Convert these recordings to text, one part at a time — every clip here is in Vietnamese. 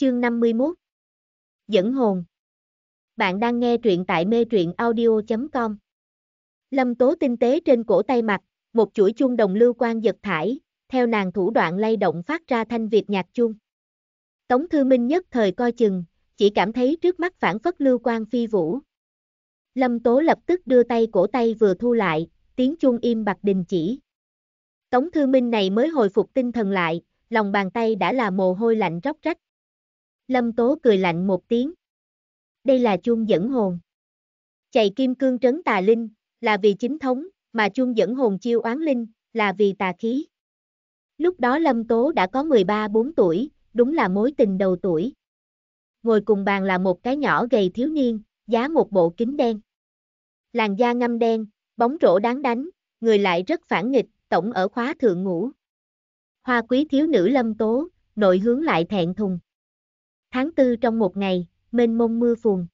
Chương 51 Dẫn hồn Bạn đang nghe truyện tại mê truyện audio.com Lâm tố tinh tế trên cổ tay mặt, một chuỗi chuông đồng lưu quan giật thải, theo nàng thủ đoạn lay động phát ra thanh Việt nhạc chuông. Tống Thư Minh nhất thời coi chừng, chỉ cảm thấy trước mắt phản phất lưu quan phi vũ. Lâm Tố lập tức đưa tay cổ tay vừa thu lại, tiếng chuông im bặt đình chỉ. Tống Thư Minh này mới hồi phục tinh thần lại, lòng bàn tay đã là mồ hôi lạnh róc rách. Lâm Tố cười lạnh một tiếng. Đây là chuông dẫn hồn. Chạy kim cương trấn tà linh, là vì chính thống, mà chuông dẫn hồn chiêu oán linh, là vì tà khí. Lúc đó Lâm Tố đã có 13-4 tuổi, đúng là mối tình đầu tuổi. Ngồi cùng bàn là một cái nhỏ gầy thiếu niên, giá một bộ kính đen. Làn da ngâm đen, bóng rổ đáng đánh, người lại rất phản nghịch, tổng ở khóa thượng ngủ. Hoa quý thiếu nữ lâm tố, nội hướng lại thẹn thùng. Tháng tư trong một ngày, mênh mông mưa phùn.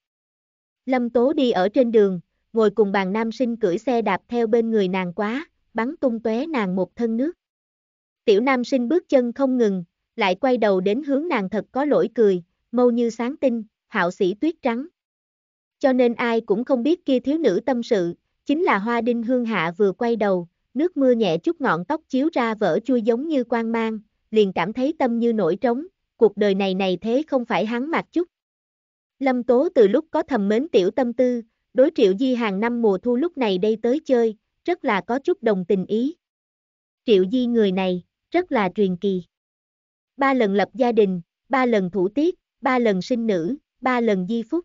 Lâm tố đi ở trên đường, ngồi cùng bàn nam sinh cưỡi xe đạp theo bên người nàng quá, bắn tung tóe nàng một thân nước. Tiểu nam sinh bước chân không ngừng, lại quay đầu đến hướng nàng thật có lỗi cười, mâu như sáng tinh, hạo sĩ tuyết trắng. Cho nên ai cũng không biết kia thiếu nữ tâm sự, chính là hoa đinh hương hạ vừa quay đầu, nước mưa nhẹ chút ngọn tóc chiếu ra vỡ chui giống như quang mang, liền cảm thấy tâm như nổi trống, cuộc đời này này thế không phải hắn mặc chút. Lâm Tố từ lúc có thầm mến tiểu tâm tư, đối triệu di hàng năm mùa thu lúc này đây tới chơi, rất là có chút đồng tình ý. Triệu di người này, rất là truyền kỳ. Ba lần lập gia đình, ba lần thủ tiết, ba lần sinh nữ, ba lần di phúc.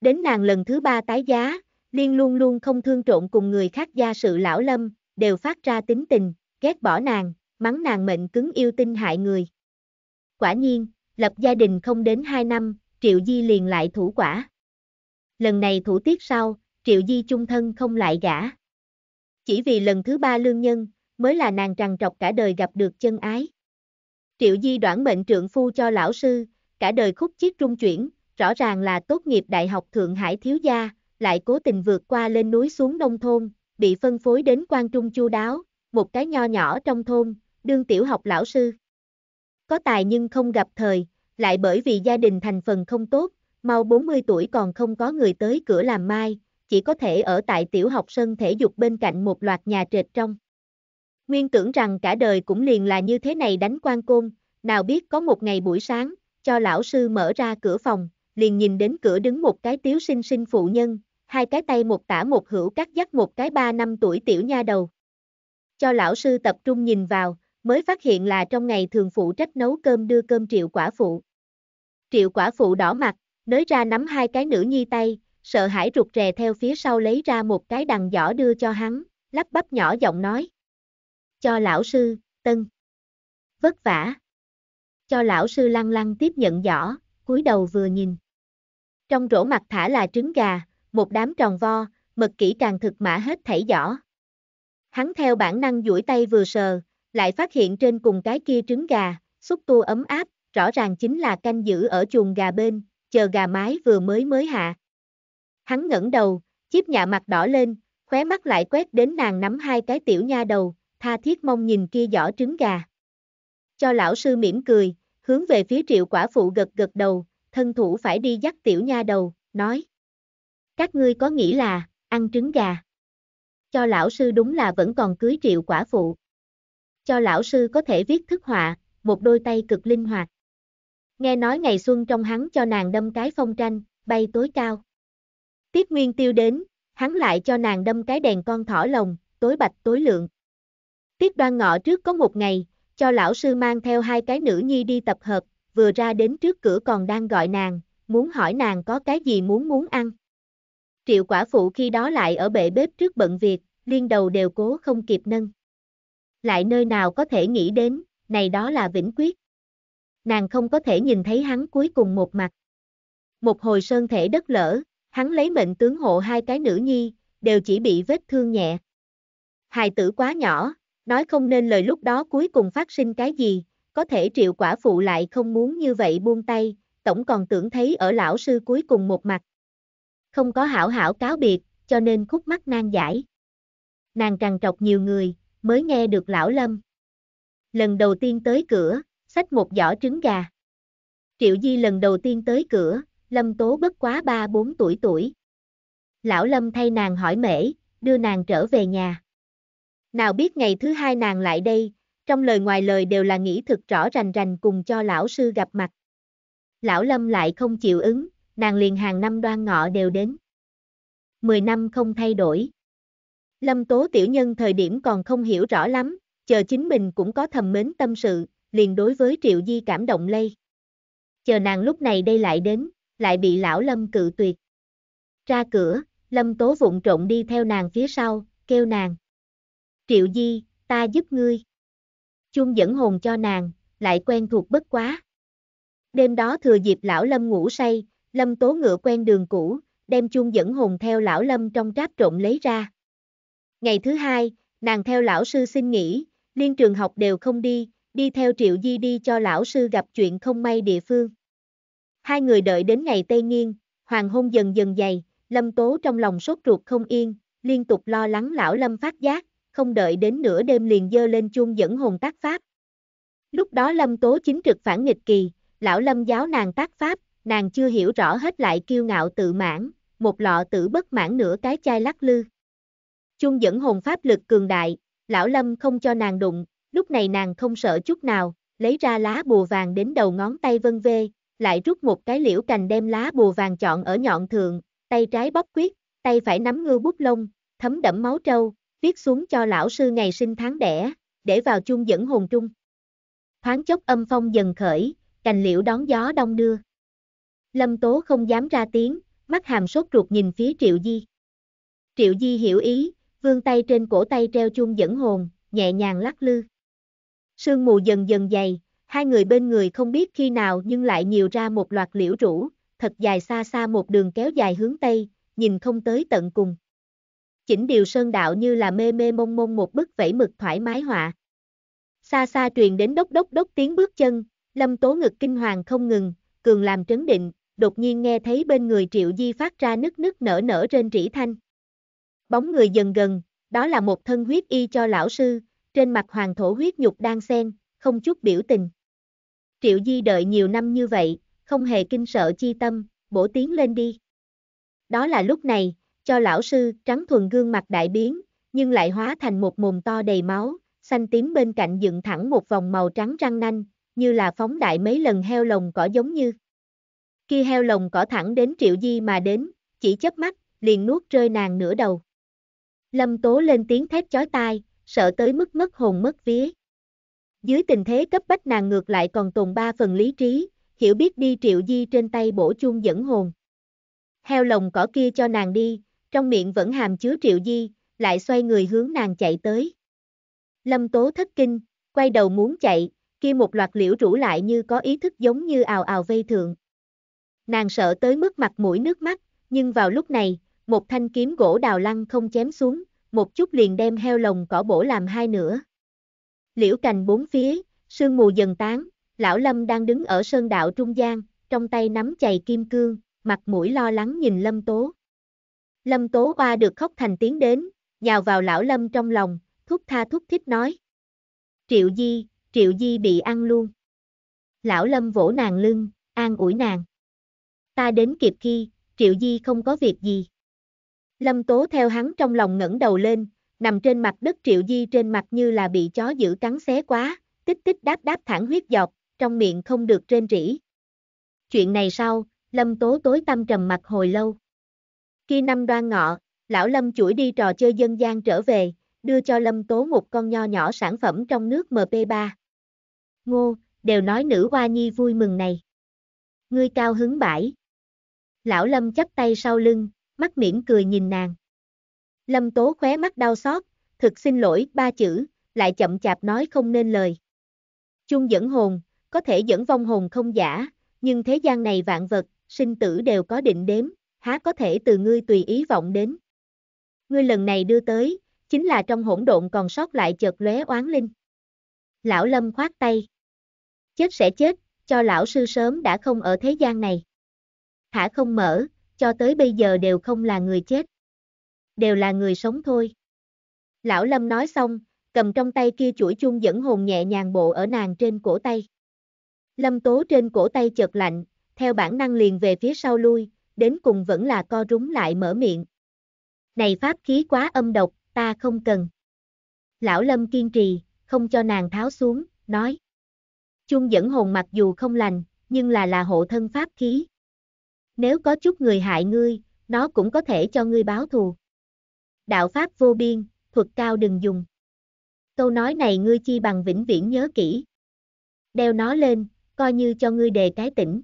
Đến nàng lần thứ ba tái giá, liên luôn luôn không thương trộn cùng người khác gia sự lão lâm, đều phát ra tính tình, ghét bỏ nàng, mắng nàng mệnh cứng yêu tinh hại người. Quả nhiên, lập gia đình không đến 2 năm, Triệu Di liền lại thủ quả. Lần này thủ tiết sau, Triệu Di chung thân không lại gả. Chỉ vì lần thứ ba lương nhân, mới là nàng trằn trọc cả đời gặp được chân ái. Triệu Di đoản mệnh trượng phu cho lão sư, cả đời khúc chiết trung chuyển, rõ ràng là tốt nghiệp Đại học Thượng Hải thiếu gia, lại cố tình vượt qua lên núi xuống nông thôn, bị phân phối đến quan trung chu đáo, một cái nho nhỏ trong thôn, đương tiểu học lão sư. Có tài nhưng không gặp thời, lại bởi vì gia đình thành phần không tốt, mau 40 tuổi còn không có người tới cửa làm mai, chỉ có thể ở tại tiểu học sân thể dục bên cạnh một loạt nhà trệt trong. Nguyên tưởng rằng cả đời cũng liền là như thế này đánh quan côn, nào biết có một ngày buổi sáng, cho lão sư mở ra cửa phòng, liền nhìn đến cửa đứng một cái tiếu sinh sinh phụ nhân, hai cái tay một tả một hữu cắt dắt một cái ba năm tuổi tiểu nha đầu. Cho lão sư tập trung nhìn vào, mới phát hiện là trong ngày thường phụ trách nấu cơm đưa cơm triệu quả phụ. Triệu quả phụ đỏ mặt, nới ra nắm hai cái nữ nhi tay, sợ hãi rụt rè theo phía sau lấy ra một cái đằng giỏ đưa cho hắn, lắp bắp nhỏ giọng nói. Cho lão sư, tân. Vất vả. Cho lão sư lăng lăng tiếp nhận giỏ, cúi đầu vừa nhìn. Trong rổ mặt thả là trứng gà, một đám tròn vo, mật kỹ càng thực mã hết thảy giỏ. Hắn theo bản năng duỗi tay vừa sờ, lại phát hiện trên cùng cái kia trứng gà, xúc tua ấm áp, rõ ràng chính là canh giữ ở chuồng gà bên, chờ gà mái vừa mới mới hạ. Hắn ngẩng đầu, chiếc nhạ mặt đỏ lên, khóe mắt lại quét đến nàng nắm hai cái tiểu nha đầu, tha thiết mong nhìn kia giỏ trứng gà. Cho lão sư mỉm cười, hướng về phía triệu quả phụ gật gật đầu, thân thủ phải đi dắt tiểu nha đầu, nói. Các ngươi có nghĩ là, ăn trứng gà. Cho lão sư đúng là vẫn còn cưới triệu quả phụ. Cho lão sư có thể viết thức họa, một đôi tay cực linh hoạt. Nghe nói ngày xuân trong hắn cho nàng đâm cái phong tranh, bay tối cao. Tiết Nguyên tiêu đến, hắn lại cho nàng đâm cái đèn con thỏ lồng, tối bạch tối lượng. Tiết đoan ngọ trước có một ngày, cho lão sư mang theo hai cái nữ nhi đi tập hợp, vừa ra đến trước cửa còn đang gọi nàng, muốn hỏi nàng có cái gì muốn muốn ăn. Triệu quả phụ khi đó lại ở bệ bếp trước bận việc, liên đầu đều cố không kịp nâng. Lại nơi nào có thể nghĩ đến, này đó là vĩnh quyết. Nàng không có thể nhìn thấy hắn cuối cùng một mặt. Một hồi sơn thể đất lỡ, hắn lấy mệnh tướng hộ hai cái nữ nhi, đều chỉ bị vết thương nhẹ. Hài tử quá nhỏ, nói không nên lời lúc đó cuối cùng phát sinh cái gì, có thể triệu quả phụ lại không muốn như vậy buông tay, tổng còn tưởng thấy ở lão sư cuối cùng một mặt. Không có hảo hảo cáo biệt, cho nên khúc mắt nan giải. Nàng càng trọc nhiều người, mới nghe được lão lâm. Lần đầu tiên tới cửa, xách một giỏ trứng gà. Triệu Di lần đầu tiên tới cửa, Lâm Tố bất quá 3-4 tuổi tuổi. Lão Lâm thay nàng hỏi mễ, đưa nàng trở về nhà. Nào biết ngày thứ hai nàng lại đây, trong lời ngoài lời đều là nghĩ thực rõ rành rành cùng cho lão sư gặp mặt. Lão Lâm lại không chịu ứng, nàng liền hàng năm đoan ngọ đều đến. Mười năm không thay đổi. Lâm Tố tiểu nhân thời điểm còn không hiểu rõ lắm, chờ chính mình cũng có thầm mến tâm sự, liền đối với Triệu Di cảm động lây. Chờ nàng lúc này đây lại đến, lại bị lão Lâm cự tuyệt. Ra cửa, Lâm Tố vụng trộn đi theo nàng phía sau, kêu nàng. Triệu Di, ta giúp ngươi. Chung dẫn hồn cho nàng, lại quen thuộc bất quá. Đêm đó thừa dịp lão Lâm ngủ say, Lâm Tố ngựa quen đường cũ, đem chung dẫn hồn theo lão Lâm trong tráp trộn lấy ra. Ngày thứ hai, nàng theo lão sư xin nghỉ, liên trường học đều không đi, đi theo Triệu Di đi cho lão sư gặp chuyện không may địa phương. Hai người đợi đến ngày Tây Nghiên, hoàng hôn dần dần dày, Lâm Tố trong lòng sốt ruột không yên, liên tục lo lắng lão Lâm phát giác, không đợi đến nửa đêm liền dơ lên chuông dẫn hồn tác pháp. Lúc đó Lâm Tố chính trực phản nghịch kỳ, lão Lâm giáo nàng tác pháp, nàng chưa hiểu rõ hết lại kiêu ngạo tự mãn, một lọ tử bất mãn nửa cái chai lắc lư. Chung dẫn hồn pháp lực cường đại, lão Lâm không cho nàng đụng, lúc này nàng không sợ chút nào, lấy ra lá bùa vàng đến đầu ngón tay vân vê, lại rút một cái liễu cành đem lá bùa vàng chọn ở nhọn thượng, tay trái bóp quyết, tay phải nắm ngư bút lông, thấm đẫm máu trâu, viết xuống cho lão sư ngày sinh tháng đẻ, để vào chung dẫn hồn trung. Thoáng chốc âm phong dần khởi, cành liễu đón gió đông đưa. Lâm Tố không dám ra tiếng, mắt hàm sốt ruột nhìn phía Triệu Di. Triệu Di hiểu ý, Vương tay trên cổ tay treo chuông dẫn hồn, nhẹ nhàng lắc lư. Sương mù dần dần dày, hai người bên người không biết khi nào nhưng lại nhiều ra một loạt liễu rủ, thật dài xa xa một đường kéo dài hướng Tây, nhìn không tới tận cùng. Chỉnh điều sơn đạo như là mê mê mông mông một bức vẫy mực thoải mái họa. Xa xa truyền đến đốc đốc đốc tiếng bước chân, lâm tố ngực kinh hoàng không ngừng, cường làm trấn định, đột nhiên nghe thấy bên người triệu di phát ra nức nức nở nở trên rỉ thanh. Bóng người dần gần, đó là một thân huyết y cho lão sư, trên mặt hoàng thổ huyết nhục đang xen, không chút biểu tình. Triệu Di đợi nhiều năm như vậy, không hề kinh sợ chi tâm, bổ tiến lên đi. Đó là lúc này, cho lão sư trắng thuần gương mặt đại biến, nhưng lại hóa thành một mồm to đầy máu, xanh tím bên cạnh dựng thẳng một vòng màu trắng răng nanh, như là phóng đại mấy lần heo lồng cỏ giống như. Khi heo lồng cỏ thẳng đến Triệu Di mà đến, chỉ chớp mắt, liền nuốt rơi nàng nửa đầu. Lâm Tố lên tiếng thét chói tai, sợ tới mức mất hồn mất vía. Dưới tình thế cấp bách nàng ngược lại còn tồn ba phần lý trí, hiểu biết đi triệu di trên tay bổ chuông dẫn hồn. Heo lồng cỏ kia cho nàng đi, trong miệng vẫn hàm chứa triệu di, lại xoay người hướng nàng chạy tới. Lâm tố thất kinh, quay đầu muốn chạy, kia một loạt liễu rủ lại như có ý thức giống như ào ào vây thượng. Nàng sợ tới mức mặt mũi nước mắt, nhưng vào lúc này, một thanh kiếm gỗ đào lăng không chém xuống, một chút liền đem heo lồng cỏ bổ làm hai nửa. Liễu cành bốn phía, sương mù dần tán, lão Lâm đang đứng ở sơn đạo trung gian, trong tay nắm chày kim cương, mặt mũi lo lắng nhìn Lâm Tố. Lâm Tố oa được khóc thành tiếng đến, nhào vào lão Lâm trong lòng, thúc tha thúc thích nói. Triệu Di, Triệu Di bị ăn luôn. Lão Lâm vỗ nàng lưng, an ủi nàng. Ta đến kịp khi, Triệu Di không có việc gì. Lâm Tố theo hắn trong lòng ngẩng đầu lên, nằm trên mặt đất Triệu Di trên mặt như là bị chó giữ cắn xé quá, tích tích đáp đáp thẳng huyết dọc, trong miệng không được trên rỉ. Chuyện này sau, Lâm Tố tối tâm trầm mặt hồi lâu. Khi năm đoan ngọ, lão Lâm chuỗi đi trò chơi dân gian trở về, đưa cho Lâm Tố một con nho nhỏ sản phẩm trong nước MP3. Ngô, đều nói nữ hoa nhi vui mừng này. Ngươi cao hứng bãi. Lão Lâm chắp tay sau lưng, mắt mỉm cười nhìn nàng. Lâm Tố khóe mắt đau xót, thực xin lỗi ba chữ, lại chậm chạp nói không nên lời. Chung dẫn hồn, có thể dẫn vong hồn không giả, nhưng thế gian này vạn vật, sinh tử đều có định đếm, há có thể từ ngươi tùy ý vọng đến. Ngươi lần này đưa tới, chính là trong hỗn độn còn sót lại chợt lóe oán linh. Lão Lâm khoát tay. Chết sẽ chết, cho lão sư sớm đã không ở thế gian này. Thả không mở, cho tới bây giờ đều không là người chết. Đều là người sống thôi. Lão Lâm nói xong, cầm trong tay kia chuỗi chuông dẫn hồn nhẹ nhàng bộ ở nàng trên cổ tay. Lâm tố trên cổ tay chợt lạnh, theo bản năng liền về phía sau lui, đến cùng vẫn là co rúng lại mở miệng. Này pháp khí quá âm độc, ta không cần. Lão Lâm kiên trì, không cho nàng tháo xuống, nói. Chung dẫn hồn mặc dù không lành, nhưng là là hộ thân pháp khí. Nếu có chút người hại ngươi, nó cũng có thể cho ngươi báo thù. Đạo pháp vô biên, thuật cao đừng dùng. Câu nói này ngươi chi bằng vĩnh viễn nhớ kỹ. Đeo nó lên, coi như cho ngươi đề cái tỉnh.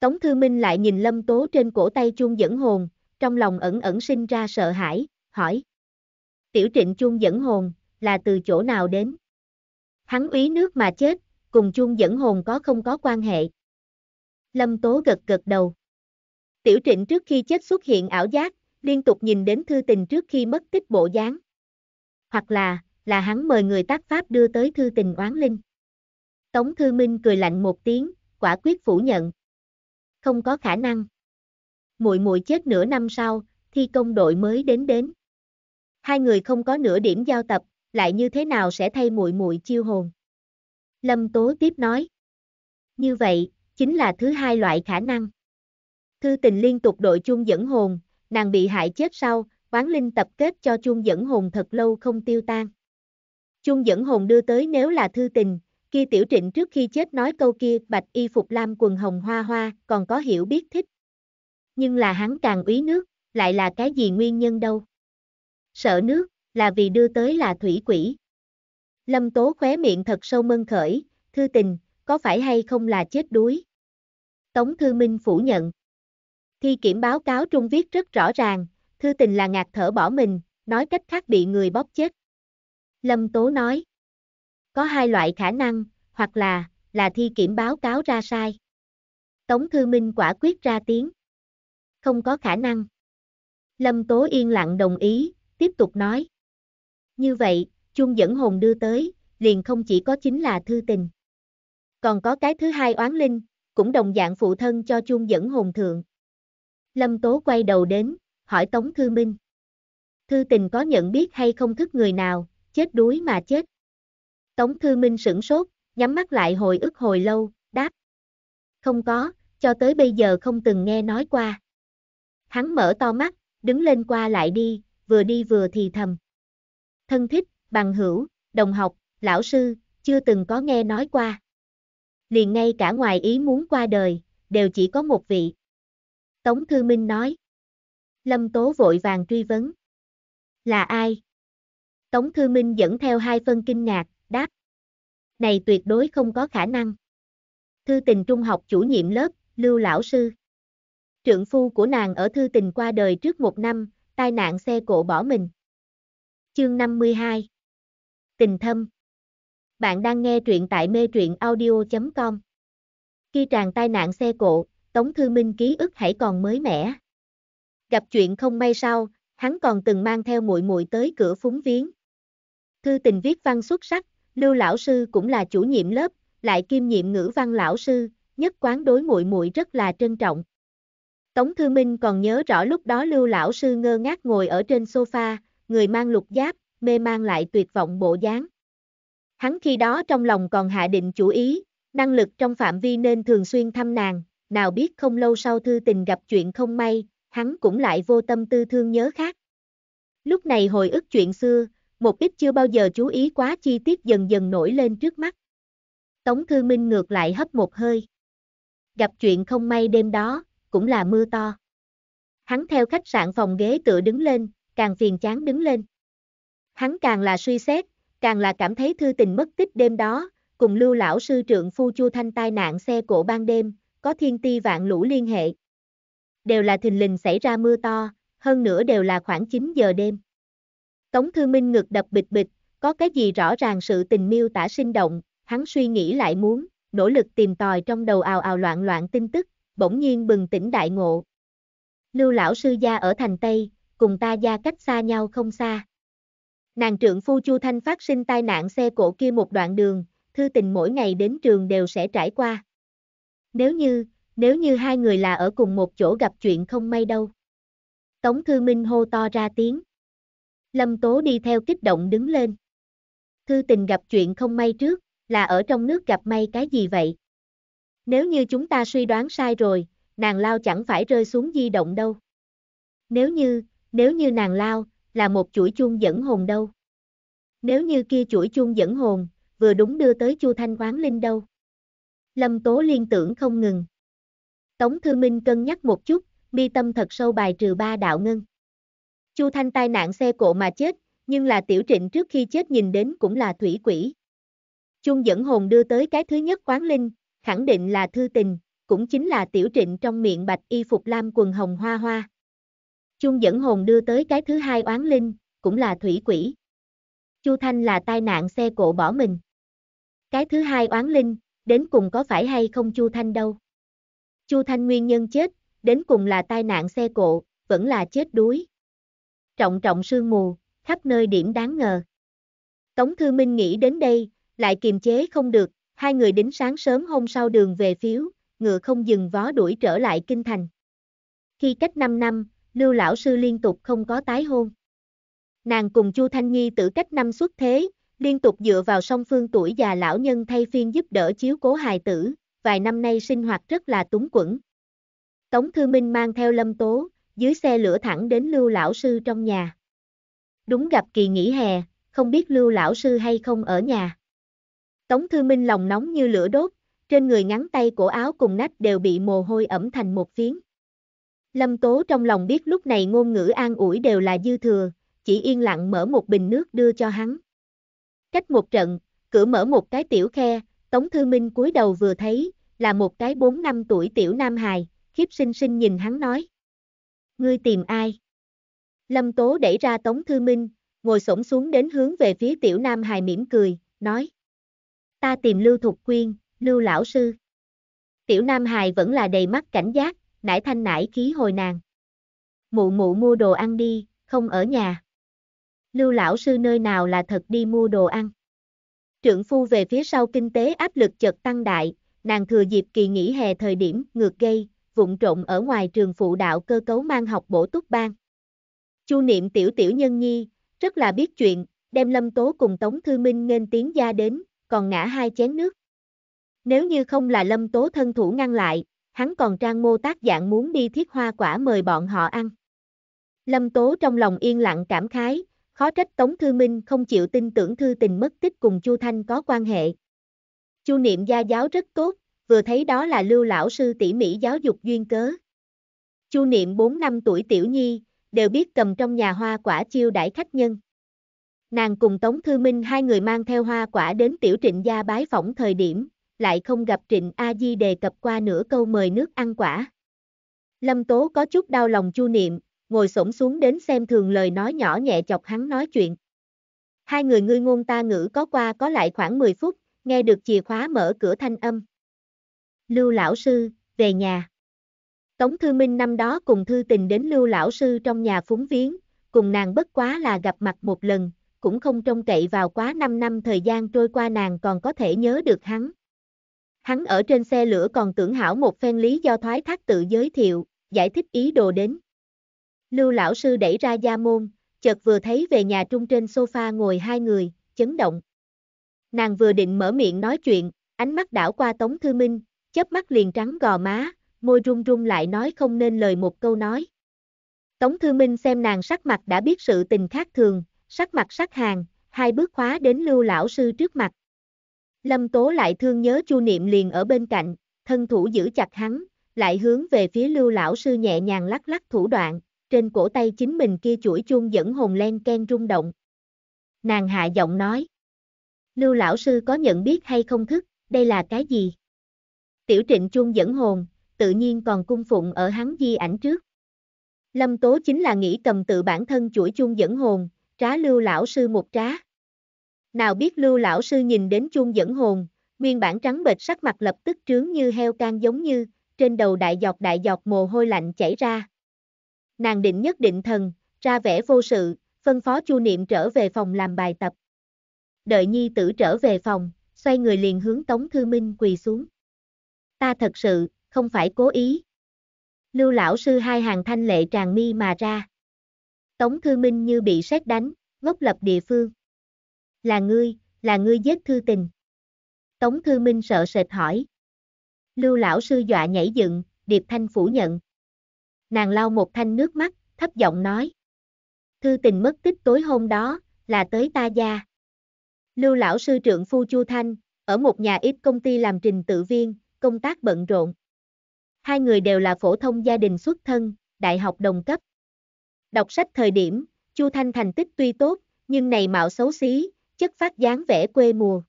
Tống Thư Minh lại nhìn Lâm Tố trên cổ tay chuông dẫn hồn, trong lòng ẩn ẩn sinh ra sợ hãi, hỏi. Tiểu trịnh chuông dẫn hồn, là từ chỗ nào đến? Hắn úy nước mà chết, cùng chuông dẫn hồn có không có quan hệ? Lâm Tố gật gật đầu. Tiểu trịnh trước khi chết xuất hiện ảo giác, liên tục nhìn đến thư tình trước khi mất tích bộ dáng. Hoặc là, là hắn mời người tác pháp đưa tới thư tình oán linh. Tống Thư Minh cười lạnh một tiếng, quả quyết phủ nhận. Không có khả năng. Muội muội chết nửa năm sau, thi công đội mới đến đến. Hai người không có nửa điểm giao tập, lại như thế nào sẽ thay muội muội chiêu hồn? Lâm Tố tiếp nói. Như vậy, chính là thứ hai loại khả năng. Thư tình liên tục đội chuông dẫn hồn, nàng bị hại chết sau, oán linh tập kết cho chuông dẫn hồn thật lâu không tiêu tan. Chuông dẫn hồn đưa tới nếu là thư tình, kia tiểu trịnh trước khi chết nói câu kia bạch y phục lam quần hồng hoa hoa, còn có hiểu biết thích. Nhưng là hắn càng úy nước, lại là cái gì nguyên nhân đâu. Sợ nước, là vì đưa tới là thủy quỷ. Lâm tố khóe miệng thật sâu mân khởi, thư tình, có phải hay không là chết đuối? Tống Thư Minh phủ nhận. Thi kiểm báo cáo trung viết rất rõ ràng, thư tình là ngạt thở bỏ mình, nói cách khác bị người bóp chết. Lâm Tố nói. Có hai loại khả năng, hoặc là, là thi kiểm báo cáo ra sai. Tống Thư Minh quả quyết ra tiếng. Không có khả năng. Lâm Tố yên lặng đồng ý, tiếp tục nói. Như vậy, chung dẫn hồn đưa tới, liền không chỉ có chính là thư tình. Còn có cái thứ hai oán linh, cũng đồng dạng phụ thân cho chung dẫn hồn thượng. Lâm Tố quay đầu đến, hỏi Tống Thư Minh. Thư tình có nhận biết hay không thức người nào, chết đuối mà chết. Tống Thư Minh sửng sốt, nhắm mắt lại hồi ức hồi lâu, đáp. Không có, cho tới bây giờ không từng nghe nói qua. Hắn mở to mắt, đứng lên qua lại đi, vừa đi vừa thì thầm. Thân thích, bằng hữu, đồng học, lão sư, chưa từng có nghe nói qua. Liền ngay cả ngoài ý muốn qua đời, đều chỉ có một vị. Tống Thư Minh nói. Lâm Tố vội vàng truy vấn. Là ai? Tống Thư Minh dẫn theo hai phân kinh ngạc, đáp. Này tuyệt đối không có khả năng. Thư tình trung học chủ nhiệm lớp, Lưu Lão Sư. Trượng phu của nàng ở thư tình qua đời trước một năm, tai nạn xe cộ bỏ mình. Chương 52 Tình thâm Bạn đang nghe truyện tại mê truyện audio.com Khi tràn tai nạn xe cộ, Tống Thư Minh ký ức hãy còn mới mẻ. Gặp chuyện không may sau, hắn còn từng mang theo muội muội tới cửa phúng viếng. Thư tình viết văn xuất sắc, Lưu lão sư cũng là chủ nhiệm lớp, lại kiêm nhiệm ngữ văn lão sư, nhất quán đối muội muội rất là trân trọng. Tống Thư Minh còn nhớ rõ lúc đó Lưu lão sư ngơ ngác ngồi ở trên sofa, người mang lục giáp, mê mang lại tuyệt vọng bộ dáng. Hắn khi đó trong lòng còn hạ định chủ ý, năng lực trong phạm vi nên thường xuyên thăm nàng, nào biết không lâu sau thư tình gặp chuyện không may, hắn cũng lại vô tâm tư thương nhớ khác. Lúc này hồi ức chuyện xưa, một ít chưa bao giờ chú ý quá chi tiết dần dần nổi lên trước mắt. Tống Thư Minh ngược lại hấp một hơi. Gặp chuyện không may đêm đó, cũng là mưa to. Hắn theo khách sạn phòng ghế tựa đứng lên, càng phiền chán đứng lên. Hắn càng là suy xét, càng là cảm thấy thư tình mất tích đêm đó, cùng lưu lão sư trượng phu Chu Thanh tai nạn xe cổ ban đêm, có thiên ti vạn lũ liên hệ. Đều là thình lình xảy ra mưa to, hơn nữa đều là khoảng 9 giờ đêm. Tống Thư Minh ngực đập bịch bịch, có cái gì rõ ràng sự tình miêu tả sinh động, hắn suy nghĩ lại muốn, nỗ lực tìm tòi trong đầu ào ào loạn loạn tin tức, bỗng nhiên bừng tỉnh đại ngộ. Lưu lão sư gia ở thành Tây, cùng ta gia cách xa nhau không xa. Nàng trượng phu Chu Thanh phát sinh tai nạn xe cộ kia một đoạn đường, thư tình mỗi ngày đến trường đều sẽ trải qua. Nếu như, nếu như hai người là ở cùng một chỗ gặp chuyện không may đâu. Tống Thư Minh hô to ra tiếng. Lâm Tố đi theo kích động đứng lên. Thư tình gặp chuyện không may trước, là ở trong nước gặp may cái gì vậy? Nếu như chúng ta suy đoán sai rồi, nàng lao chẳng phải rơi xuống di động đâu. Nếu như, nếu như nàng lao, là một chuỗi chuông dẫn hồn đâu. Nếu như kia chuỗi chuông dẫn hồn, vừa đúng đưa tới Chu Thanh Quán Linh đâu. Lâm Tố liên tưởng không ngừng. Tống Thư Minh cân nhắc một chút, mi tâm thật sâu bài trừ ba đạo ngân. Chu Thanh tai nạn xe cộ mà chết, nhưng là tiểu trịnh trước khi chết nhìn đến cũng là thủy quỷ. Chung dẫn hồn đưa tới cái thứ nhất quán linh, khẳng định là thư tình, cũng chính là tiểu trịnh trong miệng bạch y phục lam quần hồng hoa hoa. Chung dẫn hồn đưa tới cái thứ hai oán linh, cũng là thủy quỷ. Chu Thanh là tai nạn xe cộ bỏ mình. Cái thứ hai oán linh, đến cùng có phải hay không Chu Thanh đâu. Chu Thanh nguyên nhân chết, đến cùng là tai nạn xe cộ, vẫn là chết đuối. Trọng trọng sương mù, khắp nơi điểm đáng ngờ. Tống Thư Minh nghĩ đến đây, lại kiềm chế không được, hai người đến sáng sớm hôm sau đường về phiếu, ngựa không dừng vó đuổi trở lại kinh thành. Khi cách 5 năm, Lưu lão sư liên tục không có tái hôn. Nàng cùng Chu Thanh Nhi tử cách năm xuất thế, liên tục dựa vào song phương tuổi già lão nhân thay phiên giúp đỡ chiếu cố hài tử, vài năm nay sinh hoạt rất là túng quẫn. Tống Thư Minh mang theo Lâm Tố, dưới xe lửa thẳng đến Lưu lão sư trong nhà. Đúng gặp kỳ nghỉ hè, không biết Lưu lão sư hay không ở nhà. Tống Thư Minh lòng nóng như lửa đốt, trên người ngắn tay cổ áo cùng nách đều bị mồ hôi ẩm thành một phiến. Lâm Tố trong lòng biết lúc này ngôn ngữ an ủi đều là dư thừa, chỉ yên lặng mở một bình nước đưa cho hắn. Cách một trận, cửa mở một cái tiểu khe, Tống Thư Minh cúi đầu vừa thấy, là một cái 4 năm tuổi tiểu nam hài, khiếp sinh sinh nhìn hắn nói. Ngươi tìm ai? Lâm Tố đẩy ra Tống Thư Minh, ngồi xổm xuống đến hướng về phía tiểu nam hài mỉm cười, nói. Ta tìm Lưu Thục Quyên, Lưu Lão Sư. Tiểu nam hài vẫn là đầy mắt cảnh giác, nải thanh nải khí hồi nàng. Mụ mụ mua đồ ăn đi, không ở nhà. Lưu Lão Sư nơi nào là thật đi mua đồ ăn. Trượng phu về phía sau kinh tế áp lực chợt tăng đại, nàng thừa dịp kỳ nghỉ hè thời điểm ngược gây, vụng trộn ở ngoài trường phụ đạo cơ cấu mang học bổ túc ban. Chu niệm tiểu tiểu nhân nhi, rất là biết chuyện, đem lâm tố cùng Tống Thư Minh nên tiếng ra đến, còn ngã hai chén nước. Nếu như không là lâm tố thân thủ ngăn lại, hắn còn trang mô tác dạng muốn đi thiết hoa quả mời bọn họ ăn. Lâm tố trong lòng yên lặng cảm khái, khó trách Tống Thư Minh không chịu tin tưởng thư tình mất tích cùng Chu Thanh có quan hệ. Chu niệm gia giáo rất tốt, vừa thấy đó là lưu lão sư tỉ mỉ giáo dục duyên cớ. Chu niệm 4 năm tuổi tiểu nhi, đều biết cầm trong nhà hoa quả chiêu đãi khách nhân. Nàng cùng Tống Thư Minh hai người mang theo hoa quả đến tiểu trịnh gia bái phỏng thời điểm, lại không gặp trịnh A-di đề cập qua nửa câu mời nước ăn quả. Lâm Tố có chút đau lòng chu niệm, ngồi xổm xuống đến xem thường lời nói nhỏ nhẹ chọc hắn nói chuyện. Hai người ngươi ngôn ta ngữ có qua có lại khoảng 10 phút, nghe được chìa khóa mở cửa thanh âm. Lưu lão sư, về nhà. Tống Thư Minh năm đó cùng Thư Tình đến Lưu lão sư trong nhà phúng viếng, cùng nàng bất quá là gặp mặt một lần, cũng không trông cậy vào quá 5 năm thời gian trôi qua nàng còn có thể nhớ được hắn. Hắn ở trên xe lửa còn tưởng hảo một phen lý do thoái thác tự giới thiệu, giải thích ý đồ đến. Lưu lão sư đẩy ra gia môn, chợt vừa thấy về nhà trung trên sofa ngồi hai người, chấn động. Nàng vừa định mở miệng nói chuyện, ánh mắt đảo qua Tống Thư Minh, chớp mắt liền trắng gò má, môi run run lại nói không nên lời một câu nói. Tống Thư Minh xem nàng sắc mặt đã biết sự tình khác thường, sắc mặt sắc hàng, hai bước khóa đến lưu lão sư trước mặt. Lâm Tố lại thương nhớ Chu Niệm liền ở bên cạnh, thân thủ giữ chặt hắn, lại hướng về phía lưu lão sư nhẹ nhàng lắc lắc thủ đoạn, trên cổ tay chính mình kia chuỗi chuông dẫn hồn len ken rung động. Nàng hạ giọng nói. Lưu lão sư có nhận biết hay không thức, đây là cái gì? Tiểu trịnh chuông dẫn hồn, tự nhiên còn cung phụng ở hắn di ảnh trước. Lâm Tố chính là nghĩ cầm tự bản thân chuỗi chuông dẫn hồn, trá lưu lão sư một trá. Nào biết lưu lão sư nhìn đến chuông dẫn hồn, nguyên bản trắng bệch sắc mặt lập tức trướng như heo can giống như, trên đầu đại giọt đại giọt mồ hôi lạnh chảy ra. Nàng định nhất định thần, ra vẻ vô sự, phân phó chu niệm trở về phòng làm bài tập. Đợi nhi tử trở về phòng, xoay người liền hướng Tống Thư Minh quỳ xuống. Ta thật sự, không phải cố ý. Lưu lão sư hai hàng thanh lệ tràn mi mà ra. Tống Thư Minh như bị sét đánh, ngốc lập địa phương. Là ngươi, là ngươi giết Thư Tình. Tống Thư Minh sợ sệt hỏi. Lưu lão sư dọa nhảy dựng, Điệp Thanh phủ nhận. Nàng lau một thanh nước mắt, thấp giọng nói. Thư tình mất tích tối hôm đó, là tới ta gia. Lưu lão sư trượng phu Chu Thanh, ở một nhà ít công ty làm trình tự viên, công tác bận rộn. Hai người đều là phổ thông gia đình xuất thân, đại học đồng cấp. Đọc sách thời điểm, Chu Thanh thành tích tuy tốt, nhưng này mạo xấu xí, chất phát dáng vẻ quê mùa.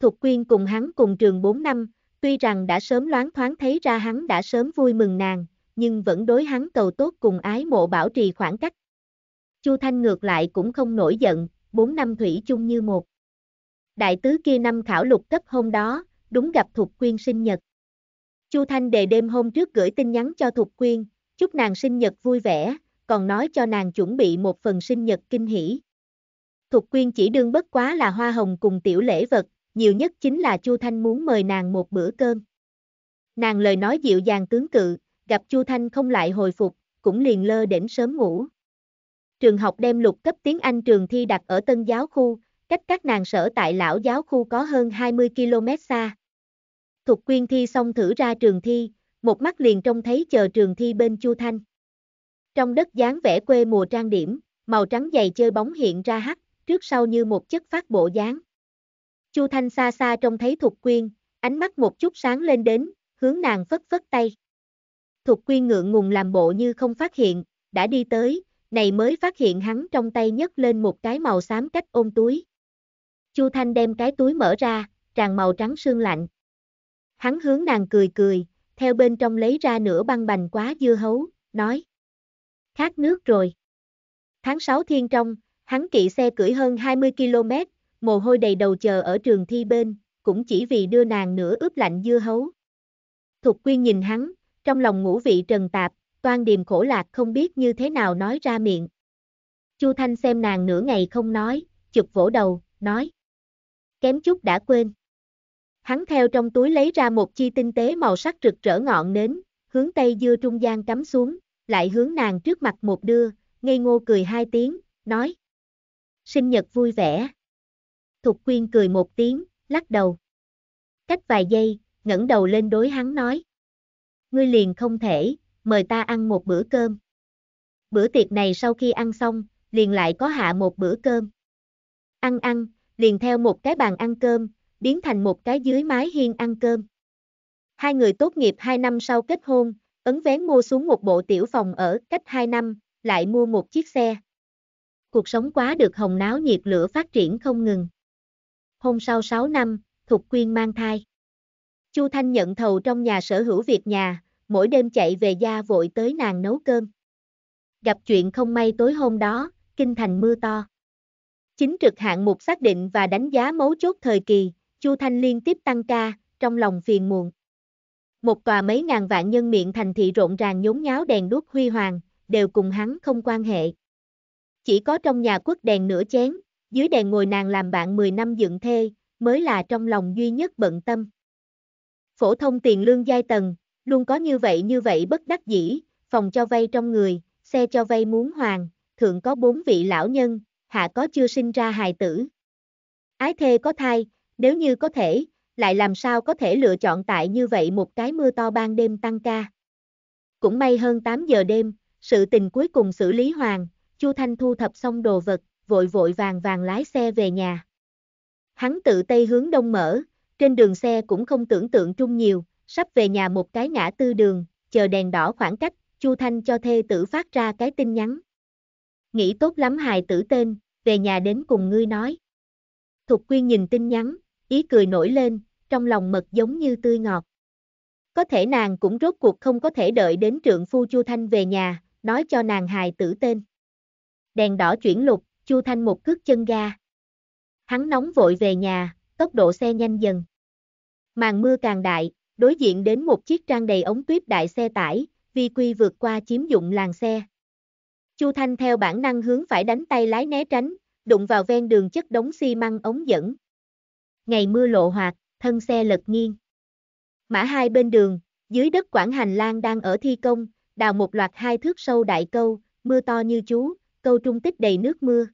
Thục Quyên cùng hắn cùng trường 4 năm, tuy rằng đã sớm loáng thoáng thấy ra hắn đã sớm vui mừng nàng, nhưng vẫn đối hắn cầu tốt cùng ái mộ bảo trì khoảng cách. Chu Thanh ngược lại cũng không nổi giận, bốn năm thủy chung như một. Đại tứ kia năm khảo lục cấp hôm đó, đúng gặp Thục Quyên sinh nhật. Chu Thanh đề đêm hôm trước gửi tin nhắn cho Thục Quyên, chúc nàng sinh nhật vui vẻ, còn nói cho nàng chuẩn bị một phần sinh nhật kinh hỷ. Thục Quyên chỉ đương bất quá là hoa hồng cùng tiểu lễ vật, nhiều nhất chính là Chu Thanh muốn mời nàng một bữa cơm. Nàng lời nói dịu dàng tướng cự, gặp Chu Thanh không lại hồi phục, cũng liền lơ đến sớm ngủ. Trường học đem lục cấp tiếng Anh trường thi đặt ở tân giáo khu, cách các nàng sở tại lão giáo khu có hơn 20 km xa. Thục quyên thi xong thử ra trường thi, một mắt liền trông thấy chờ trường thi bên Chu Thanh. Trong đất dáng vẽ quê mùa trang điểm, màu trắng dày chơi bóng hiện ra hắt, trước sau như một chất phát bộ dáng. Chu Thanh xa xa trông thấy Thục Quyên, ánh mắt một chút sáng lên đến, hướng nàng phất phất tay. Thục Quyên ngượng ngùng làm bộ như không phát hiện, đã đi tới, này mới phát hiện hắn trong tay nhấc lên một cái màu xám cách ôm túi. Chu Thanh đem cái túi mở ra, tràn màu trắng sương lạnh. Hắn hướng nàng cười cười, theo bên trong lấy ra nửa băng bành quá dưa hấu, nói. Khát nước rồi. Tháng 6 thiên trong, hắn kỵ xe cưỡi hơn 20 km, mồ hôi đầy đầu chờ ở trường thi bên, cũng chỉ vì đưa nàng nửa ướp lạnh dưa hấu. Thục quyên nhìn hắn, trong lòng ngũ vị trần tạp, toan điềm khổ lạc không biết như thế nào nói ra miệng. Chu Thanh xem nàng nửa ngày không nói, chụp vỗ đầu, nói. Kém chút đã quên. Hắn theo trong túi lấy ra một chi tinh tế màu sắc rực rỡ ngọn nến, hướng tây dưa trung gian cắm xuống, lại hướng nàng trước mặt một đưa, ngây ngô cười hai tiếng, nói. Sinh nhật vui vẻ. Thục quyên cười một tiếng, lắc đầu. Cách vài giây, ngẩng đầu lên đối hắn nói. Ngươi liền không thể, mời ta ăn một bữa cơm. Bữa tiệc này sau khi ăn xong, liền lại có hạ một bữa cơm. Ăn ăn, liền theo một cái bàn ăn cơm, biến thành một cái dưới mái hiên ăn cơm. Hai người tốt nghiệp hai năm sau kết hôn, ấn vén mua xuống một bộ tiểu phòng ở cách hai năm, lại mua một chiếc xe. Cuộc sống quá được hồng náo nhiệt lửa phát triển không ngừng. Hôm sau 6 năm, Thục Quyên mang thai. Chu Thanh nhận thầu trong nhà sở hữu việc nhà, mỗi đêm chạy về gia vội tới nàng nấu cơm. Gặp chuyện không may tối hôm đó, kinh thành mưa to. Chính trực hạng mục xác định và đánh giá mấu chốt thời kỳ, Chu Thanh liên tiếp tăng ca, trong lòng phiền muộn. Một tòa mấy ngàn vạn nhân miệng thành thị rộn ràng nhốn nháo đèn đuốc huy hoàng, đều cùng hắn không quan hệ. Chỉ có trong nhà quất đèn nửa chén, dưới đèn ngồi nàng làm bạn 10 năm dựng thê, mới là trong lòng duy nhất bận tâm. Phổ thông tiền lương giai tầng, luôn có như vậy như vậy bất đắc dĩ, phòng cho vay trong người, xe cho vay muốn hoàn, thượng có bốn vị lão nhân, hạ có chưa sinh ra hài tử. Ái thê có thai, nếu như có thể, lại làm sao có thể lựa chọn tại như vậy một cái mưa to ban đêm tăng ca. Cũng may hơn 8 giờ đêm, sự tình cuối cùng xử lý hoàn, Chu Thanh thu thập xong đồ vật, vội vội vàng vàng lái xe về nhà. Hắn tự tây hướng đông mở, trên đường xe cũng không tưởng tượng trung nhiều, sắp về nhà một cái ngã tư đường, chờ đèn đỏ khoảng cách, Chu Thanh cho thê tử phát ra cái tin nhắn. Nghĩ tốt lắm hài tử tên, về nhà đến cùng ngươi nói. Thục Quyên nhìn tin nhắn, ý cười nổi lên, trong lòng mật giống như tươi ngọt. Có thể nàng cũng rốt cuộc không có thể đợi đến trượng phu Chu Thanh về nhà, nói cho nàng hài tử tên. Đèn đỏ chuyển lục, Chu Thanh một cước chân ga. Hắn nóng vội về nhà, tốc độ xe nhanh dần. Màn mưa càng đại, đối diện đến một chiếc trang đầy ống tuyết đại xe tải, vi quy vượt qua chiếm dụng làng xe. Chu Thanh theo bản năng hướng phải đánh tay lái né tránh, đụng vào ven đường chất đống xi măng ống dẫn. Ngày mưa lộ hoạt, thân xe lật nghiêng. Mã hai bên đường, dưới đất quảng hành lang đang ở thi công, đào một loạt hai thước sâu đại câu, mưa to như chú, câu trung tích đầy nước mưa.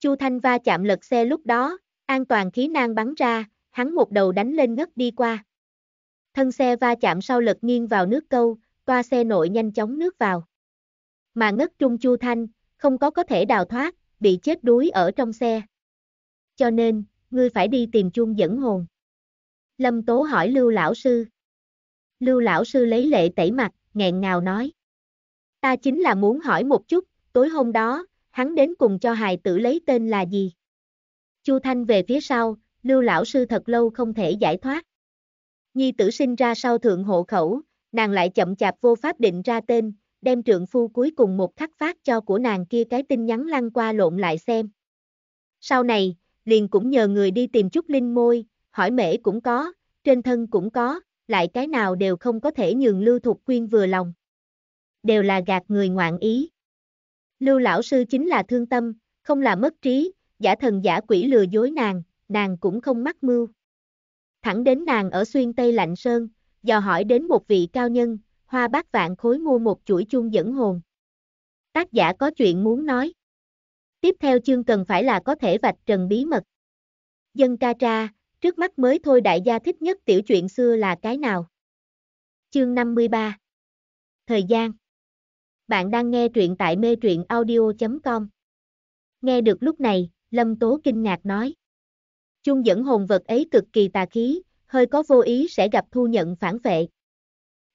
Chu Thanh va chạm lật xe lúc đó, an toàn khí nang bắn ra, hắn một đầu đánh lên ngất đi qua. Thân xe va chạm sau lật nghiêng vào nước câu, toa xe nội nhanh chóng nước vào. Mà ngất trung Chu Thanh, không có có thể đào thoát, bị chết đuối ở trong xe. Cho nên, ngươi phải đi tìm chung dẫn hồn. Lâm Tố hỏi Lưu Lão Sư. Lưu Lão Sư lấy lệ tẩy mặt, nghẹn ngào nói. Ta chính là muốn hỏi một chút, tối hôm đó, hắn đến cùng cho hài tử lấy tên là gì? Chu Thanh về phía sau, Lưu Lão Sư thật lâu không thể giải thoát. Nhi tử sinh ra sau thượng hộ khẩu, nàng lại chậm chạp vô pháp định ra tên, đem trượng phu cuối cùng một khắc phát cho của nàng kia cái tin nhắn lăn qua lộn lại xem. Sau này, liền cũng nhờ người đi tìm chút linh môi, hỏi mễ cũng có, trên thân cũng có, lại cái nào đều không có thể nhường Lưu Thục Quyên vừa lòng. Đều là gạt người ngoạn ý. Lưu lão sư chính là thương tâm, không là mất trí, giả thần giả quỷ lừa dối nàng, nàng cũng không mắc mưu. Thẳng đến nàng ở xuyên Tây Lạnh Sơn, dò hỏi đến một vị cao nhân, hoa bát vạn khối mua một chuỗi chuông dẫn hồn. Tác giả có chuyện muốn nói. Tiếp theo chương cần phải là có thể vạch trần bí mật. Dân ca tra, trước mắt mới thôi đại gia thích nhất tiểu chuyện xưa là cái nào? Chương 53 Thời gian Bạn đang nghe truyện tại mê truyện audio.com Nghe được lúc này, Lâm Tố kinh ngạc nói. Chung dẫn hồn vật ấy cực kỳ tà khí, hơi có vô ý sẽ gặp thu nhận phản vệ.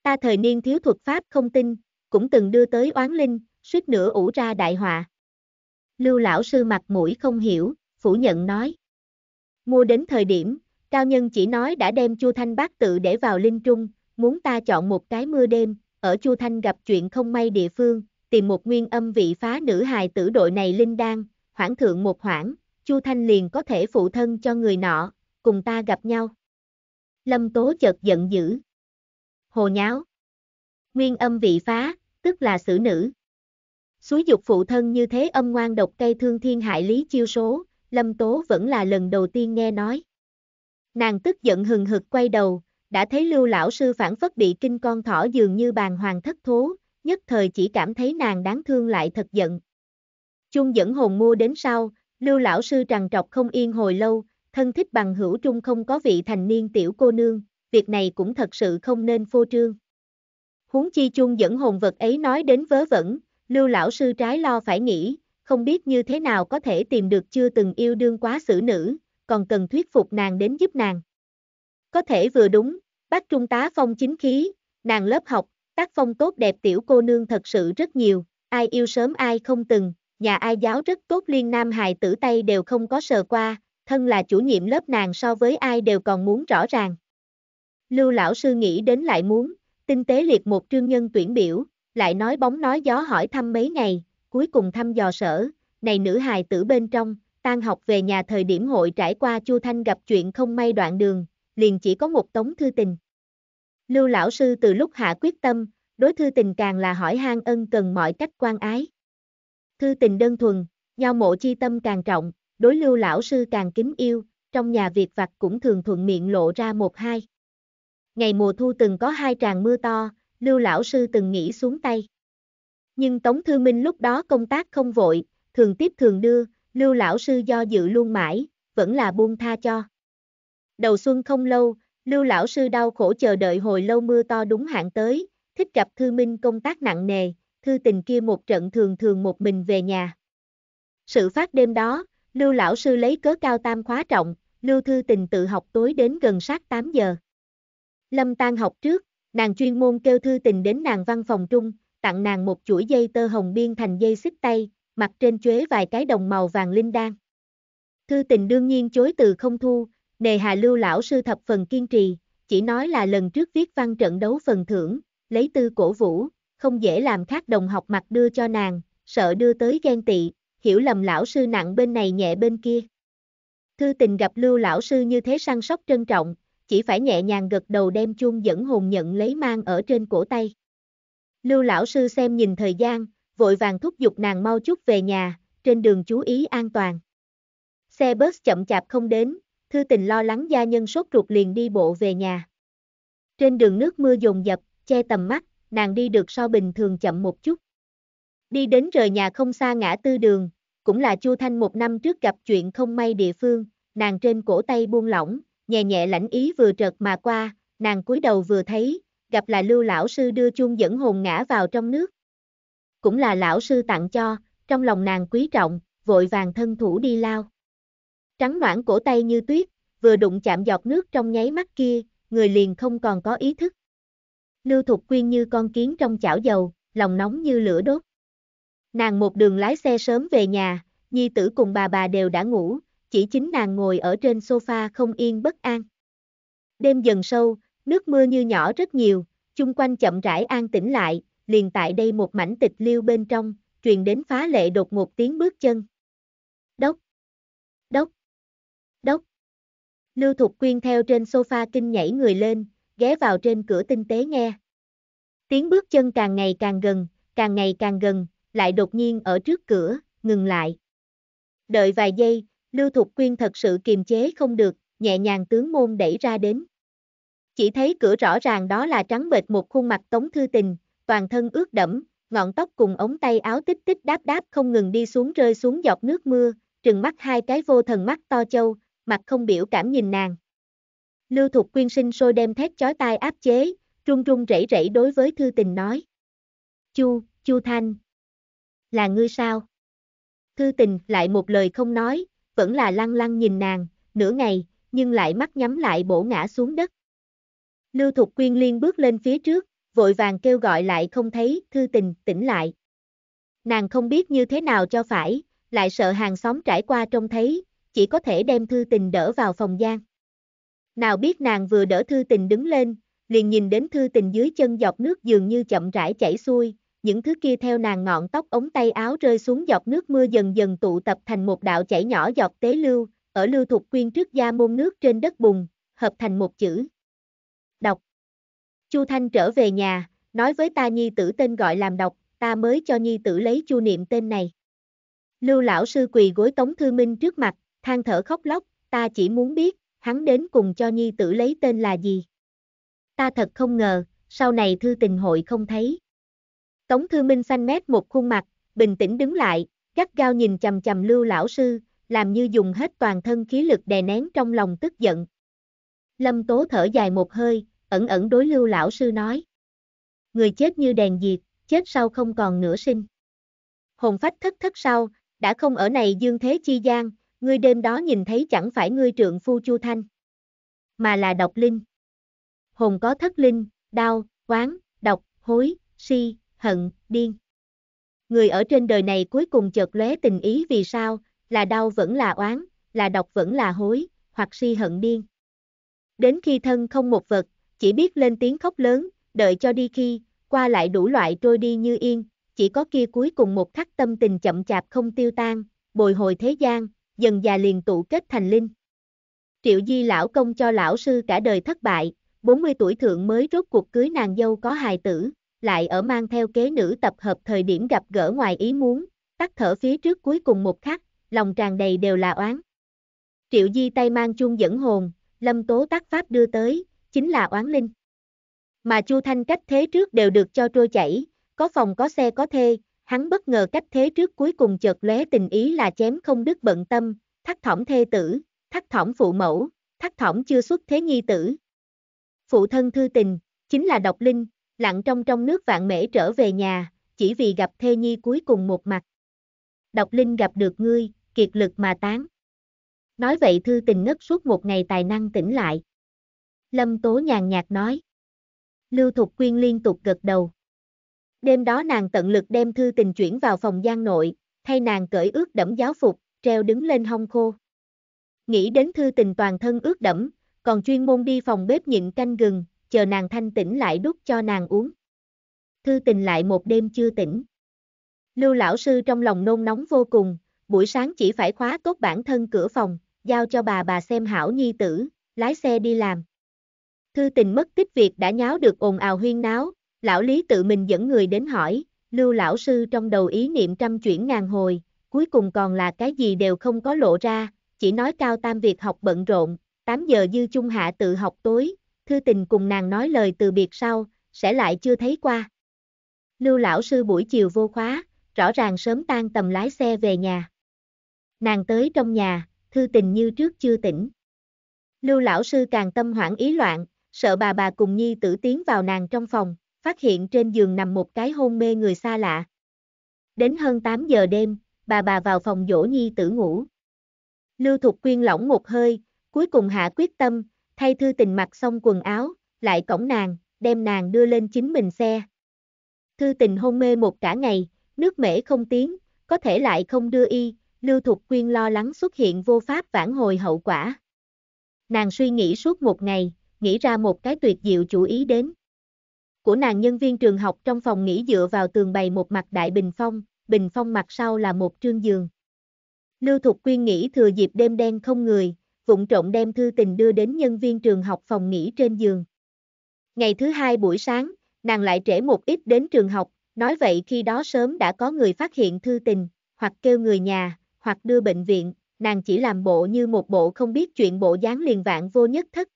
Ta thời niên thiếu thuật pháp không tin, cũng từng đưa tới oán linh, suýt nữa ủ ra đại họa. Lưu lão sư mặt mũi không hiểu, phủ nhận nói. Mua đến thời điểm, cao nhân chỉ nói đã đem Chu Thanh bác tự để vào linh trung, muốn ta chọn một cái mưa đêm, ở Chu Thanh gặp chuyện không may địa phương, tìm một nguyên âm vị phá nữ hài tử đội này linh đan, hoảng thượng một hoảng, Chu Thanh liền có thể phụ thân cho người nọ, cùng ta gặp nhau. Lâm Tố chợt giận dữ. Hồ nháo. Nguyên âm vị phá, tức là xử nữ. Suối dục phụ thân như thế âm ngoan độc cây thương thiên hại lý chiêu số, Lâm Tố vẫn là lần đầu tiên nghe nói. Nàng tức giận hừng hực quay đầu, đã thấy lưu lão sư phản phất bị kinh con thỏ dường như bàn hoàng thất thố, nhất thời chỉ cảm thấy nàng đáng thương lại thật giận. Chung dẫn hồn mua đến sau, lưu lão sư trằn trọc không yên hồi lâu, thân thích bằng hữu trung không có vị thành niên tiểu cô nương, việc này cũng thật sự không nên phô trương. Huống chi chung dẫn hồn vật ấy nói đến vớ vẩn, lưu lão sư trái lo phải nghĩ, không biết như thế nào có thể tìm được chưa từng yêu đương quá xử nữ, còn cần thuyết phục nàng đến giúp nàng. Có thể vừa đúng, bác trung tá phong chính khí, nàng lớp học, tác phong tốt đẹp tiểu cô nương thật sự rất nhiều, ai yêu sớm ai không từng, nhà ai giáo rất tốt liên nam hài tử tay đều không có sờ qua, thân là chủ nhiệm lớp nàng so với ai đều còn muốn rõ ràng. Lưu lão sư nghĩ đến lại muốn, tinh tế liệt một trương nhân tuyển biểu, lại nói bóng nói gió hỏi thăm mấy ngày, cuối cùng thăm dò sở, này nữ hài tử bên trong, tan học về nhà thời điểm hội trải qua Chu Thanh gặp chuyện không may đoạn đường, liền chỉ có một tống thư tình. Lưu lão sư từ lúc hạ quyết tâm, đối thư tình càng là hỏi han ân cần mọi cách quan ái. Thư tình đơn thuần, nhau mộ chi tâm càng trọng, đối lưu lão sư càng kính yêu, trong nhà việc vặt cũng thường thuận miệng lộ ra một hai. Ngày mùa thu từng có hai tràng mưa to, lưu lão sư từng nghĩ xuống tay. Nhưng Tống Thư Minh lúc đó công tác không vội, thường tiếp thường đưa, lưu lão sư do dự luôn mãi, vẫn là buông tha cho. Đầu xuân không lâu, lưu lão sư đau khổ chờ đợi hồi lâu mưa to đúng hạn tới, thích gặp Thư Minh công tác nặng nề, Thư tình kia một trận thường thường một mình về nhà. Sự phát đêm đó, lưu lão sư lấy cớ cao tam khóa trọng, lưu thư tình tự học tối đến gần sát 8 giờ. Lâm tan học trước, nàng chuyên môn kêu thư tình đến nàng văn phòng trung, tặng nàng một chuỗi dây tơ hồng biên thành dây xích tay, mặt trên chuế vài cái đồng màu vàng linh đan. Thư tình đương nhiên chối từ không thu, nề hà lưu lão sư thập phần kiên trì, chỉ nói là lần trước viết văn trận đấu phần thưởng, lấy tư cổ vũ, không dễ làm khác đồng học mặt đưa cho nàng, sợ đưa tới ghen tị, hiểu lầm lão sư nặng bên này nhẹ bên kia. Thư tình gặp lưu lão sư như thế săn sóc trân trọng, chỉ phải nhẹ nhàng gật đầu đem chuông dẫn hồn nhận lấy mang ở trên cổ tay. Lưu lão sư xem nhìn thời gian, vội vàng thúc giục nàng mau chút về nhà, trên đường chú ý an toàn. Xe bus chậm chạp không đến, thư tình lo lắng gia nhân sốt ruột liền đi bộ về nhà. Trên đường nước mưa dồn dập, che tầm mắt, nàng đi được so bình thường chậm một chút. Đi đến rời nhà không xa ngã tư đường, cũng là Chu Thanh một năm trước gặp chuyện không may địa phương, nàng trên cổ tay buông lỏng, nhẹ nhẹ lãnh ý vừa trợt mà qua, nàng cúi đầu vừa thấy, gặp là lưu lão sư đưa chung dẫn hồn ngã vào trong nước. Cũng là lão sư tặng cho, trong lòng nàng quý trọng, vội vàng thân thủ đi lao. Trắng noãn cổ tay như tuyết, vừa đụng chạm giọt nước trong nháy mắt kia, người liền không còn có ý thức. Lưu Thục Quyên như con kiến trong chảo dầu, lòng nóng như lửa đốt. Nàng một đường lái xe sớm về nhà, nhi tử cùng bà bà đều đã ngủ, chỉ chính nàng ngồi ở trên sofa không yên bất an. Đêm dần sâu, nước mưa như nhỏ rất nhiều, chung quanh chậm rãi an tĩnh lại, liền tại đây một mảnh tịch liêu bên trong, truyền đến phá lệ đột ngột tiếng bước chân. Đốc! Đốc! Đốc! Lưu Thục Quyên theo trên sofa kinh nhảy người lên, ghé vào trên cửa tinh tế nghe. Tiếng bước chân càng ngày càng gần, càng ngày càng gần, lại đột nhiên ở trước cửa, ngừng lại. Đợi vài giây, Lưu Thục Quyên thật sự kiềm chế không được, nhẹ nhàng tướng môn đẩy ra đến. Chỉ thấy cửa rõ ràng đó là trắng bệt một khuôn mặt tống thư tình, toàn thân ướt đẫm, ngọn tóc cùng ống tay áo tích tích đáp đáp không ngừng đi xuống rơi xuống giọt nước mưa, trừng mắt hai cái vô thần mắt to châu, mặt không biểu cảm nhìn nàng. Lưu Thục Quyên sinh sôi đem thét chói tai áp chế, run run rẩy rẩy đối với thư tình nói. Chu, Chu Thanh. Là ngươi sao? Thư tình lại một lời không nói, vẫn là lăng lăng nhìn nàng, nửa ngày, nhưng lại mắt nhắm lại bổ ngã xuống đất. Lưu Thục Quyên liên bước lên phía trước, vội vàng kêu gọi lại không thấy, thư tình, tỉnh lại. Nàng không biết như thế nào cho phải, lại sợ hàng xóm trải qua trông thấy, chỉ có thể đem thư tình đỡ vào phòng gian. Nào biết nàng vừa đỡ thư tình đứng lên, liền nhìn đến thư tình dưới chân dọc nước dường như chậm rãi chảy xuôi, những thứ kia theo nàng ngọn tóc ống tay áo rơi xuống giọt nước mưa dần dần tụ tập thành một đạo chảy nhỏ giọt tế lưu, ở lưu thục quyên trước gia môn nước trên đất bùn, hợp thành một chữ. Đọc. Chu Thanh trở về nhà, nói với ta nhi tử tên gọi làm đọc, ta mới cho nhi tử lấy chu niệm tên này. Lưu lão sư quỳ gối Tống Thư Minh trước mặt, than thở khóc lóc, ta chỉ muốn biết, hắn đến cùng cho nhi tử lấy tên là gì. Ta thật không ngờ, sau này thư tình hội không thấy. Tống Thư Minh xanh mét một khuôn mặt, bình tĩnh đứng lại, gắt gao nhìn chầm chầm lưu lão sư, làm như dùng hết toàn thân khí lực đè nén trong lòng tức giận. Lâm Tố thở dài một hơi, ẩn ẩn đối lưu lão sư nói. Người chết như đèn diệt, chết sau không còn nửa sinh. Hồn phách thất thất sau, đã không ở này dương thế chi gian, ngươi đêm đó nhìn thấy chẳng phải ngươi trượng phu Chu Thanh, mà là độc linh. Hồn có thất linh, đau, oán, độc, hối, si, hận, điên. Người ở trên đời này cuối cùng chợt lóe tình ý vì sao, là đau vẫn là oán, là độc vẫn là hối, hoặc si hận điên. Đến khi thân không một vật, chỉ biết lên tiếng khóc lớn, đợi cho đi khi, qua lại đủ loại trôi đi như yên, chỉ có kia cuối cùng một khắc tâm tình chậm chạp không tiêu tan, bồi hồi thế gian, dần già liền tụ kết thành linh. Triệu Di lão công cho lão sư cả đời thất bại, 40 tuổi thượng mới rốt cuộc cưới nàng dâu có hài tử, lại ở mang theo kế nữ tập hợp thời điểm gặp gỡ ngoài ý muốn, tắt thở phía trước cuối cùng một khắc, lòng tràn đầy đều là oán. Triệu Di tay mang chuông dẫn hồn, lâm tố tác pháp đưa tới, chính là oán linh. Mà Chu Thanh cách thế trước đều được cho trôi chảy, có phòng có xe có thê, hắn bất ngờ cách thế trước cuối cùng chợt lóe tình ý là chém không đứt bận tâm, thắt thỏm thê tử, thắt thỏm phụ mẫu, thắt thỏm chưa xuất thế nhi tử. Phụ thân thư tình, chính là độc linh, lặng trong trong nước vạn mễ trở về nhà, chỉ vì gặp thê nhi cuối cùng một mặt. Độc linh gặp được ngươi, kiệt lực mà tán. Nói vậy thư tình ngất suốt một ngày tài năng tỉnh lại. Lâm Tố nhàn nhạt nói. Lưu Thục Quyên liên tục gật đầu. Đêm đó nàng tận lực đem thư tình chuyển vào phòng gian nội, thay nàng cởi ướt đẫm giáo phục, treo đứng lên hông khô. Nghĩ đến thư tình toàn thân ướt đẫm, còn chuyên môn đi phòng bếp nhịn canh gừng, chờ nàng thanh tỉnh lại đút cho nàng uống. Thư tình lại một đêm chưa tỉnh. Lưu lão sư trong lòng nôn nóng vô cùng, buổi sáng chỉ phải khóa tốt bản thân cửa phòng, giao cho bà bà xem hảo nhi tử, lái xe đi làm. Thư tình mất tích việc đã nháo được ồn ào huyên náo, lão lý tự mình dẫn người đến hỏi, lưu lão sư trong đầu ý niệm trăm chuyển ngàn hồi, cuối cùng còn là cái gì đều không có lộ ra, chỉ nói cao tam việc học bận rộn, 8 giờ dư trung hạ tự học tối, thư tình cùng nàng nói lời từ biệt sau, sẽ lại chưa thấy qua. Lưu lão sư buổi chiều vô khóa, rõ ràng sớm tan tầm lái xe về nhà. Nàng tới trong nhà, thư tình như trước chưa tỉnh. Lưu lão sư càng tâm hoảng ý loạn, sợ bà bà cùng nhi tử tiến vào nàng trong phòng, phát hiện trên giường nằm một cái hôn mê người xa lạ. Đến hơn 8 giờ đêm, bà bà vào phòng dỗ nhi tử ngủ. Lưu Thục Quyên lỏng một hơi, cuối cùng hạ quyết tâm, thay thư tình mặc xong quần áo, lại cổng nàng, đem nàng đưa lên chính mình xe. Thư tình hôn mê một cả ngày, nước mễ không tiếng có thể lại không đưa y, Lưu Thục Quyên lo lắng xuất hiện vô pháp vãn hồi hậu quả. Nàng suy nghĩ suốt một ngày, nghĩ ra một cái tuyệt diệu chủ ý đến. Của nàng nhân viên trường học trong phòng nghỉ dựa vào tường bày một mặt đại bình phong, bình phong mặt sau là một trương giường. Lưu Thục Quyên nghĩ thừa dịp đêm đen không người, vụng trộm đem thư tình đưa đến nhân viên trường học phòng nghỉ trên giường. Ngày thứ hai buổi sáng, nàng lại trễ một ít đến trường học, nói vậy khi đó sớm đã có người phát hiện thư tình, hoặc kêu người nhà, hoặc đưa bệnh viện, nàng chỉ làm bộ như một bộ không biết chuyện bộ dáng liền vạn vô nhất thất.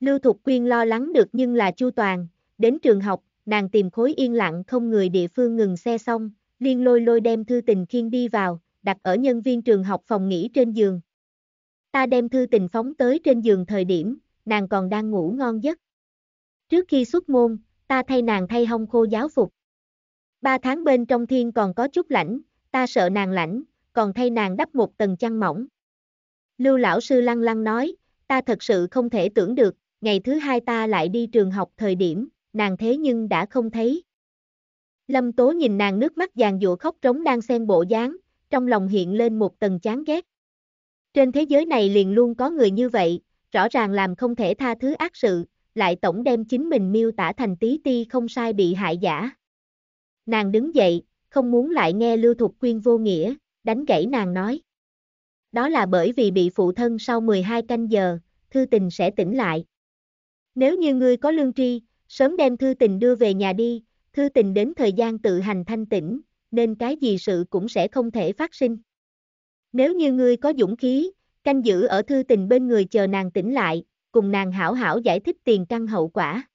Lưu Thục Quyên lo lắng được nhưng là chu toàn, đến trường học, nàng tìm khối yên lặng không người địa phương ngừng xe xong, liên lôi lôi đem thư tình khiên đi vào, đặt ở nhân viên trường học phòng nghỉ trên giường. Ta đem thư tình phóng tới trên giường thời điểm, nàng còn đang ngủ ngon giấc. Trước khi xuất môn, ta thay nàng thay hông khô giáo phục. Ba tháng bên trong thiên còn có chút lạnh, ta sợ nàng lạnh, còn thay nàng đắp một tầng chăn mỏng. Lưu lão sư lăng lăng nói, ta thật sự không thể tưởng được, ngày thứ hai ta lại đi trường học thời điểm, nàng thế nhưng đã không thấy. Lâm Tố nhìn nàng nước mắt giàn dụa khóc trống đang xen bộ dáng, trong lòng hiện lên một tầng chán ghét. Trên thế giới này liền luôn có người như vậy, rõ ràng làm không thể tha thứ ác sự, lại tổng đem chính mình miêu tả thành tí ti không sai bị hại giả. Nàng đứng dậy, không muốn lại nghe Lưu Thục Quyên vô nghĩa, đánh gãy nàng nói. Đó là bởi vì bị phụ thân sau 12 canh giờ, thư tình sẽ tỉnh lại. Nếu như ngươi có lương tri, sớm đem thư tình đưa về nhà đi, thư tình đến thời gian tự hành thanh tĩnh, nên cái gì sự cũng sẽ không thể phát sinh. Nếu như ngươi có dũng khí, canh giữ ở thư tình bên người chờ nàng tỉnh lại, cùng nàng hảo hảo giải thích tiền căn hậu quả.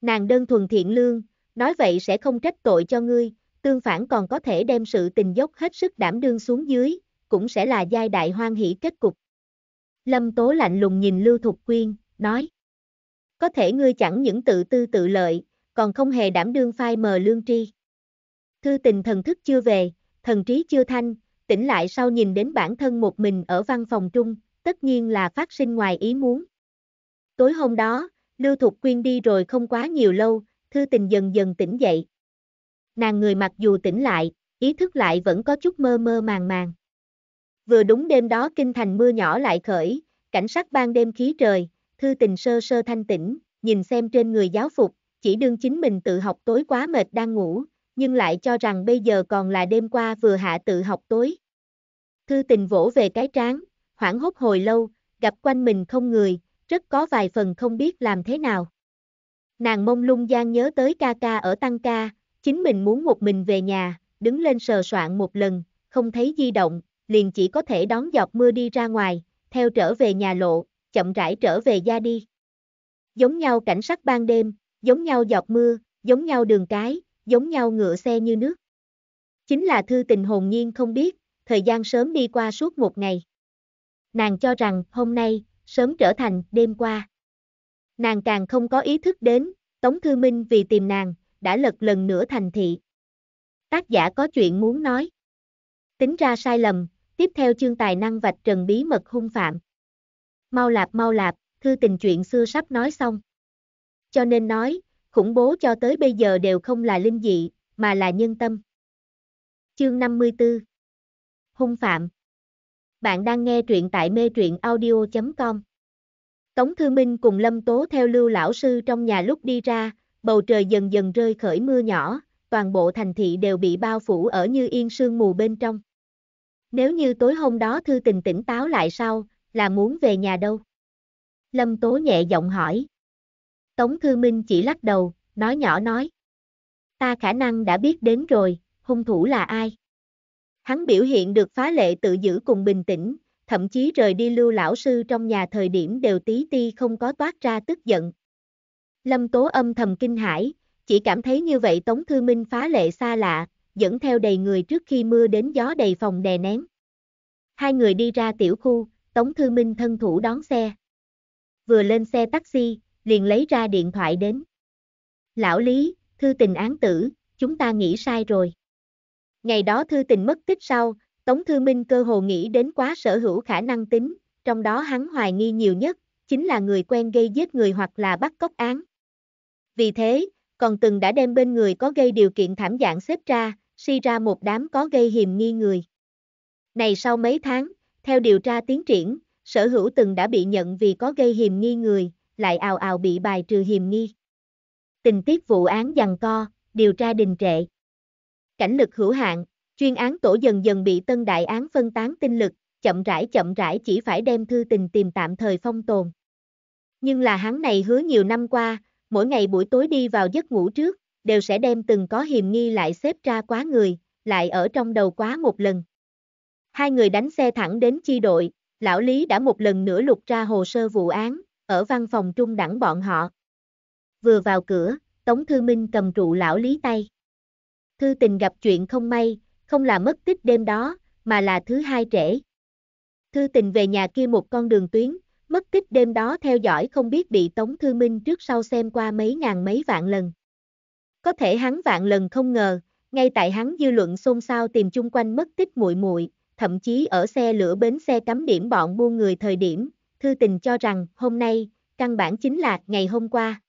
Nàng đơn thuần thiện lương, nói vậy sẽ không trách tội cho ngươi, tương phản còn có thể đem sự tình dốc hết sức đảm đương xuống dưới, cũng sẽ là giai đại hoan hỷ kết cục. Lâm Tố lạnh lùng nhìn Lưu Thục Quyên, nói. Có thể ngươi chẳng những tự tư tự lợi, còn không hề đảm đương phai mờ lương tri. Thư tình thần thức chưa về, thần trí chưa thanh, tỉnh lại sau nhìn đến bản thân một mình ở văn phòng trung, tất nhiên là phát sinh ngoài ý muốn. Tối hôm đó, Lưu Thục Quyên đi rồi không quá nhiều lâu, thư tình dần dần tỉnh dậy. Nàng người mặc dù tỉnh lại, ý thức lại vẫn có chút mơ mơ màng màng. Vừa đúng đêm đó kinh thành mưa nhỏ lại khởi, cảnh sắc ban đêm khí trời, thư tình sơ sơ thanh tĩnh, nhìn xem trên người giáo phục, chỉ đương chính mình tự học tối quá mệt đang ngủ, nhưng lại cho rằng bây giờ còn là đêm qua vừa hạ tự học tối. Thư tình vỗ về cái trán, hoảng hốt hồi lâu, gặp quanh mình không người, rất có vài phần không biết làm thế nào. Nàng mông lung gian nhớ tới ca ca ở tăng ca, chính mình muốn một mình về nhà, đứng lên sờ soạn một lần, không thấy di động, liền chỉ có thể đón giọt mưa đi ra ngoài, theo trở về nhà lộ, chậm rãi trở về gia đi. Giống nhau cảnh sắc ban đêm, giống nhau giọt mưa, giống nhau đường cái, giống nhau ngựa xe như nước. Chính là thư tình hồn nhiên không biết, thời gian sớm đi qua suốt một ngày. Nàng cho rằng hôm nay, sớm trở thành đêm qua. Nàng càng không có ý thức đến, Tống Thư Minh vì tìm nàng, đã lật lần nữa thành thị. Tác giả có chuyện muốn nói. Tính ra sai lầm, tiếp theo chương tài năng vạch trần bí mật hung phạm. Mau lạp mau lạp, thư tình chuyện xưa sắp nói xong. Cho nên nói, khủng bố cho tới bây giờ đều không là linh dị, mà là nhân tâm. Chương 54 Hung phạm Bạn đang nghe truyện tại mê truyện audio.com Tống Thư Minh cùng Lâm Tố theo lưu lão sư trong nhà lúc đi ra, bầu trời dần dần rơi khởi mưa nhỏ, toàn bộ thành thị đều bị bao phủ ở như yên sương mù bên trong. Nếu như tối hôm đó Thư Tình tỉnh táo lại sau, là muốn về nhà đâu? Lâm Tố nhẹ giọng hỏi. Tống Thư Minh chỉ lắc đầu, nói nhỏ nói. Ta khả năng đã biết đến rồi, hung thủ là ai? Hắn biểu hiện được phá lệ tự giữ cùng bình tĩnh, thậm chí rời đi lưu lão sư trong nhà thời điểm đều tí ti không có toát ra tức giận. Lâm Tố âm thầm kinh hãi, chỉ cảm thấy như vậy Tống Thư Minh phá lệ xa lạ, dẫn theo đầy người trước khi mưa đến gió đầy phòng đè nén. Hai người đi ra tiểu khu, Tống Thư Minh thân thủ đón xe. Vừa lên xe taxi, liền lấy ra điện thoại đến. Lão Lý, thư tình án tử, chúng ta nghĩ sai rồi. Ngày đó thư tình mất tích sau, Tống Thư Minh cơ hồ nghĩ đến quá sở hữu khả năng tính, trong đó hắn hoài nghi nhiều nhất, chính là người quen gây giết người hoặc là bắt cóc án. Vì thế, còn từng đã đem bên người có gây điều kiện thảm dạng xếp ra, suy ra một đám có gây hiềm nghi người. Này sau mấy tháng, theo điều tra tiến triển, sở hữu từng đã bị nhận vì có gây hiềm nghi người, lại ào ào bị bài trừ hiềm nghi. Tình tiết vụ án giằng co, điều tra đình trệ. Cảnh lực hữu hạn, chuyên án tổ dần dần bị tân đại án phân tán tinh lực, chậm rãi chậm rãi chỉ phải đem thư tình tìm tạm thời phong tồn. Nhưng là hắn này hứa nhiều năm qua, mỗi ngày buổi tối đi vào giấc ngủ trước, đều sẽ đem từng có hiềm nghi lại xếp ra quá người, lại ở trong đầu quá một lần. Hai người đánh xe thẳng đến chi đội, lão Lý đã một lần nữa lục ra hồ sơ vụ án, ở văn phòng trung đẳng bọn họ. Vừa vào cửa, Tống Thư Minh cầm trụ lão Lý tay. Thư tình gặp chuyện không may, không là mất tích đêm đó, mà là thứ hai trễ. Thư tình về nhà kia một con đường tuyến, mất tích đêm đó theo dõi không biết bị Tống Thư Minh trước sau xem qua mấy ngàn mấy vạn lần. Có thể hắn vạn lần không ngờ, ngay tại hắn dư luận xôn xao tìm chung quanh mất tích muội muội, thậm chí ở xe lửa bến xe cắm điểm bọn buôn người thời điểm, thư tình cho rằng hôm nay, căn bản chính là ngày hôm qua.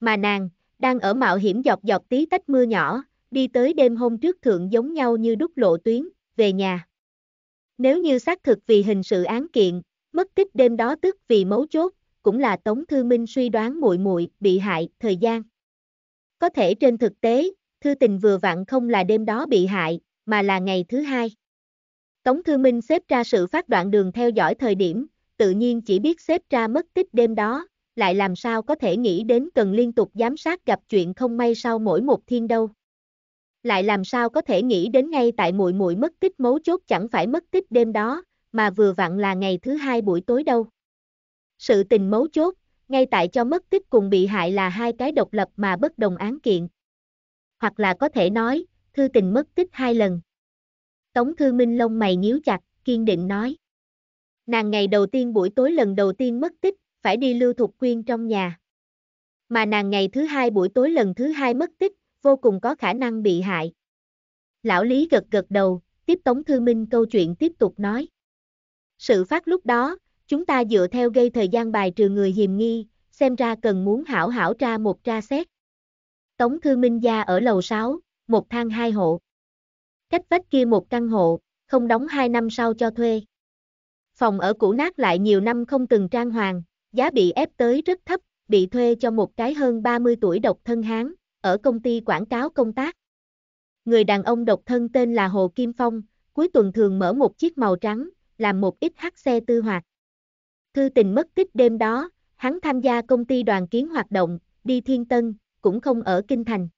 Mà nàng, đang ở mạo hiểm dọc dọc tí tách mưa nhỏ, đi tới đêm hôm trước thượng giống nhau như đúc lộ tuyến, về nhà. Nếu như xác thực vì hình sự án kiện, mất tích đêm đó tức vì mấu chốt, cũng là Tống Thư Minh suy đoán muội muội bị hại, thời gian. Có thể trên thực tế, Thư Tình vừa vặn không là đêm đó bị hại, mà là ngày thứ hai. Tống Thư Minh xếp ra sự phát đoạn đường theo dõi thời điểm, tự nhiên chỉ biết xếp ra mất tích đêm đó, lại làm sao có thể nghĩ đến cần liên tục giám sát gặp chuyện không may sau mỗi một thiên đâu. Lại làm sao có thể nghĩ đến ngay tại muội muội mất tích mấu chốt chẳng phải mất tích đêm đó, mà vừa vặn là ngày thứ hai buổi tối đâu. Sự tình mấu chốt, ngay tại cho mất tích cùng bị hại là hai cái độc lập mà bất đồng án kiện. Hoặc là có thể nói, thư tình mất tích hai lần. Tống Thư Minh lông mày nhíu chặt, kiên định nói. Nàng ngày đầu tiên buổi tối lần đầu tiên mất tích, phải đi lưu thục quyên trong nhà. Mà nàng ngày thứ hai buổi tối lần thứ hai mất tích, vô cùng có khả năng bị hại. Lão Lý gật gật đầu, tiếp Tống Thư Minh câu chuyện tiếp tục nói. Sự phát lúc đó, chúng ta dựa theo gây thời gian bài trừ người hiềm nghi, xem ra cần muốn hảo hảo tra một tra xét. Tống Thư Minh gia ở lầu 6, một thang hai hộ. Cách vách kia một căn hộ, không đóng hai năm sau cho thuê. Phòng ở cũ nát lại nhiều năm không từng trang hoàng, giá bị ép tới rất thấp, bị thuê cho một cái hơn 30 tuổi độc thân hán, ở công ty quảng cáo công tác. Người đàn ông độc thân tên là Hồ Kim Phong, cuối tuần thường mở một chiếc màu trắng, làm một ít hắc xe tư hoạt. Thư tình mất tích đêm đó, hắn tham gia công ty đoàn kiến hoạt động, đi Thiên Tân, cũng không ở Kinh Thành.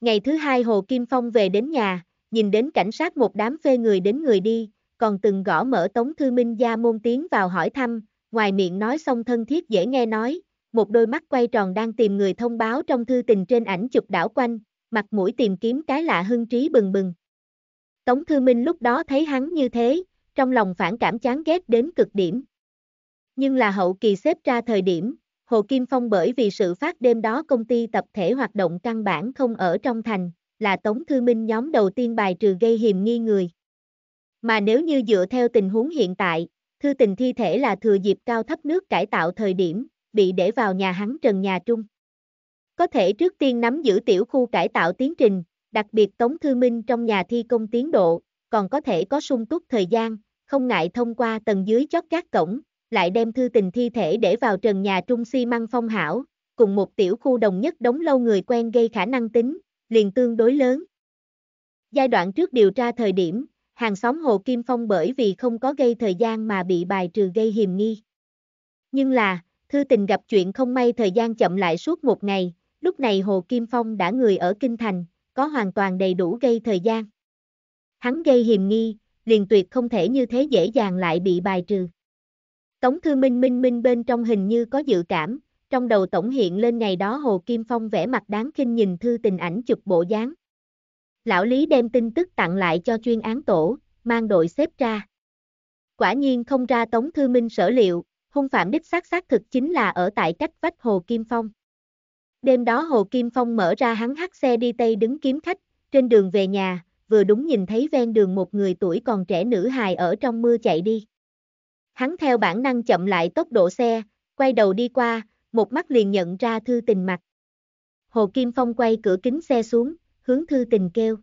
Ngày thứ hai Hồ Kim Phong về đến nhà, nhìn đến cảnh sát một đám phê người đến người đi, còn từng gõ mở Tống Thư Minh gia môn tiến vào hỏi thăm, ngoài miệng nói xong thân thiết dễ nghe nói, một đôi mắt quay tròn đang tìm người thông báo trong thư tình trên ảnh chụp đảo quanh, mặt mũi tìm kiếm cái lạ hưng trí bừng bừng. Tống Thư Minh lúc đó thấy hắn như thế, trong lòng phản cảm chán ghét đến cực điểm. Nhưng là hậu kỳ xếp ra thời điểm, Hồ Kim Phong bởi vì sự phát đêm đó công ty tập thể hoạt động căn bản không ở trong thành, là Tống Thư Minh nhóm đầu tiên bài trừ gây hiềm nghi người. Mà nếu như dựa theo tình huống hiện tại, thư tình thi thể là thừa dịp cao thấp nước cải tạo thời điểm, bị để vào nhà hắn trần nhà trung. Có thể trước tiên nắm giữ tiểu khu cải tạo tiến trình, đặc biệt Tống Thư Minh trong nhà thi công tiến độ, còn có thể có sung túc thời gian, không ngại thông qua tầng dưới chót các cổng, lại đem thư tình thi thể để vào trần nhà trung xi si măng phong hảo, cùng một tiểu khu đồng nhất đống lâu người quen gây khả năng tính, liền tương đối lớn. Giai đoạn trước điều tra thời điểm, hàng xóm Hồ Kim Phong bởi vì không có gây thời gian mà bị bài trừ gây hiềm nghi. Nhưng là, thư tình gặp chuyện không may thời gian chậm lại suốt một ngày, lúc này Hồ Kim Phong đã người ở Kinh Thành, có hoàn toàn đầy đủ gây thời gian. Hắn gây hiềm nghi, liền tuyệt không thể như thế dễ dàng lại bị bài trừ. Tống Thư Minh Minh Minh bên trong hình như có dự cảm, trong đầu tổng hiện lên ngày đó Hồ Kim Phong vẽ mặt đáng kinh nhìn thư tình ảnh chụp bộ dáng. Lão Lý đem tin tức tặng lại cho chuyên án tổ, mang đội xếp ra. Quả nhiên không ra Tống Thư Minh sở liệu, hung phạm đích xác xác thực chính là ở tại cách vách Hồ Kim Phong. Đêm đó Hồ Kim Phong mở ra hắn hắt xe đi Tây đứng kiếm khách, trên đường về nhà, vừa đúng nhìn thấy ven đường một người tuổi còn trẻ nữ hài ở trong mưa chạy đi. Hắn theo bản năng chậm lại tốc độ xe, quay đầu đi qua, một mắt liền nhận ra thư tình mặt. Hồ Kim Phong quay cửa kính xe xuống, hướng thư tình kêu.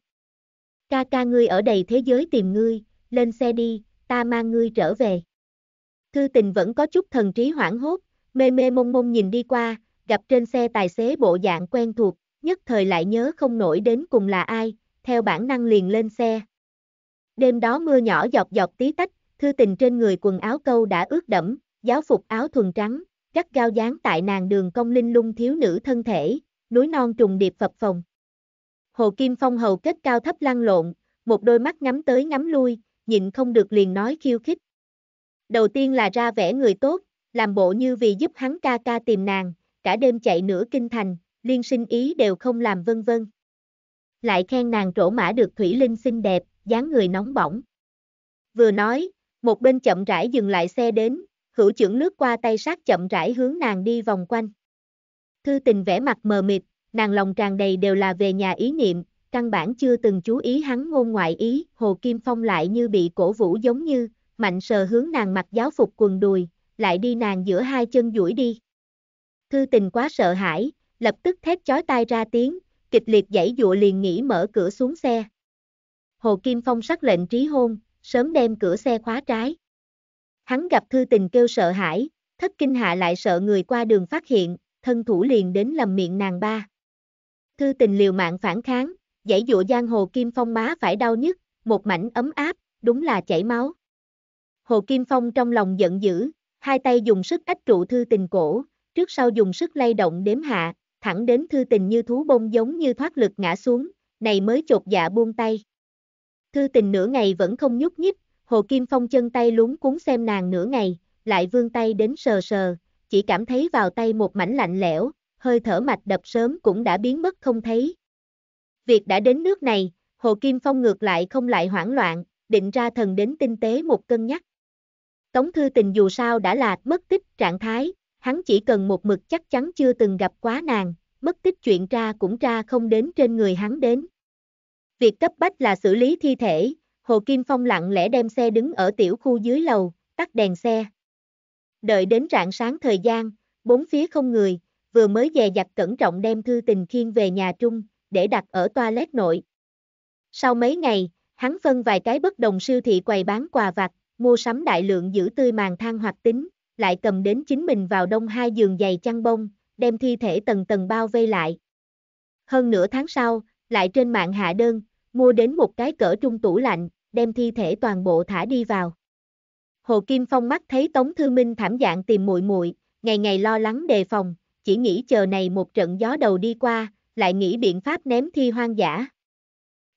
Ca ca ngươi ở đầy thế giới tìm ngươi, lên xe đi, ta mang ngươi trở về. Thư tình vẫn có chút thần trí hoảng hốt, mê mê mông mông nhìn đi qua, gặp trên xe tài xế bộ dạng quen thuộc, nhất thời lại nhớ không nổi đến cùng là ai, theo bản năng liền lên xe. Đêm đó mưa nhỏ giọt giọt tí tách, thư tình trên người quần áo câu đã ướt đẫm, giáo phục áo thuần trắng, gắt gao dáng tại nàng đường công linh lung thiếu nữ thân thể, núi non trùng điệp phập phồng. Hồ Kim Phong hầu kết cao thấp lăn lộn, một đôi mắt ngắm tới ngắm lui, nhịn không được liền nói khiêu khích. Đầu tiên là ra vẻ người tốt, làm bộ như vì giúp hắn ca ca tìm nàng, cả đêm chạy nửa kinh thành, liên sinh ý đều không làm vân vân. Lại khen nàng trổ mã được Thủy Linh xinh đẹp, dáng người nóng bỏng. Vừa nói, một bên chậm rãi dừng lại xe đến, hữu trưởng lướt qua tay sát chậm rãi hướng nàng đi vòng quanh. Thư tình vẽ mặt mờ mịt, nàng lòng tràn đầy đều là về nhà ý niệm, căn bản chưa từng chú ý hắn ngôn ngoại ý, Hồ Kim Phong lại như bị cổ vũ giống như, mạnh sờ hướng nàng mặc giáo phục quần đùi, lại đi nàng giữa hai chân duỗi đi. Thư tình quá sợ hãi, lập tức thét chói tai ra tiếng, kịch liệt dãy dụa liền nghĩ mở cửa xuống xe. Hồ Kim Phong sắc lệnh trí hôn, sớm đem cửa xe khóa trái. Hắn gặp thư tình kêu sợ hãi, thất kinh hạ lại sợ người qua đường phát hiện, thân thủ liền đến lầm miệng nàng ba. Thư tình liều mạng phản kháng, dãy dụa giang hồ Kim Phong má phải đau nhức, một mảnh ấm áp, đúng là chảy máu. Hồ Kim Phong trong lòng giận dữ, hai tay dùng sức ách trụ thư tình cổ, trước sau dùng sức lay động đếm hạ, thẳng đến thư tình như thú bông giống như thoát lực ngã xuống, này mới chột dạ buông tay. Thư tình nửa ngày vẫn không nhúc nhích, Hồ Kim Phong chân tay lúng cuốn xem nàng nửa ngày, lại vươn tay đến sờ sờ, chỉ cảm thấy vào tay một mảnh lạnh lẽo, hơi thở mạch đập sớm cũng đã biến mất không thấy. Việc đã đến nước này, Hồ Kim Phong ngược lại không lại hoảng loạn, định ra thần đến tinh tế một cân nhắc. Tống Thư Tình dù sao đã là mất tích trạng thái, hắn chỉ cần một mực chắc chắn chưa từng gặp quá nàng, mất tích chuyện ra cũng ra không đến trên người hắn đến. Việc cấp bách là xử lý thi thể, Hồ Kim Phong lặng lẽ đem xe đứng ở tiểu khu dưới lầu, tắt đèn xe. Đợi đến rạng sáng thời gian, bốn phía không người, vừa mới dè dặt cẩn trọng đem thư tình khiên về nhà trung, để đặt ở toilet nội. Sau mấy ngày, hắn phân vài cái bất đồng siêu thị quầy bán quà vặt, mua sắm đại lượng giữ tươi màng than hoạt tính, lại cầm đến chính mình vào đông hai giường dày chăn bông, đem thi thể tầng tầng bao vây lại. Hơn nửa tháng sau, lại trên mạng hạ đơn, mua đến một cái cỡ trung tủ lạnh, đem thi thể toàn bộ thả đi vào. Hồ Kim Phong mắt thấy Tống Thư Minh thảm dạng tìm muội muội, ngày ngày lo lắng đề phòng, chỉ nghĩ chờ này một trận gió đầu đi qua, lại nghĩ biện pháp ném thi hoang dã.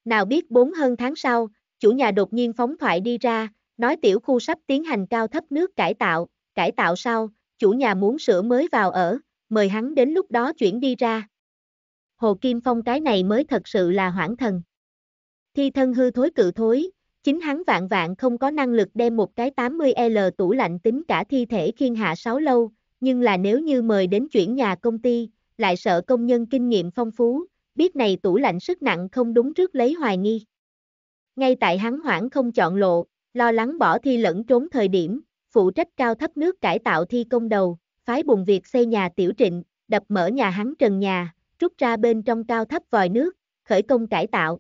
Nào biết bốn hơn tháng sau, chủ nhà đột nhiên phóng thoại đi ra, nói tiểu khu sắp tiến hành cao thấp nước cải tạo, cải tạo sau, chủ nhà muốn sửa mới vào ở, mời hắn đến lúc đó chuyển đi ra. Hồ Kim Phong cái này mới thật sự là hoảng thần. Thi thân hư thối cự thối, chính hắn vạn vạn không có năng lực đem một cái 80L tủ lạnh tính cả thi thể khiên hạ 6 lâu, nhưng là nếu như mời đến chuyển nhà công ty, lại sợ công nhân kinh nghiệm phong phú, biết này tủ lạnh sức nặng không đúng trước lấy hoài nghi. Ngay tại hắn hoảng không chọn lộ, lo lắng bỏ thi lẫn trốn thời điểm, phụ trách cao thấp nước cải tạo thi công đầu, phái bùng việc xây nhà tiểu trịnh, đập mở nhà hắn trần nhà, rút ra bên trong cao thấp vòi nước, khởi công cải tạo.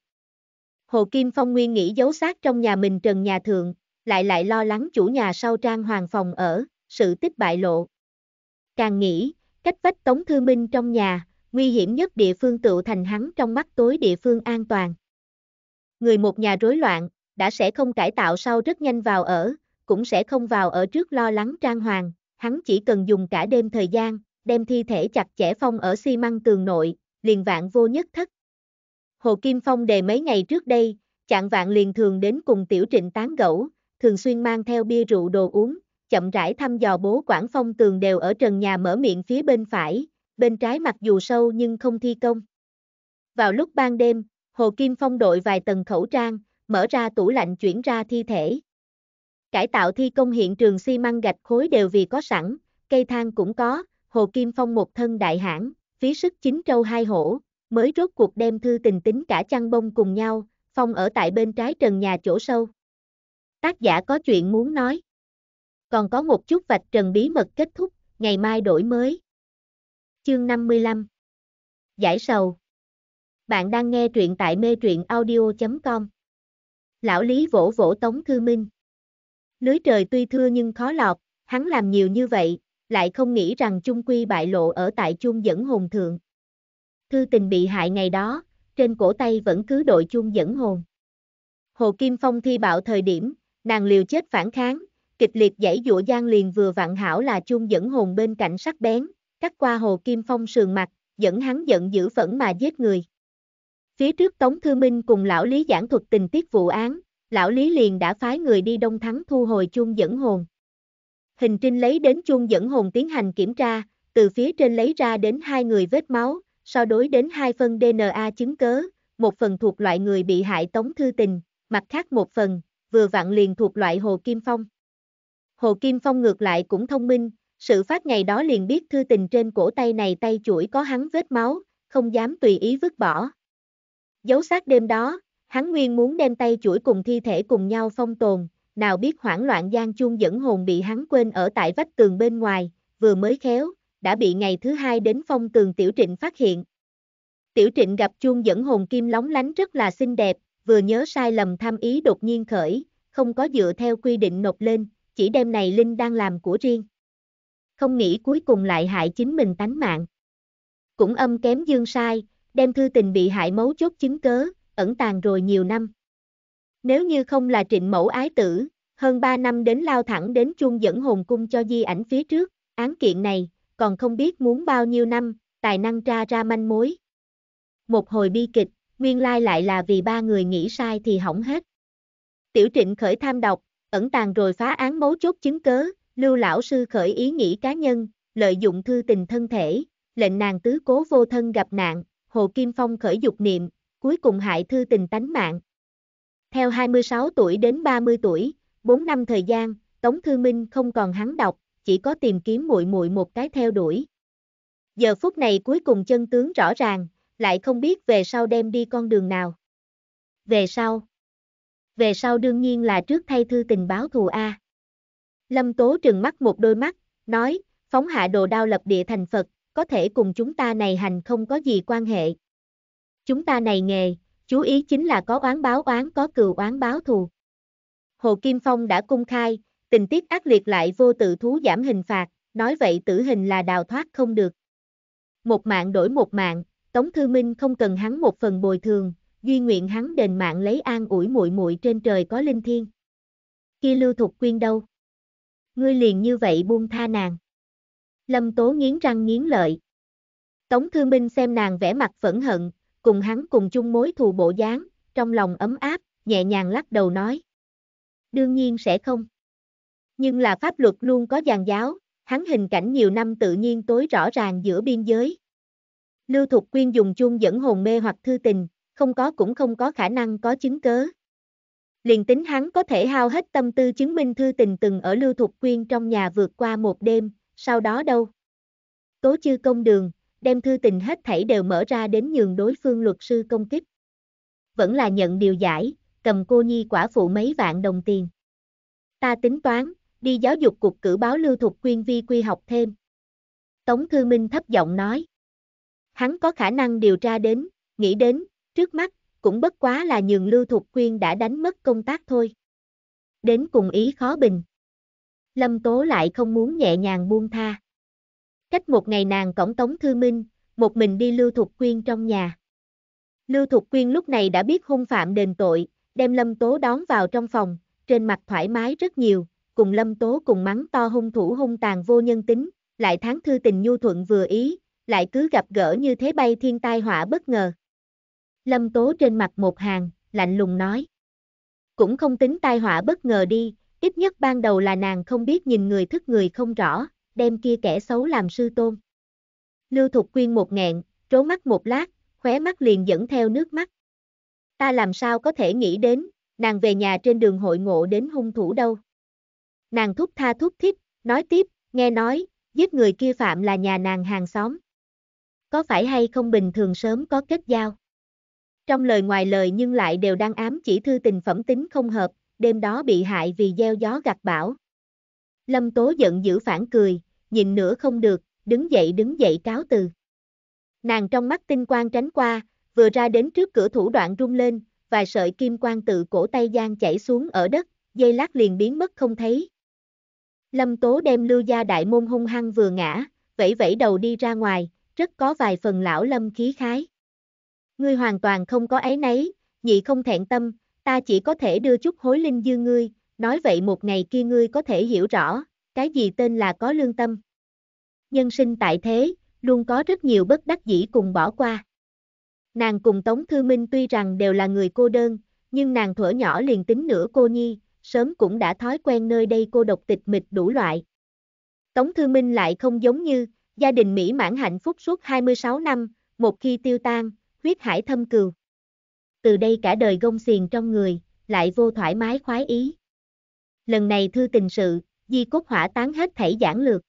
Hồ Kim Phong nguyên nghĩ giấu xác trong nhà mình trần nhà thượng, lại lại lo lắng chủ nhà sau trang hoàng phòng ở, sự tích bại lộ. Càng nghĩ, cách vách Tống Thư Minh trong nhà, nguy hiểm nhất địa phương tự thành hắn trong mắt tối địa phương an toàn. Người một nhà rối loạn, đã sẽ không cải tạo sau rất nhanh vào ở, cũng sẽ không vào ở trước lo lắng trang hoàng, hắn chỉ cần dùng cả đêm thời gian, đem thi thể chặt chẽ phong ở xi măng tường nội, liền vạn vô nhất thất. Hồ Kim Phong đề mấy ngày trước đây, chạng vạn liền thường đến cùng tiểu trịnh tán gẫu, thường xuyên mang theo bia rượu đồ uống, chậm rãi thăm dò bố quản phong tường đều ở trần nhà mở miệng phía bên phải, bên trái mặc dù sâu nhưng không thi công. Vào lúc ban đêm, Hồ Kim Phong đội vài tầng khẩu trang, mở ra tủ lạnh chuyển ra thi thể. Cải tạo thi công hiện trường xi măng gạch khối đều vì có sẵn, cây thang cũng có, Hồ Kim Phong một thân đại hãn, phí sức chín trâu hai hổ, mới rốt cuộc đem thư tình tính cả chăn bông cùng nhau, Phong ở tại bên trái trần nhà chỗ sâu. Tác giả có chuyện muốn nói. Còn có một chút vạch trần bí mật kết thúc, ngày mai đổi mới. Chương 55 Giải sầu Bạn đang nghe truyện tại mê truyện audio.com Lão Lý vỗ vỗ Tống Thư Minh. Lưới trời tuy thưa nhưng khó lọt, hắn làm nhiều như vậy, lại không nghĩ rằng chung quy bại lộ ở tại chuông dẫn hồn thượng. Thư tình bị hại ngày đó, trên cổ tay vẫn cứ đội chuông dẫn hồn. Hồ Kim Phong thi bạo thời điểm, nàng liều chết phản kháng, kịch liệt giải dụa gian liền vừa vặn hảo là chuông dẫn hồn bên cạnh sắc bén, cắt qua Hồ Kim Phong sườn mặt, dẫn hắn giận dữ phẫn mà giết người. Phía trước Tống Thư Minh cùng lão Lý giảng thuật tình tiết vụ án, lão Lý liền đã phái người đi Đông Thắng thu hồi chuông dẫn hồn. Hình trinh lấy đến chuông dẫn hồn tiến hành kiểm tra, từ phía trên lấy ra đến hai người vết máu, so đối đến hai phân DNA chứng cớ, một phần thuộc loại người bị hại Tống Thư Tình, mặt khác một phần, vừa vặn liền thuộc loại Hồ Kim Phong. Hồ Kim Phong ngược lại cũng thông minh, sự phát ngày đó liền biết Thư Tình trên cổ tay này tay chuỗi có hắn vết máu, không dám tùy ý vứt bỏ. Giấu sát đêm đó, hắn nguyên muốn đem tay chuỗi cùng thi thể cùng nhau phong tồn, nào biết hoảng loạn gian chuông dẫn hồn bị hắn quên ở tại vách tường bên ngoài, vừa mới khéo, đã bị ngày thứ hai đến phong tường Tiểu Trịnh phát hiện. Tiểu Trịnh gặp chuông dẫn hồn kim lóng lánh rất là xinh đẹp, vừa nhớ sai lầm tham ý đột nhiên khởi, không có dựa theo quy định nộp lên, chỉ đem này Linh đang làm của riêng. Không nghĩ cuối cùng lại hại chính mình tánh mạng. Cũng âm kém dương sai, đem thư tình bị hại mấu chốt chứng cớ, ẩn tàng rồi nhiều năm. Nếu như không là trịnh mẫu ái tử, hơn 3 năm đến lao thẳng đến chuông dẫn hồn cung cho di ảnh phía trước, án kiện này, còn không biết muốn bao nhiêu năm, tài năng tra ra manh mối. Một hồi bi kịch, nguyên lai lại là vì ba người nghĩ sai thì hỏng hết. Tiểu trịnh khởi tham độc, ẩn tàng rồi phá án mấu chốt chứng cớ, lưu lão sư khởi ý nghĩ cá nhân, lợi dụng thư tình thân thể, lệnh nàng tứ cố vô thân gặp nạn, Hồ Kim Phong khởi dục niệm, cuối cùng hại thư tình tánh mạng. Theo 26 tuổi đến 30 tuổi, 4 năm thời gian, Tống Thư Minh không còn hắn đọc, chỉ có tìm kiếm muội muội một cái theo đuổi. Giờ phút này cuối cùng chân tướng rõ ràng, lại không biết về sau đem đi con đường nào. Về sau. Về sau đương nhiên là trước thay thư tình báo thù A. Lâm Tố trừng mắt một đôi mắt, nói, phóng hạ đồ đao lập địa thành Phật, có thể cùng chúng ta này hành không có gì quan hệ. Chúng ta này nghề, chú ý chính là có oán báo oán có cừu oán báo thù. Hồ Kim Phong đã cung khai, tình tiết ác liệt lại vô tự thú giảm hình phạt, nói vậy tử hình là đào thoát không được. Một mạng đổi một mạng, Tống Thư Minh không cần hắn một phần bồi thường, duy nguyện hắn đền mạng lấy an ủi muội muội trên trời có linh thiên. Kia Lưu Thục Quyên đâu? Ngươi liền như vậy buông tha nàng. Lâm Tố nghiến răng nghiến lợi. Tống Thư Minh xem nàng vẻ mặt phẫn hận, cùng hắn cùng chung mối thù bộ dáng, trong lòng ấm áp, nhẹ nhàng lắc đầu nói. Đương nhiên sẽ không. Nhưng là pháp luật luôn có giàn giáo, hắn hình cảnh nhiều năm tự nhiên tối rõ ràng giữa biên giới. Lưu Thục Quyên dùng chung dẫn hồn mê hoặc thư tình, không có cũng không có khả năng có chứng cớ. Liền tính hắn có thể hao hết tâm tư chứng minh thư tình từng ở Lưu Thục Quyên trong nhà vượt qua một đêm, sau đó đâu? Tố chư công đường, đem thư tình hết thảy đều mở ra đến nhường đối phương luật sư công kích. Vẫn là nhận điều giải, cầm cô nhi quả phụ mấy vạn đồng tiền. Ta tính toán, đi giáo dục cục cử báo lưu thuộc quyên vi quy học thêm. Tống Thư Minh thấp giọng nói. Hắn có khả năng điều tra đến, nghĩ đến, trước mắt, cũng bất quá là nhường lưu thuộc quyên đã đánh mất công tác thôi. Đến cùng ý khó bình. Lâm Tố lại không muốn nhẹ nhàng buông tha. Cách một ngày nàng cổng Tống Thư Minh, một mình đi Lưu Thục Quyên trong nhà. Lưu Thục Quyên lúc này đã biết hung phạm đền tội, đem Lâm Tố đón vào trong phòng, trên mặt thoải mái rất nhiều, cùng Lâm Tố cùng mắng to hung thủ hung tàn vô nhân tính, lại tháng thư tình nhu thuận vừa ý, lại cứ gặp gỡ như thế bay thiên tai họa bất ngờ. Lâm Tố trên mặt một hàng, lạnh lùng nói. Cũng không tính tai họa bất ngờ đi, ít nhất ban đầu là nàng không biết nhìn người thức người không rõ, đem kia kẻ xấu làm sư tôn. Lưu Thục Quyên một nghẹn, trố mắt một lát, khóe mắt liền dẫn theo nước mắt. Ta làm sao có thể nghĩ đến, nàng về nhà trên đường hội ngộ đến hung thủ đâu. Nàng thúc tha thúc thích, nói tiếp, nghe nói, giết người kia phạm là nhà nàng hàng xóm. Có phải hay không bình thường sớm có kết giao? Trong lời ngoài lời nhưng lại đều đang ám chỉ thư tình phẩm tính không hợp, đêm đó bị hại vì gieo gió gặt bão. Lâm Tố giận dữ phản cười, nhìn nữa không được, đứng dậy đứng dậy cáo từ. Nàng trong mắt tinh quang tránh qua, vừa ra đến trước cửa thủ đoạn rung lên, vài sợi kim quang tự cổ tay gian chảy xuống ở đất, dây lát liền biến mất không thấy. Lâm Tố đem lưu gia đại môn hung hăng vừa ngã, vẫy vẫy đầu đi ra ngoài, rất có vài phần lão lâm khí khái. Ngươi hoàn toàn không có ấy nấy, nhị không thẹn tâm, ta chỉ có thể đưa chút hối linh dư ngươi, nói vậy một ngày kia ngươi có thể hiểu rõ, cái gì tên là có lương tâm. Nhân sinh tại thế, luôn có rất nhiều bất đắc dĩ cùng bỏ qua. Nàng cùng Tống Thư Minh tuy rằng đều là người cô đơn, nhưng nàng thuở nhỏ liền tính nửa cô nhi, sớm cũng đã thói quen nơi đây cô độc tịch mịch đủ loại. Tống Thư Minh lại không giống như, gia đình mỹ mãn hạnh phúc suốt 26 năm, một khi tiêu tan, huyết hải thâm cừu. Từ đây cả đời gông xiềng trong người, lại vô thoải mái khoái ý. Lần này thư tình sự, di cốt hỏa tán hết thảy giảng lược.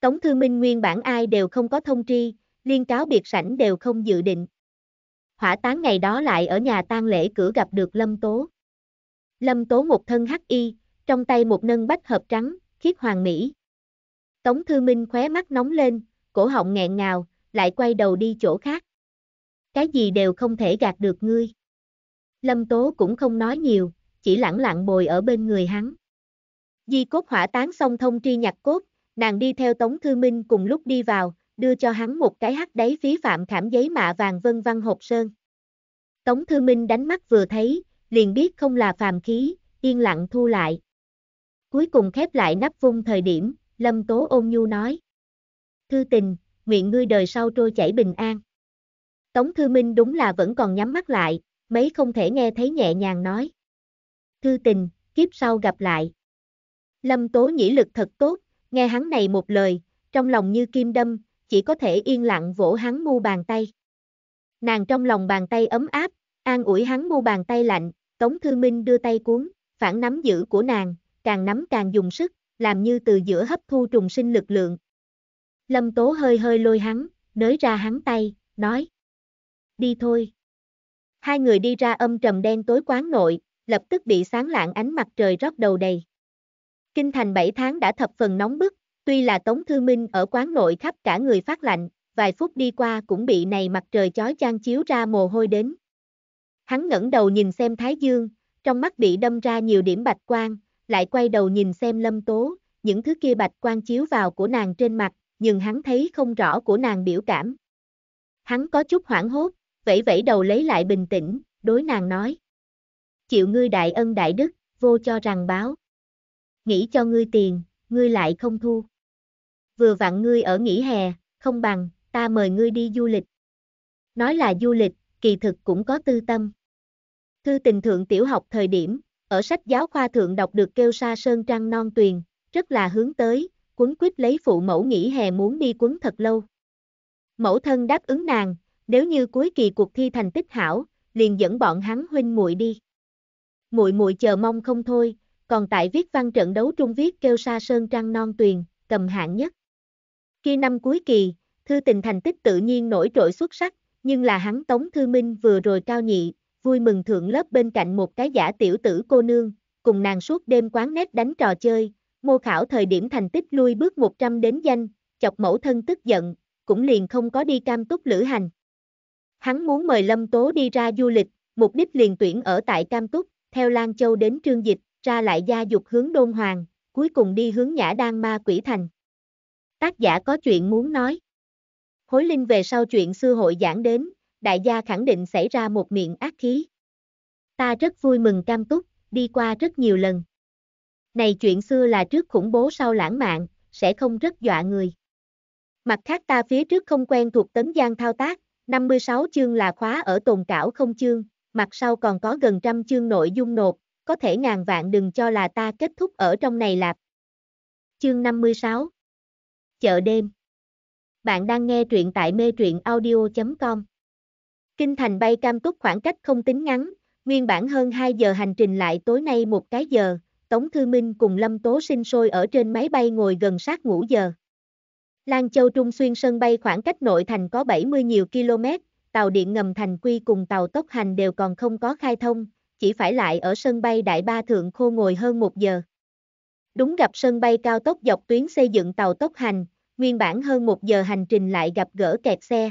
Tống Thư Minh nguyên bản ai đều không có thông tri, liên cáo biệt sảnh đều không dự định. Hỏa tán ngày đó lại ở nhà tang lễ cửa gặp được Lâm Tố. Lâm Tố một thân hắc y, trong tay một nâng bách hợp trắng, khiết hoàng mỹ. Tống Thư Minh khóe mắt nóng lên, cổ họng nghẹn ngào, lại quay đầu đi chỗ khác. Cái gì đều không thể gạt được ngươi. Lâm Tố cũng không nói nhiều, chỉ lẳng lặng bồi ở bên người hắn. Di cốt hỏa tán xong thông tri nhặt cốt, nàng đi theo Tống Thư Minh cùng lúc đi vào, đưa cho hắn một cái hắc đáy phí phạm khảm giấy mạ vàng vân văn hộp sơn. Tống Thư Minh đánh mắt vừa thấy, liền biết không là phàm khí, yên lặng thu lại. Cuối cùng khép lại nắp vung thời điểm, Lâm Tố ôn nhu nói. Thư tình, nguyện ngươi đời sau trôi chảy bình an. Tống Thư Minh đúng là vẫn còn nhắm mắt lại, mấy không thể nghe thấy nhẹ nhàng nói. Thư tình, kiếp sau gặp lại. Lâm Tố nhĩ lực thật tốt, nghe hắn này một lời, trong lòng như kim đâm, chỉ có thể yên lặng vỗ hắn mu bàn tay. Nàng trong lòng bàn tay ấm áp, an ủi hắn mu bàn tay lạnh, Tống Thư Minh đưa tay cuốn, phản nắm giữ của nàng, càng nắm càng dùng sức, làm như từ giữa hấp thu trùng sinh lực lượng. Lâm Tố hơi hơi lôi hắn, nới ra hắn tay, nói. Đi thôi. Hai người đi ra âm trầm đen tối quán nội, lập tức bị sáng lạng ánh mặt trời rót đầu đầy. Kinh thành 7 tháng đã thập phần nóng bức, tuy là Tống Thư Minh ở quán nội khắp cả người phát lạnh, vài phút đi qua cũng bị này mặt trời chói chang chiếu ra mồ hôi đến. Hắn ngẩng đầu nhìn xem Thái Dương, trong mắt bị đâm ra nhiều điểm bạch quang, lại quay đầu nhìn xem Lâm Tố, những thứ kia bạch quang chiếu vào của nàng trên mặt, nhưng hắn thấy không rõ của nàng biểu cảm. Hắn có chút hoảng hốt, vẫy vẫy đầu lấy lại bình tĩnh, đối nàng nói. Chịu ngươi đại ân đại đức, vô cho rằng báo. Nghĩ cho ngươi tiền, ngươi lại không thu. Vừa vặn ngươi ở nghỉ hè, không bằng, ta mời ngươi đi du lịch. Nói là du lịch, kỳ thực cũng có tư tâm. Thư tình thượng tiểu học thời điểm, ở sách giáo khoa thượng đọc được kêu sa sơn trăng non tuyền, rất là hướng tới, quấn quýt lấy phụ mẫu nghỉ hè muốn đi quấn thật lâu. Mẫu thân đáp ứng nàng, nếu như cuối kỳ cuộc thi thành tích hảo, liền dẫn bọn hắn huynh muội đi. Muội muội chờ mong không thôi, còn tại viết văn trận đấu trung viết kêu sa sơn trăng non tuyền, cầm hạng nhất. Khi năm cuối kỳ, thư tình thành tích tự nhiên nổi trội xuất sắc, nhưng là hắn Tống Thư Minh vừa rồi cao nhị, vui mừng thượng lớp bên cạnh một cái giả tiểu tử cô nương, cùng nàng suốt đêm quán nét đánh trò chơi, mô khảo thời điểm thành tích lui bước 100 đến danh, chọc mẫu thân tức giận, cũng liền không có đi cam túc lữ hành. Hắn muốn mời Lâm Tố đi ra du lịch, mục đích liền tuyển ở tại Cam Túc, theo Lan Châu đến Trương Dịch, ra lại gia dục hướng Đôn Hoàng, cuối cùng đi hướng Nhã Đan Ma Quỷ Thành. Tác giả có chuyện muốn nói. Hối linh về sau chuyện xưa hội giảng đến, đại gia khẳng định xảy ra một miệng ác khí. Ta rất vui mừng Cam Túc, đi qua rất nhiều lần. Này chuyện xưa là trước khủng bố sau lãng mạn, sẽ không rất dọa người. Mặt khác ta phía trước không quen thuộc tấn gian thao tác, 56 chương là khóa ở tồn cảo không chương, mặt sau còn có gần trăm chương nội dung nộp, có thể ngàn vạn đừng cho là ta kết thúc ở trong này lạp. Chương 56 Chợ đêm bạn đang nghe truyện tại mê truyện audio.com Kinh thành bay cam túc khoảng cách không tính ngắn, nguyên bản hơn 2 giờ hành trình lại tối nay một cái giờ, Tống Thư Minh cùng Lâm Tố sinh sôi ở trên máy bay ngồi gần sát ngủ giờ. Lan Châu Trung Xuyên sân bay khoảng cách nội thành có 70 nhiều km, tàu điện ngầm thành quy cùng tàu tốc hành đều còn không có khai thông, chỉ phải lại ở sân bay Đại Ba Thượng khô ngồi hơn một giờ. Đúng gặp sân bay cao tốc dọc tuyến xây dựng tàu tốc hành, nguyên bản hơn một giờ hành trình lại gặp gỡ kẹt xe.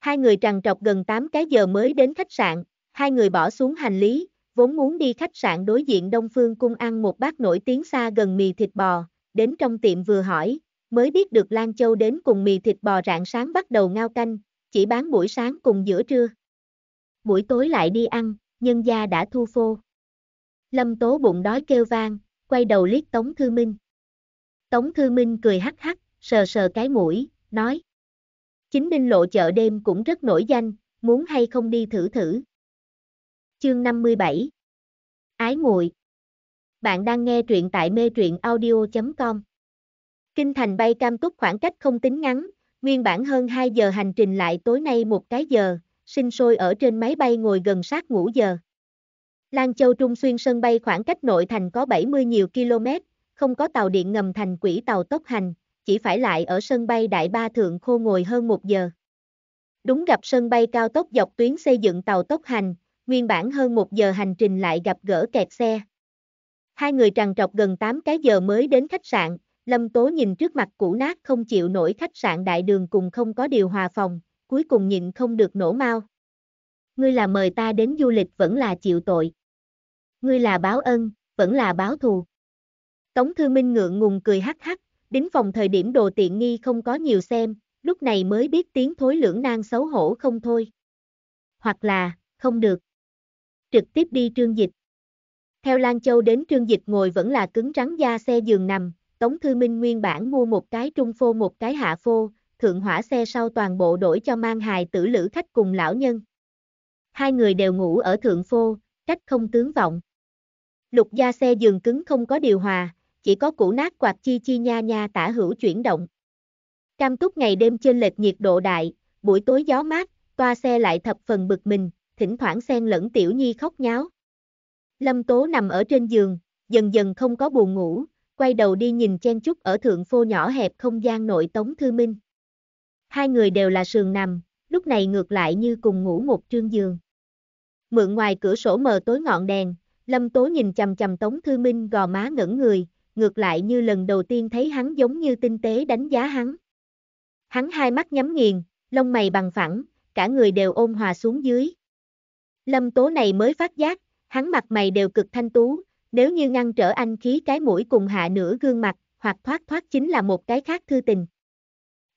Hai người trằn trọc gần 8 cái giờ mới đến khách sạn, hai người bỏ xuống hành lý, vốn muốn đi khách sạn đối diện Đông Phương Cung ăn một bát nổi tiếng xa gần mì thịt bò, đến trong tiệm vừa hỏi, mới biết được Lan Châu đến cùng mì thịt bò rạng sáng bắt đầu ngao canh, chỉ bán buổi sáng cùng giữa trưa. Buổi tối lại đi ăn, nhân gia đã thu phô. Lâm Tố bụng đói kêu vang, quay đầu liếc Tống Thư Minh. Tống Thư Minh cười hắc hắc, sờ sờ cái mũi, nói. Chính đinh lộ chợ đêm cũng rất nổi danh, muốn hay không đi thử thử. Chương 57 Ái muội Bạn đang nghe truyện tại mê truyện audio.com Kinh thành bay cam túc khoảng cách không tính ngắn, nguyên bản hơn 2 giờ hành trình lại tối nay một cái giờ, sinh sôi ở trên máy bay ngồi gần sát ngủ giờ. Lan Châu Trung Xuyên sân bay khoảng cách nội thành có 70 nhiều km, không có tàu điện ngầm thành quỹ tàu tốc hành, chỉ phải lại ở sân bay Đại Ba Thượng khô ngồi hơn một giờ. Đúng gặp sân bay cao tốc dọc tuyến xây dựng tàu tốc hành, nguyên bản hơn một giờ hành trình lại gặp gỡ kẹt xe. Hai người trằn trọc gần 8 cái giờ mới đến khách sạn, Lâm Tố nhìn trước mặt cũ nát không chịu nổi khách sạn đại đường cùng không có điều hòa phòng, cuối cùng nhịn không được nổ mau. Ngươi là mời ta đến du lịch vẫn là chịu tội. Ngươi là báo ân, vẫn là báo thù. Tống Thư Minh ngượng ngùng cười hắc hắc, đến phòng thời điểm đồ tiện nghi không có nhiều xem, lúc này mới biết tiếng thối lưỡng nan xấu hổ không thôi. Hoặc là, không được. Trực tiếp đi trương dịch. Theo Lan Châu đến trương dịch ngồi vẫn là cứng rắn da xe giường nằm, Tống Thư Minh nguyên bản mua một cái trung phô một cái hạ phô, thượng hỏa xe sau toàn bộ đổi cho mang hài tử lữ khách cùng lão nhân. Hai người đều ngủ ở thượng phô, cách không tướng vọng. Lục gia xe giường cứng không có điều hòa, chỉ có củ nát quạt chi chi nha nha tả hữu chuyển động. Cam túc ngày đêm trên lệch nhiệt độ đại, buổi tối gió mát, toa xe lại thập phần bực mình, thỉnh thoảng xen lẫn tiểu nhi khóc nháo. Lâm Tố nằm ở trên giường, dần dần không có buồn ngủ, quay đầu đi nhìn chen chúc ở thượng phô nhỏ hẹp không gian nội Tống Thư Minh. Hai người đều là sườn nằm, lúc này ngược lại như cùng ngủ một trương giường. Mượn ngoài cửa sổ mờ tối ngọn đèn, Lâm Tố nhìn chầm chầm Tống Thư Minh gò má ngẩn người, ngược lại như lần đầu tiên thấy hắn giống như tinh tế đánh giá hắn. Hắn hai mắt nhắm nghiền, lông mày bằng phẳng, cả người đều ôm hòa xuống dưới. Lâm Tố này mới phát giác, hắn mặt mày đều cực thanh tú, nếu như ngăn trở anh khí cái mũi cùng hạ nửa gương mặt, hoặc thoát thoát chính là một cái khác thư tình.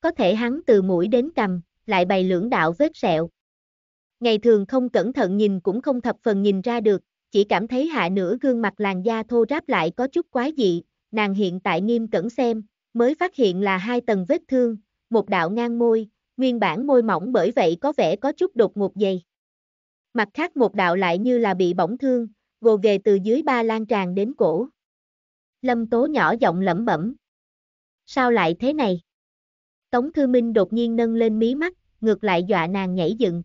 Có thể hắn từ mũi đến cầm, lại bày lưỡng đạo vết sẹo. Ngày thường không cẩn thận nhìn cũng không thập phần nhìn ra được, chỉ cảm thấy hạ nửa gương mặt làn da thô ráp lại có chút quái dị, nàng hiện tại nghiêm cẩn xem, mới phát hiện là hai tầng vết thương, một đạo ngang môi, nguyên bản môi mỏng bởi vậy có vẻ có chút đột ngột dày. Mặt khác một đạo lại như là bị bỏng thương, gồ ghề từ dưới ba lan tràn đến cổ. Lâm Tố nhỏ giọng lẩm bẩm. Sao lại thế này? Tống Thư Minh đột nhiên nâng lên mí mắt, ngược lại dọa nàng nhảy dựng.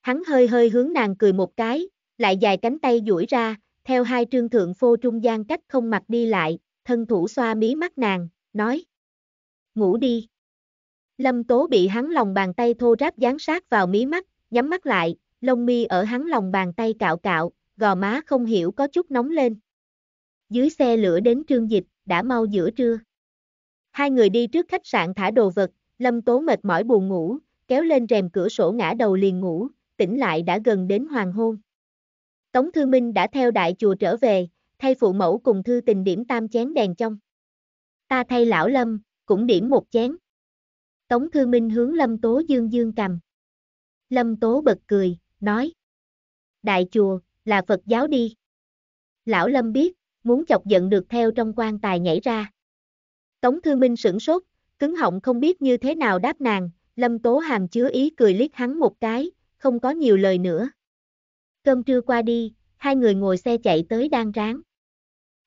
Hắn hơi hơi hướng nàng cười một cái, lại dài cánh tay duỗi ra, theo hai trương thượng phô trung gian cách không mặt đi lại, thân thủ xoa mí mắt nàng, nói. Ngủ đi. Lâm Tố bị hắn lòng bàn tay thô ráp dán sát vào mí mắt, nhắm mắt lại, lông mi ở hắn lòng bàn tay cạo cạo, gò má không hiểu có chút nóng lên. Dưới xe lửa đến trương dịch, đã mau giữa trưa. Hai người đi trước khách sạn thả đồ vật, Lâm Tố mệt mỏi buồn ngủ, kéo lên rèm cửa sổ ngã đầu liền ngủ, tỉnh lại đã gần đến hoàng hôn. Tống Thư Minh đã theo đại chùa trở về, thay phụ mẫu cùng thư tình điểm tam chén đèn trong. Ta thay lão Lâm, cũng điểm một chén. Tống Thư Minh hướng Lâm Tố dương dương cầm. Lâm Tố bật cười, nói. Đại chùa, là Phật giáo đi. Lão Lâm biết, muốn chọc giận được theo trong quan tài nhảy ra. Tống Thư Minh sửng sốt, cứng họng không biết như thế nào đáp nàng, Lâm Tố hàm chứa ý cười liếc hắn một cái, không có nhiều lời nữa. Cơm trưa qua đi, hai người ngồi xe chạy tới đang Ráng.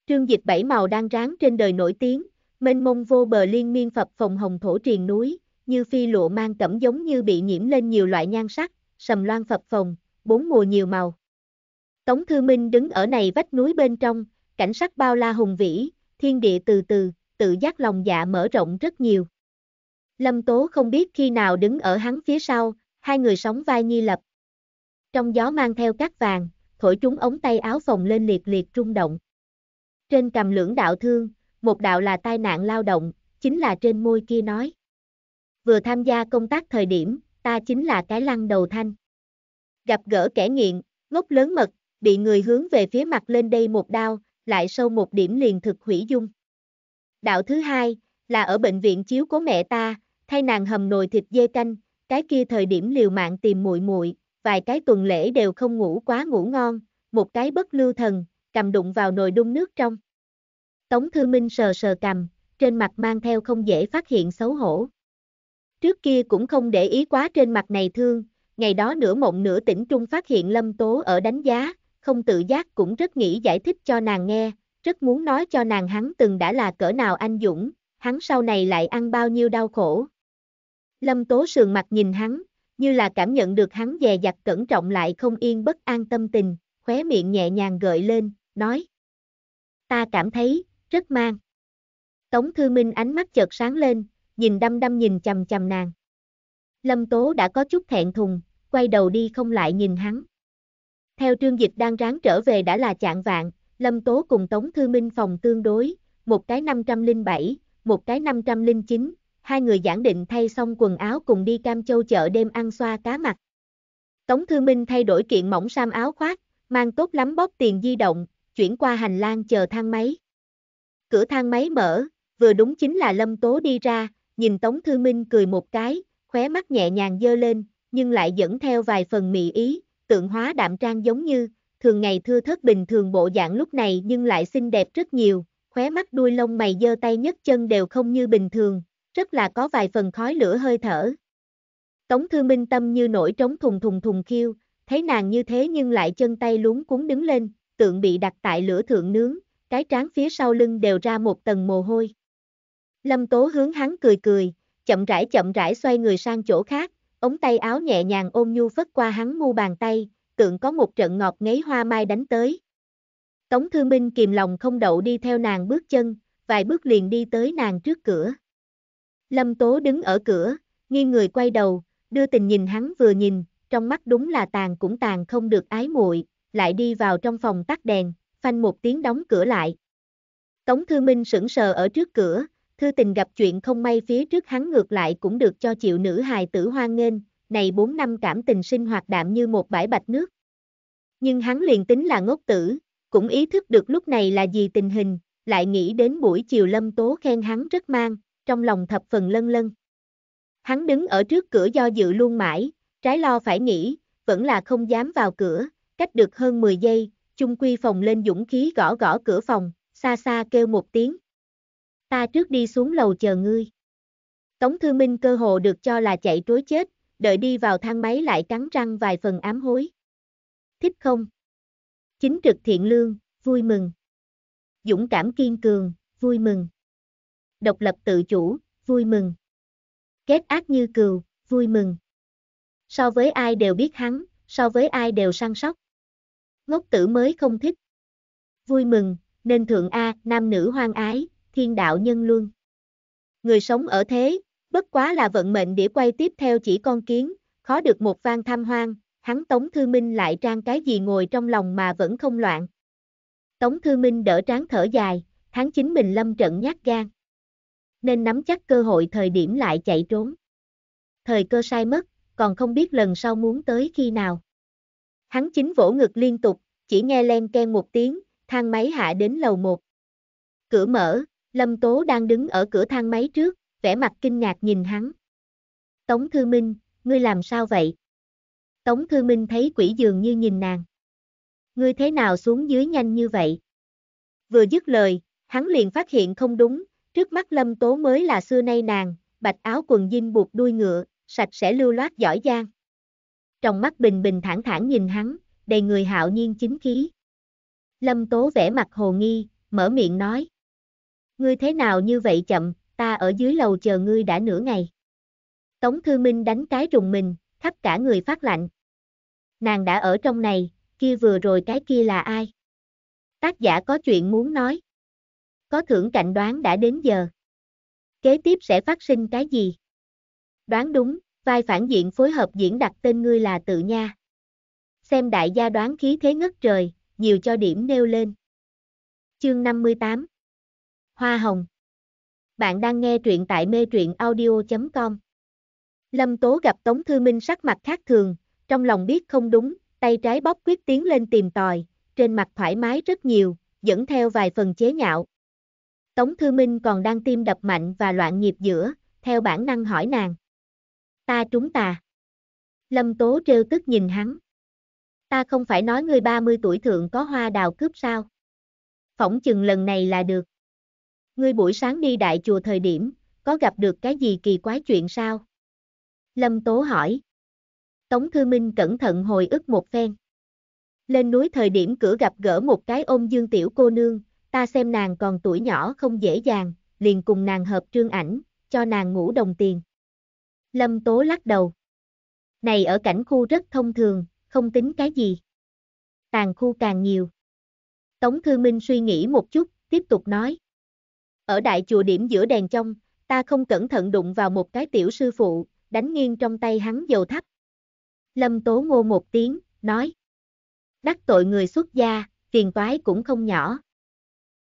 Trương dịch bảy màu đang Ráng trên đời nổi tiếng, mênh mông vô bờ liên miên phập phòng hồng thổ triền núi, như phi lụa mang cẩm giống như bị nhiễm lên nhiều loại nhan sắc, sầm loan phập phồng, bốn mùa nhiều màu. Tống Thư Minh đứng ở này vách núi bên trong, cảnh sắc bao la hùng vĩ, thiên địa từ từ, tự giác lòng dạ mở rộng rất nhiều. Lâm Tố không biết khi nào đứng ở hắn phía sau, hai người sóng vai nhi lập. Trong gió mang theo cát vàng, thổi chúng ống tay áo phồng lên liệt liệt rung động. Trên cầm lưỡng đạo thương, một đạo là tai nạn lao động, chính là trên môi kia nói. Vừa tham gia công tác thời điểm, ta chính là cái lăng đầu thanh. Gặp gỡ kẻ nghiện, ngốc lớn mật, bị người hướng về phía mặt lên đây một đao, lại sâu một điểm liền thực hủy dung. Đạo thứ hai, là ở bệnh viện chiếu cố mẹ ta, thay nàng hầm nồi thịt dê canh, cái kia thời điểm liều mạng tìm muội muội, vài cái tuần lễ đều không ngủ quá ngủ ngon, một cái bất lưu thần, cầm đụng vào nồi đun nước trong. Tống Thư Minh sờ sờ cầm, trên mặt mang theo không dễ phát hiện xấu hổ. Trước kia cũng không để ý quá trên mặt này thương, ngày đó nửa mộng nửa tỉnh trung phát hiện Lâm Tố ở đánh giá, không tự giác cũng rất nghĩ giải thích cho nàng nghe, rất muốn nói cho nàng hắn từng đã là cỡ nào anh dũng, hắn sau này lại ăn bao nhiêu đau khổ. Lâm Tố sườn mặt nhìn hắn, như là cảm nhận được hắn dè dặt cẩn trọng lại không yên bất an tâm tình, khóe miệng nhẹ nhàng gợi lên, nói. Ta cảm thấy, rất mang. Tống Thư Minh ánh mắt chợt sáng lên, nhìn đăm đăm nhìn chầm chầm nàng. Lâm Tố đã có chút thẹn thùng, quay đầu đi không lại nhìn hắn. Theo trương dịch đang ráng trở về đã là chạng vạn, Lâm Tố cùng Tống Thư Minh phòng tương đối, một cái 507, một cái 509, hai người giảng định thay xong quần áo cùng đi Cam Châu chợ đêm ăn xoa cá mặt. Tống Thư Minh thay đổi kiện mỏng sam áo khoác, mang tốt lắm bóp tiền di động, chuyển qua hành lang chờ thang máy. Cửa thang máy mở, vừa đúng chính là Lâm Tố đi ra, nhìn Tống Thư Minh cười một cái, khóe mắt nhẹ nhàng dơ lên, nhưng lại dẫn theo vài phần mị ý, tượng hóa đạm trang giống như, thường ngày thưa thất bình thường bộ dạng lúc này nhưng lại xinh đẹp rất nhiều, khóe mắt đuôi lông mày dơ tay nhất chân đều không như bình thường, rất là có vài phần khói lửa hơi thở. Tống Thư Minh tâm như nổi trống thùng thùng thùng khiêu, thấy nàng như thế nhưng lại chân tay luống cuốn đứng lên, tượng bị đặt tại lửa thượng nướng, cái trán phía sau lưng đều ra một tầng mồ hôi. Lâm Tố hướng hắn cười cười, chậm rãi chậm rãi xoay người sang chỗ khác, ống tay áo nhẹ nhàng ôm nhu phất qua hắn mu bàn tay, tượng có một trận ngọt ngấy hoa mai đánh tới. Tống Thư Minh kìm lòng không đậu đi theo nàng bước chân, vài bước liền đi tới nàng trước cửa. Lâm Tố đứng ở cửa, nghiêng người quay đầu, đưa tình nhìn hắn vừa nhìn, trong mắt đúng là tàn cũng tàn không được ái muội, lại đi vào trong phòng tắt đèn, phanh một tiếng đóng cửa lại. Tống Thư Minh sững sờ ở trước cửa, thư tình gặp chuyện không may phía trước hắn ngược lại cũng được cho chịu nữ hài tử hoan nghênh, này 4 năm cảm tình sinh hoạt đạm như một bãi bạch nước. Nhưng hắn liền tính là ngốc tử, cũng ý thức được lúc này là gì tình hình, lại nghĩ đến buổi chiều lâm tố khen hắn rất mang, trong lòng thập phần lân lân. Hắn đứng ở trước cửa do dự luôn mãi, trái lo phải nghĩ, vẫn là không dám vào cửa, cách được hơn 10 giây, chung quy phòng lên dũng khí gõ gõ cửa phòng, xa xa kêu một tiếng. Ta trước đi xuống lầu chờ ngươi. Tống Thư Minh cơ hồ được cho là chạy trối chết, đợi đi vào thang máy lại cắn răng vài phần ám hối. Thích không? Chính trực thiện lương, vui mừng. Dũng cảm kiên cường, vui mừng. Độc lập tự chủ, vui mừng. Kết ác như cừu, vui mừng. So với ai đều biết hắn, so với ai đều săn sóc. Ngốc tử mới không thích. Vui mừng, nên thượng A, nam nữ hoang ái, thiên đạo nhân luân. Người sống ở thế, bất quá là vận mệnh đĩa quay tiếp theo chỉ con kiến, khó được một vang tham hoang, hắn Tống Thư Minh lại trang cái gì ngồi trong lòng mà vẫn không loạn. Tống Thư Minh đỡ tráng thở dài, tháng chính mình lâm trận nhát gan. Nên nắm chắc cơ hội thời điểm lại chạy trốn. Thời cơ sai mất, còn không biết lần sau muốn tới khi nào. Hắn chính vỗ ngực liên tục, chỉ nghe len ken một tiếng, thang máy hạ đến lầu một. Cửa mở, Lâm Tố đang đứng ở cửa thang máy trước, vẻ mặt kinh ngạc nhìn hắn. Tống Thư Minh, ngươi làm sao vậy? Tống Thư Minh thấy quỷ dường như nhìn nàng. Ngươi thế nào xuống dưới nhanh như vậy? Vừa dứt lời, hắn liền phát hiện không đúng, trước mắt Lâm Tố mới là xưa nay nàng, bạch áo quần dinh buộc đuôi ngựa, sạch sẽ lưu loát giỏi giang. Trong mắt bình bình thản thản nhìn hắn, đầy người hạo nhiên chính khí. Lâm Tố vẻ mặt hồ nghi, mở miệng nói. Ngươi thế nào như vậy chậm, ta ở dưới lầu chờ ngươi đã nửa ngày. Tống Thư Minh đánh cái rùng mình, khắp cả người phát lạnh. Nàng đã ở trong này, kia vừa rồi cái kia là ai? Tác giả có chuyện muốn nói. Có thưởng cạnh đoán đã đến giờ. Kế tiếp sẽ phát sinh cái gì? Đoán đúng, vai phản diện phối hợp diễn đặt tên ngươi là tự nha. Xem đại gia đoán khí thế ngất trời, nhiều cho điểm nêu lên. Chương 58 Hoa Hồng Bạn đang nghe truyện tại mê truyện audio.com Lâm Tố gặp Tống Thư Minh sắc mặt khác thường, trong lòng biết không đúng, tay trái bóp quyết tiến lên tìm tòi, trên mặt thoải mái rất nhiều, dẫn theo vài phần chế nhạo. Tống Thư Minh còn đang tim đập mạnh và loạn nhịp giữa, theo bản năng hỏi nàng. Ta trúng tà. Lâm Tố trêu tức nhìn hắn. Ta không phải nói người 30 tuổi thượng có hoa đào cướp sao? Phỏng chừng lần này là được. Ngươi buổi sáng đi đại chùa thời điểm, có gặp được cái gì kỳ quái chuyện sao? Lâm Tố hỏi. Tống Thư Minh cẩn thận hồi ức một phen. Lên núi thời điểm cửa gặp gỡ một cái ôm dương tiểu cô nương, ta xem nàng còn tuổi nhỏ không dễ dàng, liền cùng nàng hợp trương ảnh, cho nàng ngủ đồng tiền. Lâm Tố lắc đầu. Này ở cảnh khu rất thông thường, không tính cái gì. Tàn khu càng nhiều. Tống Thư Minh suy nghĩ một chút, tiếp tục nói. Ở đại chùa điểm giữa đèn trong, ta không cẩn thận đụng vào một cái tiểu sư phụ, đánh nghiêng trong tay hắn dầu thắp. Lâm Tố ngô một tiếng, nói. Đắc tội người xuất gia, phiền toái cũng không nhỏ.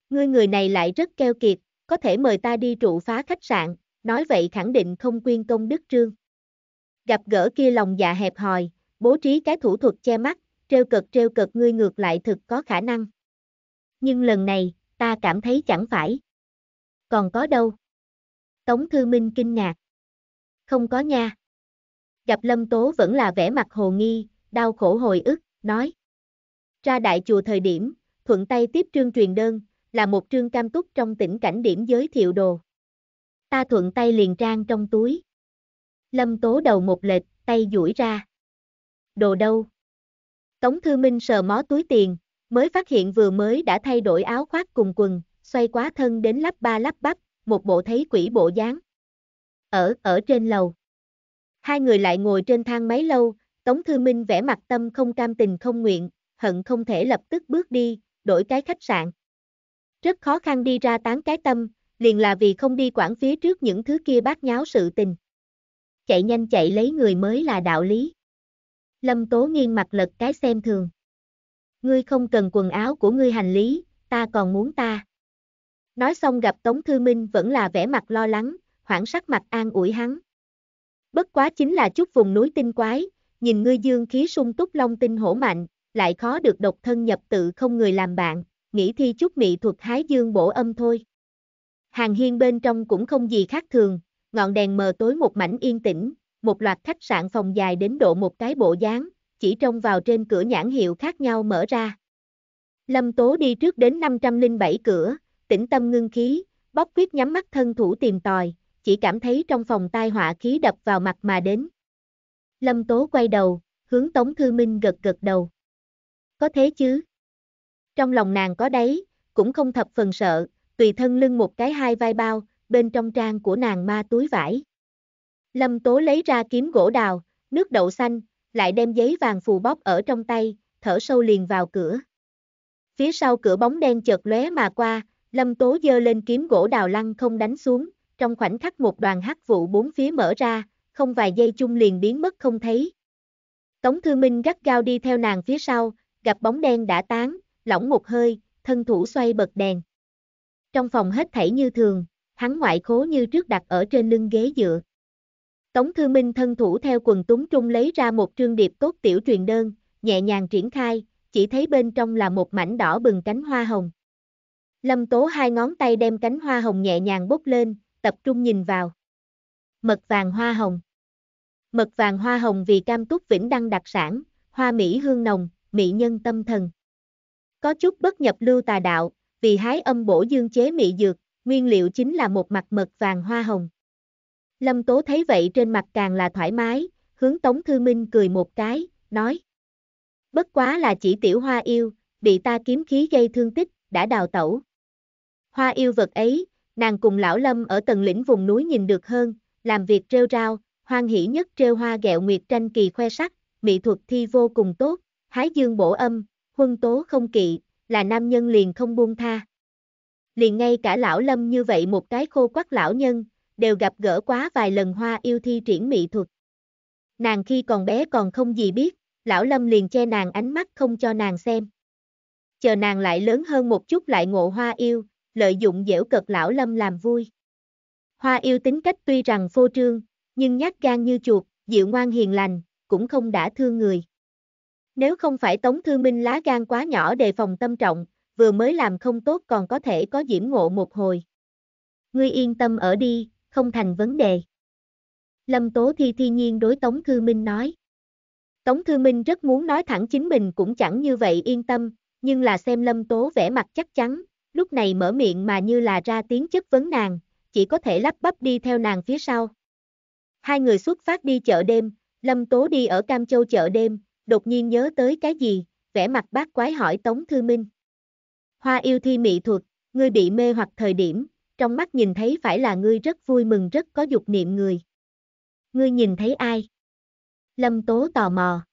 Ngươi người này lại rất keo kiệt, có thể mời ta đi trụ phá khách sạn, nói vậy khẳng định không quyên công đức trương. Gặp gỡ kia lòng dạ hẹp hòi, bố trí cái thủ thuật che mắt, treo cực treo cực ngươi ngược lại thực có khả năng. Nhưng lần này, ta cảm thấy chẳng phải. Còn có đâu? Tống Thư Minh kinh ngạc. Không có nha. Gặp Lâm Tố vẫn là vẻ mặt hồ nghi, đau khổ hồi ức, nói. Ra đại chùa thời điểm, thuận tay tiếp trương truyền đơn, là một trương cam túc trong tỉnh cảnh điểm giới thiệu đồ. Ta thuận tay liền trang trong túi. Lâm Tố đầu một lệch, tay duỗi ra. Đồ đâu? Tống Thư Minh sờ mó túi tiền, mới phát hiện vừa mới đã thay đổi áo khoác cùng quần, xoay quá thân đến lắp ba lắp bắp, một bộ thấy quỷ bộ dáng. Ở, ở trên lầu. Hai người lại ngồi trên thang máy lâu, Tống Thư Minh vẽ mặt tâm không cam tình không nguyện, hận không thể lập tức bước đi, đổi cái khách sạn. Rất khó khăn đi ra tán cái tâm, liền là vì không đi quản phía trước những thứ kia bát nháo sự tình. Chạy nhanh chạy lấy người mới là đạo lý. Lâm Tố nghiêng mặt lật cái xem thường. Ngươi không cần quần áo của ngươi hành lý, ta còn muốn ta. Nói xong gặp Tống Thư Minh vẫn là vẻ mặt lo lắng, hoảng sắc mặt an ủi hắn. Bất quá chính là chút vùng núi tinh quái, nhìn ngươi dương khí sung túc long tinh hổ mạnh, lại khó được độc thân nhập tự không người làm bạn, nghĩ thi chút mị thuật hái dương bổ âm thôi. Hàng hiên bên trong cũng không gì khác thường, ngọn đèn mờ tối một mảnh yên tĩnh, một loạt khách sạn phòng dài đến độ một cái bộ dáng, chỉ trông vào trên cửa nhãn hiệu khác nhau mở ra. Lâm Tố đi trước đến 507 cửa, tĩnh tâm ngưng khí, bóc quyết nhắm mắt thân thủ tìm tòi, chỉ cảm thấy trong phòng tai họa khí đập vào mặt mà đến. Lâm Tố quay đầu, hướng Tống Thư Minh gật gật đầu. Có thế chứ? Trong lòng nàng có đấy, cũng không thập phần sợ, tùy thân lưng một cái hai vai bao, bên trong trang của nàng ma túi vải. Lâm Tố lấy ra kiếm gỗ đào, nước đậu xanh, lại đem giấy vàng phù bóp ở trong tay, thở sâu liền vào cửa. Phía sau cửa bóng đen chợt lóe mà qua, Lâm Tố giơ lên kiếm gỗ đào lăng không đánh xuống, trong khoảnh khắc một đoàn hắc vụ bốn phía mở ra, không vài giây chung liền biến mất không thấy. Tống Thư Minh gắt gao đi theo nàng phía sau, gặp bóng đen đã tán, lỏng một hơi, thân thủ xoay bật đèn. Trong phòng hết thảy như thường, hắn ngoại khố như trước đặt ở trên lưng ghế dựa. Tống Thư Minh thân thủ theo quần túng trung lấy ra một trương điệp tốt tiểu truyền đơn, nhẹ nhàng triển khai, chỉ thấy bên trong là một mảnh đỏ bừng cánh hoa hồng. Lâm Tố hai ngón tay đem cánh hoa hồng nhẹ nhàng bốc lên, tập trung nhìn vào. Mật vàng hoa hồng Mật vàng hoa hồng vì cam túc vĩnh đăng đặc sản, hoa mỹ hương nồng, mỹ nhân tâm thần. Có chút bất nhập lưu tà đạo, vì hái âm bổ dương chế mỹ dược, nguyên liệu chính là một mặt mật vàng hoa hồng. Lâm Tố thấy vậy trên mặt càng là thoải mái, hướng Tống Thư Minh cười một cái, nói. Bất quá là chỉ tiểu hoa yêu, bị ta kiếm khí gây thương tích, đã đào tẩu. Hoa yêu vật ấy, nàng cùng lão lâm ở tầng lĩnh vùng núi nhìn được hơn, làm việc treo rao, hoan hỷ nhất treo hoa gẹo nguyệt tranh kỳ khoe sắc, mỹ thuật thi vô cùng tốt, hái dương bổ âm, huân tố không kỵ, là nam nhân liền không buông tha. Liền ngay cả lão lâm như vậy một cái khô quắc lão nhân, đều gặp gỡ quá vài lần hoa yêu thi triển mỹ thuật. Nàng khi còn bé còn không gì biết, lão lâm liền che nàng ánh mắt không cho nàng xem. Chờ nàng lại lớn hơn một chút lại ngộ hoa yêu, lợi dụng dễu cật lão lâm làm vui. Hoa yêu tính cách tuy rằng phô trương, nhưng nhát gan như chuột, dịu ngoan hiền lành, cũng không đã thương người. Nếu không phải Tống Thư Minh lá gan quá nhỏ đề phòng tâm trọng, vừa mới làm không tốt còn có thể có diễm ngộ một hồi. Ngươi yên tâm ở đi, không thành vấn đề. Lâm Tố Thi thi nhiên đối Tống Thư Minh nói. Tống Thư Minh rất muốn nói thẳng chính mình cũng chẳng như vậy yên tâm, nhưng là xem Lâm Tố vẻ mặt chắc chắn, lúc này mở miệng mà như là ra tiếng chất vấn nàng, chỉ có thể lắp bắp đi theo nàng phía sau. Hai người xuất phát đi chợ đêm, Lâm Tố đi ở Cam Châu chợ đêm, đột nhiên nhớ tới cái gì, vẻ mặt bác quái hỏi Tống Thư Minh. Hoa yêu thi mỹ thuật, ngươi bị mê hoặc thời điểm, trong mắt nhìn thấy phải là ngươi rất vui mừng rất có dục niệm người. Ngươi nhìn thấy ai? Lâm Tố tò mò.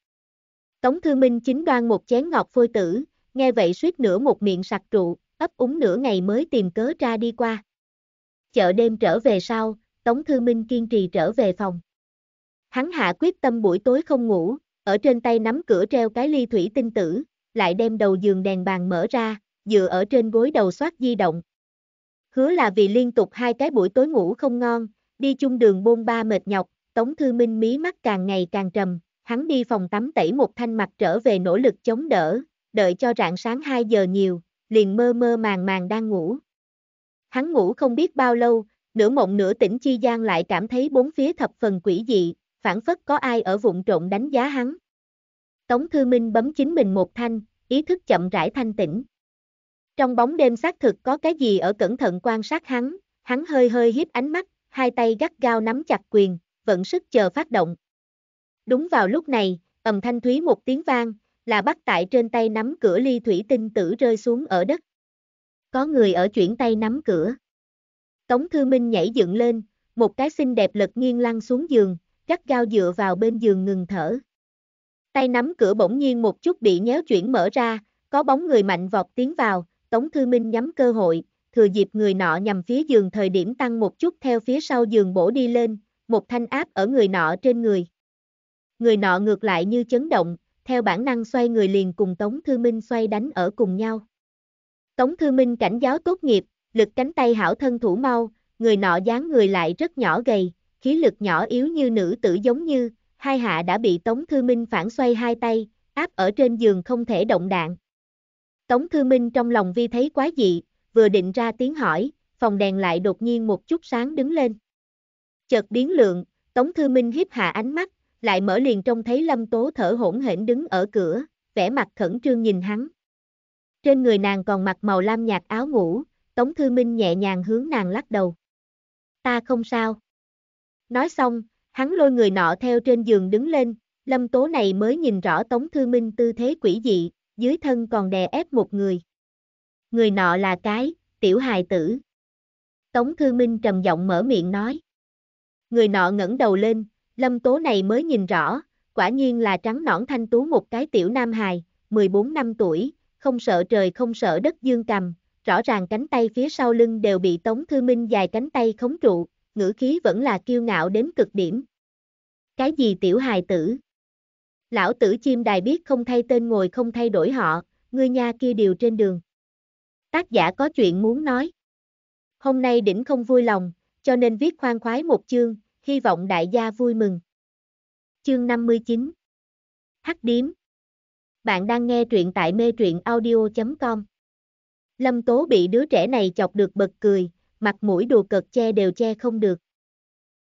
Tống Thư Minh chính đoan một chén ngọt phôi tử, nghe vậy suýt nửa một miệng sặc trụ, ấp úng nửa ngày mới tìm cớ ra đi qua. Chợ đêm trở về sau, Tống Thư Minh kiên trì trở về phòng. Hắn hạ quyết tâm buổi tối không ngủ, ở trên tay nắm cửa treo cái ly thủy tinh tử, lại đem đầu giường đèn bàn mở ra, dựa ở trên gối đầu soát di động. Hứa là vì liên tục hai cái buổi tối ngủ không ngon, đi chung đường bôn ba mệt nhọc, Tống Thư Minh mí mắt càng ngày càng trầm, hắn đi phòng tắm tẩy một thanh mặt trở về nỗ lực chống đỡ, đợi cho rạng sáng 2 giờ nhiều, liền mơ mơ màng màng đang ngủ. Hắn ngủ không biết bao lâu, nửa mộng nửa tỉnh chi gian lại cảm thấy bốn phía thập phần quỷ dị, phản phất có ai ở vụn trộn đánh giá hắn. Tống Thư Minh bấm chính mình một thanh, ý thức chậm rãi thanh tỉnh. Trong bóng đêm xác thực có cái gì ở cẩn thận quan sát hắn, hắn hơi hơi hiếp ánh mắt, hai tay gắt gao nắm chặt quyền, vận sức chờ phát động. Đúng vào lúc này, ầm thanh thúy một tiếng vang, là bắt tại trên tay nắm cửa ly thủy tinh tử rơi xuống ở đất. Có người ở chuyển tay nắm cửa. Tống Thư Minh nhảy dựng lên, một cái xinh đẹp lật nghiêng lăn xuống giường, gắt gao dựa vào bên giường ngừng thở. Tay nắm cửa bỗng nhiên một chút bị nhéo chuyển mở ra, có bóng người mạnh vọt tiến vào, Tống Thư Minh nhắm cơ hội, thừa dịp người nọ nhằm phía giường thời điểm tăng một chút theo phía sau giường bổ đi lên, một thanh áp ở người nọ trên người. Người nọ ngược lại như chấn động, theo bản năng xoay người liền cùng Tống Thư Minh xoay đánh ở cùng nhau. Tống Thư Minh cảnh giáo tốt nghiệp, lực cánh tay hảo thân thủ mau, người nọ dáng người lại rất nhỏ gầy, khí lực nhỏ yếu như nữ tử giống như, hai hạ đã bị Tống Thư Minh phản xoay hai tay, áp ở trên giường không thể động đạn. Tống Thư Minh trong lòng vi thấy quá dị, vừa định ra tiếng hỏi, phòng đèn lại đột nhiên một chút sáng đứng lên. Chợt biến lượng, Tống Thư Minh hiếp hạ ánh mắt, lại mở liền trông thấy Lâm Tố thở hỗn hển đứng ở cửa, vẻ mặt khẩn trương nhìn hắn. Trên người nàng còn mặc màu lam nhạt áo ngủ, Tống Thư Minh nhẹ nhàng hướng nàng lắc đầu. Ta không sao. Nói xong, hắn lôi người nọ theo trên giường đứng lên, Lâm Tố này mới nhìn rõ Tống Thư Minh tư thế quỷ dị, dưới thân còn đè ép một người. Người nọ là cái, tiểu hài tử. Tống Thư Minh trầm giọng mở miệng nói. Người nọ ngẩng đầu lên, Lâm Tố này mới nhìn rõ, quả nhiên là trắng nõn thanh tú một cái tiểu nam hài, 14 năm tuổi, không sợ trời không sợ đất dương cầm, rõ ràng cánh tay phía sau lưng đều bị Tống Thư Minh dài cánh tay khống trụ, ngữ khí vẫn là kiêu ngạo đến cực điểm. Cái gì tiểu hài tử? Lão tử chim đài biết không thay tên ngồi không thay đổi họ, ngươi nha kia điều trên đường. Tác giả có chuyện muốn nói. Hôm nay đỉnh không vui lòng, cho nên viết khoan khoái một chương, hy vọng đại gia vui mừng. Chương 59 Hắc điếm Bạn đang nghe truyện tại mê truyện audio.com Lâm Tố bị đứa trẻ này chọc được bật cười, mặt mũi đùa cợt che đều che không được.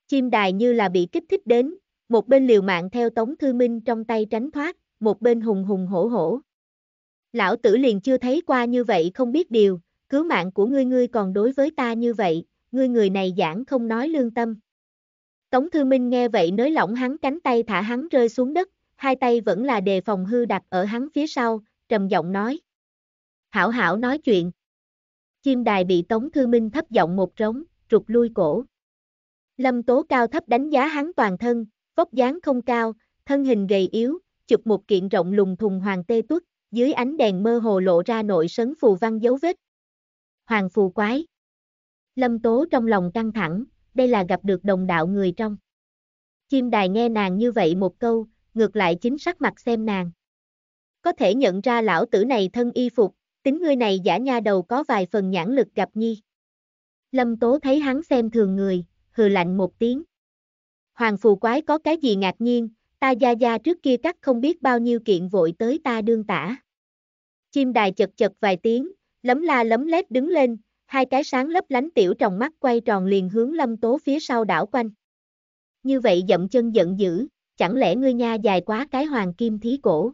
Chim đài như là bị kích thích đến, một bên liều mạng theo Tống Thư Minh trong tay tránh thoát, một bên hùng hùng hổ hổ. Lão tử liền chưa thấy qua như vậy không biết điều, cứu mạng của ngươi ngươi còn đối với ta như vậy, ngươi người này giảng không nói lương tâm. Tống Thư Minh nghe vậy nới lỏng hắn cánh tay thả hắn rơi xuống đất, hai tay vẫn là đề phòng hư đặt ở hắn phía sau, trầm giọng nói. Hảo hảo nói chuyện. Chim đài bị Tống Thư Minh thấp giọng một trống, trục lui cổ. Lâm Tố cao thấp đánh giá hắn toàn thân, vóc dáng không cao, thân hình gầy yếu, chụp một kiện rộng lùng thùng hoàng tê tuất, dưới ánh đèn mơ hồ lộ ra nội sấn phù văn dấu vết. Hoàng phù quái. Lâm Tố trong lòng căng thẳng, đây là gặp được đồng đạo người trong. Chim đài nghe nàng như vậy một câu, ngược lại chính sắc mặt xem nàng. Có thể nhận ra lão tử này thân y phục, tính ngươi này giả nha đầu có vài phần nhãn lực gặp nhi. Lâm Tố thấy hắn xem thường người, hừ lạnh một tiếng. Hoàng phù quái có cái gì ngạc nhiên, ta gia gia trước kia cắt không biết bao nhiêu kiện vội tới ta đương tả. Chim đài chật chật vài tiếng, lấm la lấm lét đứng lên, hai cái sáng lấp lánh tiểu trong mắt quay tròn liền hướng lâm tố phía sau đảo quanh. Như vậy dậm chân giận dữ, chẳng lẽ ngươi nha dài quá cái hoàng kim thí cổ.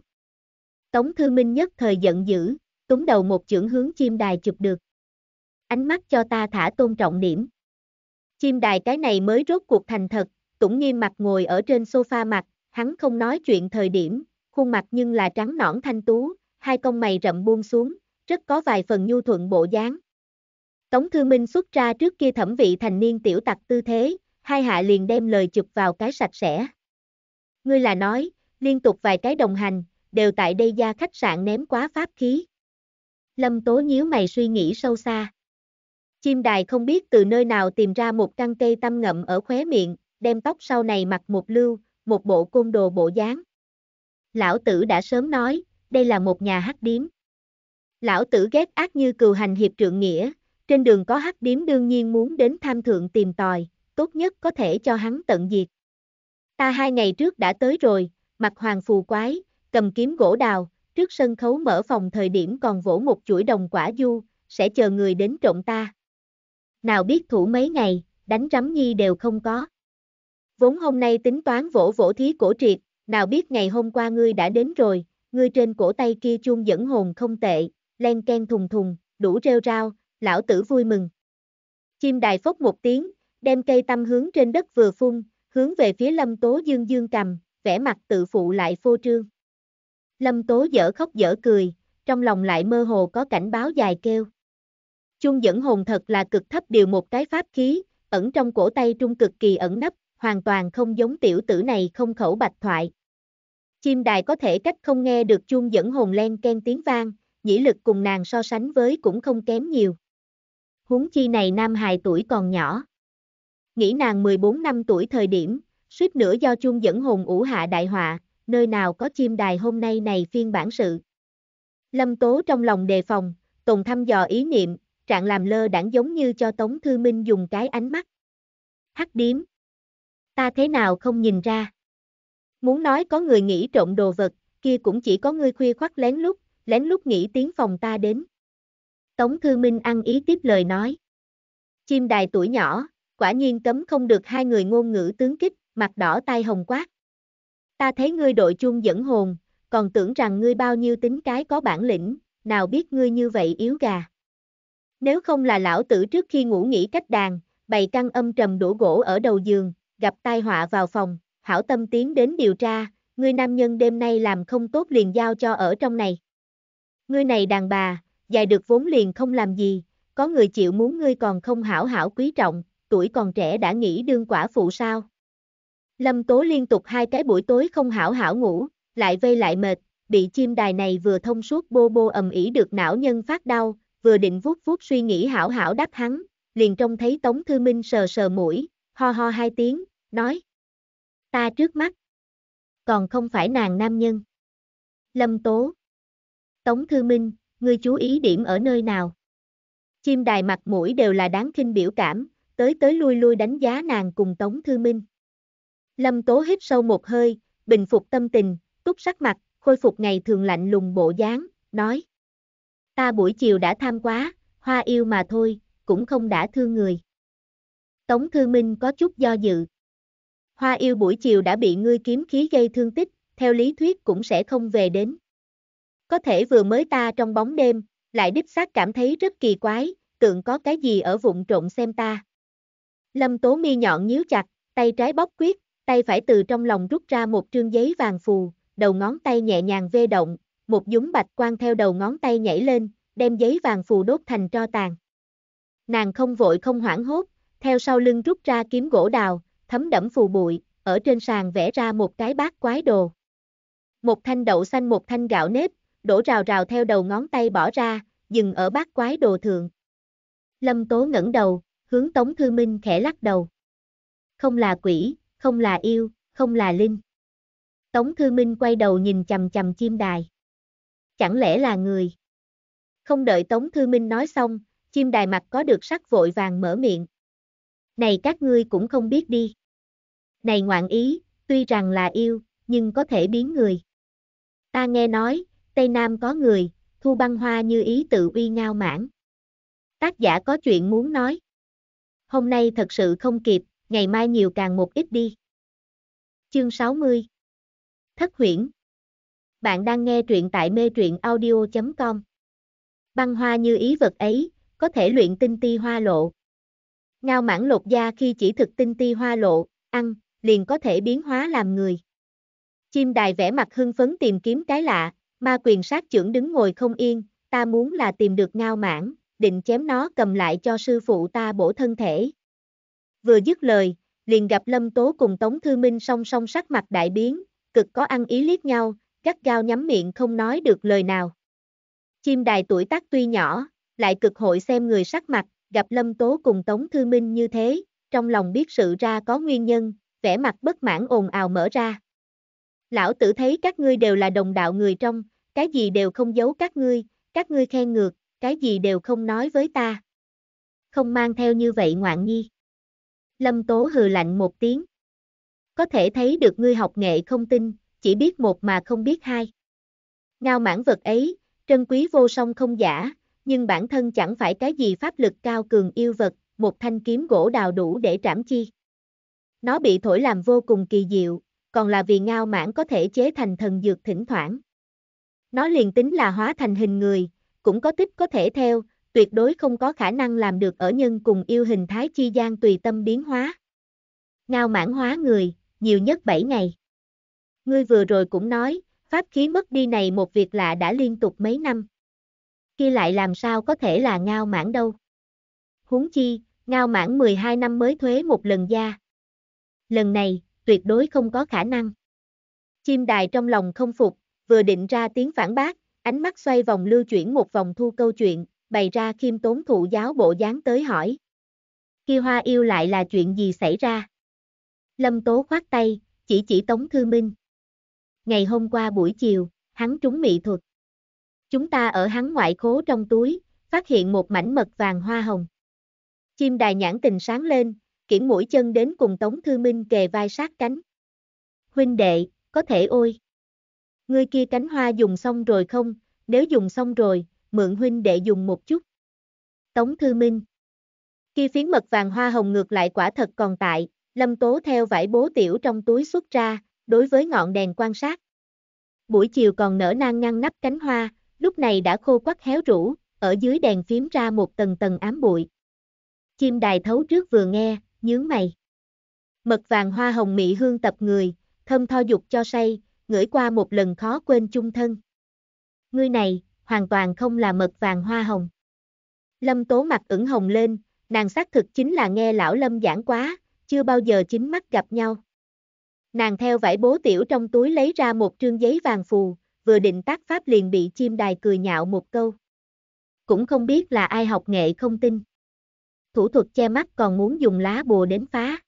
Tống Thư Minh nhất thời giận dữ, túng đầu một chưởng hướng chim đài chụp được. Ánh mắt cho ta thả tôn trọng điểm. Chim đài cái này mới rốt cuộc thành thật, Tũng nghiêm mặt ngồi ở trên sofa mặt, hắn không nói chuyện thời điểm, khuôn mặt nhưng là trắng nõn thanh tú, hai con mày rậm buông xuống, rất có vài phần nhu thuận bộ dáng. Tống Thư Minh xuất ra trước kia thẩm vị thành niên tiểu tặc tư thế, hai hạ liền đem lời chụp vào cái sạch sẽ. Ngươi là nói, liên tục vài cái đồng hành, đều tại đây gia khách sạn ném quá pháp khí. Lâm Tố nhíu mày suy nghĩ sâu xa. Chim đài không biết từ nơi nào tìm ra một căn cây tâm ngậm ở khóe miệng, đem tóc sau này mặc một lưu, một bộ côn đồ bộ dáng. Lão tử đã sớm nói, đây là một nhà hắc điếm. Lão tử ghét ác như cừu hành hiệp trượng nghĩa, trên đường có hắc điếm đương nhiên muốn đến tham thượng tìm tòi, tốt nhất có thể cho hắn tận diệt. Ta hai ngày trước đã tới rồi, mặc hoàng phù quái, cầm kiếm gỗ đào, trước sân khấu mở phòng thời điểm còn vỗ một chuỗi đồng quả du, sẽ chờ người đến trộm ta. Nào biết thủ mấy ngày, đánh rắm nhi đều không có. Vốn hôm nay tính toán vỗ vỗ thí cổ triệt, nào biết ngày hôm qua ngươi đã đến rồi, ngươi trên cổ tay kia chuông dẫn hồn không tệ, len ken thùng thùng, đủ rêu rao, lão tử vui mừng. Chim đài phốc một tiếng, đem cây tâm hướng trên đất vừa phun, hướng về phía lâm tố dương dương cầm, vẻ mặt tự phụ lại phô trương. Lâm tố dở khóc dở cười, trong lòng lại mơ hồ có cảnh báo dài kêu. Chung dẫn hồn thật là cực thấp điều một cái pháp khí, ẩn trong cổ tay trung cực kỳ ẩn nấp, hoàn toàn không giống tiểu tử này không khẩu bạch thoại. Chim đài có thể cách không nghe được chuông dẫn hồn len ken tiếng vang, nhĩ lực cùng nàng so sánh với cũng không kém nhiều. Huống chi này nam hài tuổi còn nhỏ. Nghĩ nàng 14 năm tuổi thời điểm, suýt nữa do chuông dẫn hồn ủ hạ đại họa, nơi nào có chim đài hôm nay này phiên bản sự. Lâm Tố trong lòng đề phòng, tùng thăm dò ý niệm, trạng làm lơ đảng giống như cho Tống Thư Minh dùng cái ánh mắt. Hắc điếm. Ta thế nào không nhìn ra. Muốn nói có người nghĩ trộm đồ vật, kia cũng chỉ có ngươi khuya khoắt lén lút, lén lút nghĩ tiếng phòng ta đến. Tống Thư Minh ăn ý tiếp lời nói. Chim đài tuổi nhỏ, quả nhiên cấm không được hai người ngôn ngữ tướng kích, mặt đỏ tai hồng quát. Ta thấy ngươi đội chung dẫn hồn, còn tưởng rằng ngươi bao nhiêu tính cái có bản lĩnh, nào biết ngươi như vậy yếu gà. Nếu không là lão tử trước khi ngủ nghỉ cách đàn, bày căng âm trầm đổ gỗ ở đầu giường, gặp tai họa vào phòng, hảo tâm tiến đến điều tra, ngươi nam nhân đêm nay làm không tốt liền giao cho ở trong này. Ngươi này đàn bà, dài được vốn liền không làm gì, có người chịu muốn ngươi còn không hảo hảo quý trọng, tuổi còn trẻ đã nghĩ đương quả phụ sao. Lâm Tố liên tục hai cái buổi tối không hảo hảo ngủ, lại vây lại mệt, bị chim đài này vừa thông suốt bô bô ầm ỉ được não nhân phát đau, vừa định vuốt vuốt suy nghĩ hảo hảo đáp hắn, liền trông thấy Tống Thư Minh sờ sờ mũi, ho ho hai tiếng, nói. Ta trước mắt. Còn không phải nàng nam nhân. Lâm Tố. Tống Thư Minh, ngươi chú ý điểm ở nơi nào? Chim đài mặt mũi đều là đáng kinh biểu cảm, tới tới lui lui đánh giá nàng cùng Tống Thư Minh. Lâm Tố hít sâu một hơi, bình phục tâm tình, túc sắc mặt, khôi phục ngày thường lạnh lùng bộ dáng, nói. Ta buổi chiều đã tham quá, hoa yêu mà thôi, cũng không đã thương người. Tống Thư Minh có chút do dự. Hoa yêu buổi chiều đã bị ngươi kiếm khí gây thương tích, theo lý thuyết cũng sẽ không về đến. Có thể vừa mới ta trong bóng đêm, lại đích xác cảm thấy rất kỳ quái, tượng có cái gì ở vụn trộn xem ta. Lâm Tố mi nhọn nhíu chặt, tay trái bóp quyết, tay phải từ trong lòng rút ra một trương giấy vàng phù, đầu ngón tay nhẹ nhàng vê động, một dúng bạch quang theo đầu ngón tay nhảy lên, đem giấy vàng phù đốt thành tro tàn. Nàng không vội không hoảng hốt, theo sau lưng rút ra kiếm gỗ đào, thấm đẫm phù bụi, ở trên sàn vẽ ra một cái bát quái đồ. Một thanh đậu xanh một thanh gạo nếp, đổ rào rào theo đầu ngón tay bỏ ra, dừng ở bát quái đồ thượng. Lâm Tố ngẩng đầu, hướng Tống Thư Minh khẽ lắc đầu. Không là quỷ, không là yêu, không là linh. Tống Thư Minh quay đầu nhìn chầm chầm chim đài. Chẳng lẽ là người? Không đợi Tống Thư Minh nói xong, chim đài mặt có được sắc vội vàng mở miệng. Này các ngươi cũng không biết đi. Này ngoạn ý, tuy rằng là yêu, nhưng có thể biến người. Ta nghe nói, Tây Nam có người, thu băng hoa như ý tự uy ngao mãn. Tác giả có chuyện muốn nói. Hôm nay thật sự không kịp, ngày mai nhiều càng một ít đi. Chương 60 Thất huyễn Bạn đang nghe truyện tại mê truyện audio.com Băng hoa như ý vật ấy, có thể luyện tinh ti hoa lộ. Ngao mãn lột da khi chỉ thực tinh ti hoa lộ, ăn, liền có thể biến hóa làm người. Chim đài vẽ mặt hưng phấn tìm kiếm cái lạ, ma quyền sát trưởng đứng ngồi không yên, ta muốn là tìm được ngao mãn, định chém nó cầm lại cho sư phụ ta bổ thân thể. Vừa dứt lời, liền gặp Lâm Tố cùng Tống Thư Minh song song sắc mặt đại biến, cực có ăn ý liếc nhau, gắt gao nhắm miệng không nói được lời nào. Chim đài tuổi tác tuy nhỏ, lại cực hội xem người sắc mặt, gặp Lâm Tố cùng Tống Thư Minh như thế, trong lòng biết sự ra có nguyên nhân, vẻ mặt bất mãn ồn ào mở ra. Lão tử thấy các ngươi đều là đồng đạo người trong, cái gì đều không giấu các ngươi, các ngươi khen ngược, cái gì đều không nói với ta. Không mang theo như vậy ngoạn nhi. Lâm Tố hừ lạnh một tiếng. Có thể thấy được ngươi học nghệ không tin, chỉ biết một mà không biết hai. Ngao mãn vật ấy, trân quý vô song không giả, nhưng bản thân chẳng phải cái gì pháp lực cao cường yêu vật, một thanh kiếm gỗ đào đủ để trảm chi. Nó bị thổi làm vô cùng kỳ diệu, còn là vì ngao mãn có thể chế thành thần dược thỉnh thoảng. Nó liền tính là hóa thành hình người, cũng có tích có thể theo, tuyệt đối không có khả năng làm được ở nhân cùng yêu hình thái chi gian tùy tâm biến hóa. Ngao mãn hóa người, nhiều nhất 7 ngày. Ngươi vừa rồi cũng nói, pháp khí mất đi này một việc lạ đã liên tục mấy năm. khi lại làm sao có thể là ngao mãn đâu. Huống chi, ngao mãn 12 năm mới thuế một lần gia. Lần này, tuyệt đối không có khả năng. Chim đài trong lòng không phục, vừa định ra tiếng phản bác, ánh mắt xoay vòng lưu chuyển một vòng thu câu chuyện, bày ra khiêm tốn thụ giáo bộ dáng tới hỏi. Kia hoa yêu lại là chuyện gì xảy ra? Lâm Tố khoát tay, chỉ chỉ Tống Thư Minh. Ngày hôm qua buổi chiều, hắn trúng mị thuật. Chúng ta ở hắn ngoại khố trong túi, phát hiện một mảnh mật vàng hoa hồng. Chim đài nhãn tình sáng lên, kiển mũi chân đến cùng Tống Thư Minh kề vai sát cánh. Huynh đệ, có thể ôi. Ngươi kia cánh hoa dùng xong rồi không, nếu dùng xong rồi, mượn huynh đệ dùng một chút. Tống Thư Minh Kia phiến mật vàng hoa hồng ngược lại quả thật còn tại, Lâm Tố theo vải bố tiểu trong túi xuất ra, đối với ngọn đèn quan sát. Buổi chiều còn nở nang ngăn nắp cánh hoa, lúc này đã khô quắc héo rũ, ở dưới đèn phím ra một tầng tầng ám bụi. Chim đài thấu trước vừa nghe, nhướng mày. Mật vàng hoa hồng mị hương tập người, thơm tho dục cho say, ngửi qua một lần khó quên chung thân. Ngươi này, hoàn toàn không là mật vàng hoa hồng. Lâm tố mặt ửng hồng lên, nàng xác thực chính là nghe lão lâm giảng quá, chưa bao giờ chính mắt gặp nhau. Nàng theo vải bố tiểu trong túi lấy ra một trương giấy vàng phù, vừa định tác pháp liền bị chim đài cười nhạo một câu. Cũng không biết là ai học nghệ không tin. Thủ thuật che mắt còn muốn dùng lá bùa đến phá.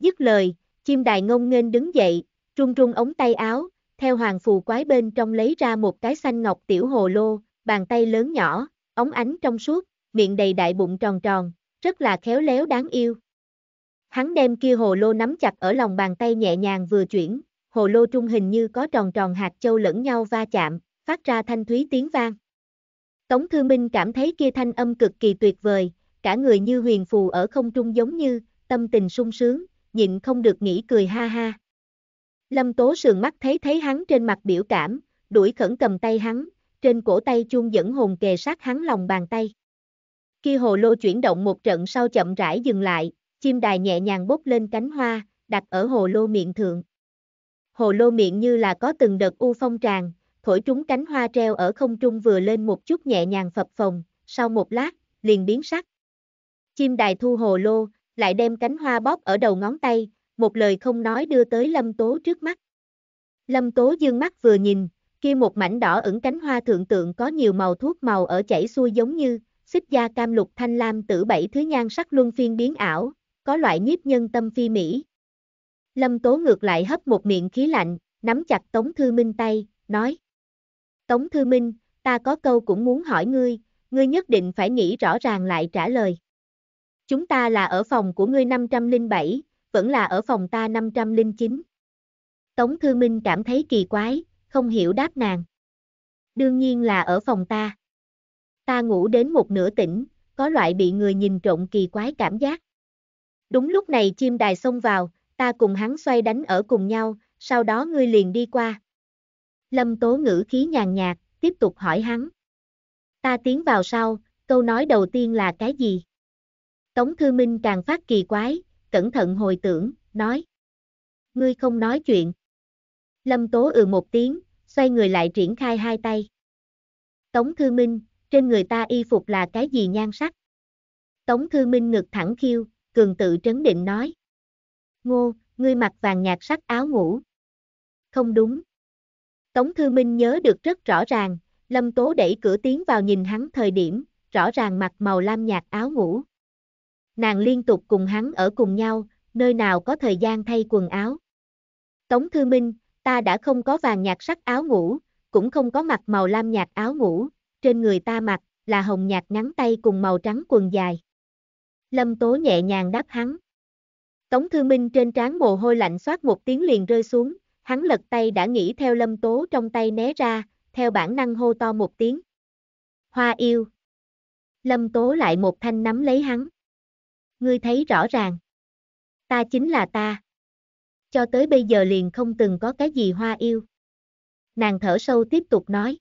Dứt lời, chim đài ngông nghênh đứng dậy, trung trung ống tay áo, theo hoàng phù quái bên trong lấy ra một cái xanh ngọc tiểu hồ lô, bàn tay lớn nhỏ, ống ánh trong suốt, miệng đầy đại bụng tròn tròn, rất là khéo léo đáng yêu. Hắn đem kia hồ lô nắm chặt ở lòng bàn tay nhẹ nhàng vừa chuyển, hồ lô trung hình như có tròn tròn hạt châu lẫn nhau va chạm, phát ra thanh thúy tiếng vang. Tống Thư Minh cảm thấy kia thanh âm cực kỳ tuyệt vời, cả người như huyền phù ở không trung giống như, tâm tình sung sướng, nhịn không được nghĩ cười ha ha. Lâm Tố sườn mắt thấy thấy hắn trên mặt biểu cảm, đuổi khẩn cầm tay hắn, trên cổ tay chuông dẫn hồn kề sát hắn lòng bàn tay. Khi hồ lô chuyển động một trận sau chậm rãi dừng lại, chim đài nhẹ nhàng bốc lên cánh hoa, đặt ở hồ lô miệng thượng. Hồ lô miệng như là có từng đợt u phong tràn, thổi trúng cánh hoa treo ở không trung vừa lên một chút nhẹ nhàng phập phồng, sau một lát, liền biến sắc. Chim đài thu hồ lô, lại đem cánh hoa bóp ở đầu ngón tay, một lời không nói đưa tới Lâm Tố trước mắt. Lâm Tố dương mắt vừa nhìn, Kia một mảnh đỏ ửng cánh hoa thượng tượng có nhiều màu thuốc màu ở chảy xuôi giống như, xích da cam lục thanh lam tử bảy thứ nhan sắc luân phiên biến ảo, có loại nhiếp nhân tâm phi mỹ. Lâm Tố ngược lại hấp một miệng khí lạnh, nắm chặt Tống Thư Minh tay, nói. Tống Thư Minh, ta có câu cũng muốn hỏi ngươi, ngươi nhất định phải nghĩ rõ ràng lại trả lời. Chúng ta là ở phòng của ngươi 507, vẫn là ở phòng ta 509. Tống Thư Minh cảm thấy kỳ quái, không hiểu đáp nàng. Đương nhiên là ở phòng ta. Ta ngủ đến một nửa tỉnh, có loại bị người nhìn trộn kỳ quái cảm giác. Đúng lúc này chim đài xông vào, ta cùng hắn xoay đánh ở cùng nhau, sau đó ngươi liền đi qua. Lâm Tố ngữ khí nhàn nhạt, tiếp tục hỏi hắn. Ta tiến vào sau, câu nói đầu tiên là cái gì? Tống Thư Minh càng phát kỳ quái, cẩn thận hồi tưởng, nói. Ngươi không nói chuyện. Lâm Tố ừ một tiếng, xoay người lại triển khai hai tay. Tống Thư Minh, trên người ta y phục là cái gì nhan sắc? Tống Thư Minh ngực thẳng khiêu, cường tự trấn định nói. Ngô, ngươi mặc vàng nhạt sắc áo ngủ. Không đúng. Tống Thư Minh nhớ được rất rõ ràng, Lâm Tố đẩy cửa tiến vào nhìn hắn thời điểm, rõ ràng mặc màu lam nhạt áo ngủ. Nàng liên tục cùng hắn ở cùng nhau, nơi nào có thời gian thay quần áo. Tống Thư Minh, ta đã không có vàng nhạt sắc áo ngủ, cũng không có mặc màu lam nhạt áo ngủ, trên người ta mặc, là hồng nhạt ngắn tay cùng màu trắng quần dài. Lâm Tố nhẹ nhàng đáp hắn. Tống Thư Minh trên trán mồ hôi lạnh xoát một tiếng liền rơi xuống, hắn lật tay đã nghĩ theo Lâm Tố trong tay né ra, theo bản năng hô to một tiếng. Hoa yêu. Lâm Tố lại một thanh nắm lấy hắn. Ngươi thấy rõ ràng. Ta chính là ta. Cho tới bây giờ liền không từng có cái gì hoa yêu. Nàng thở sâu tiếp tục nói.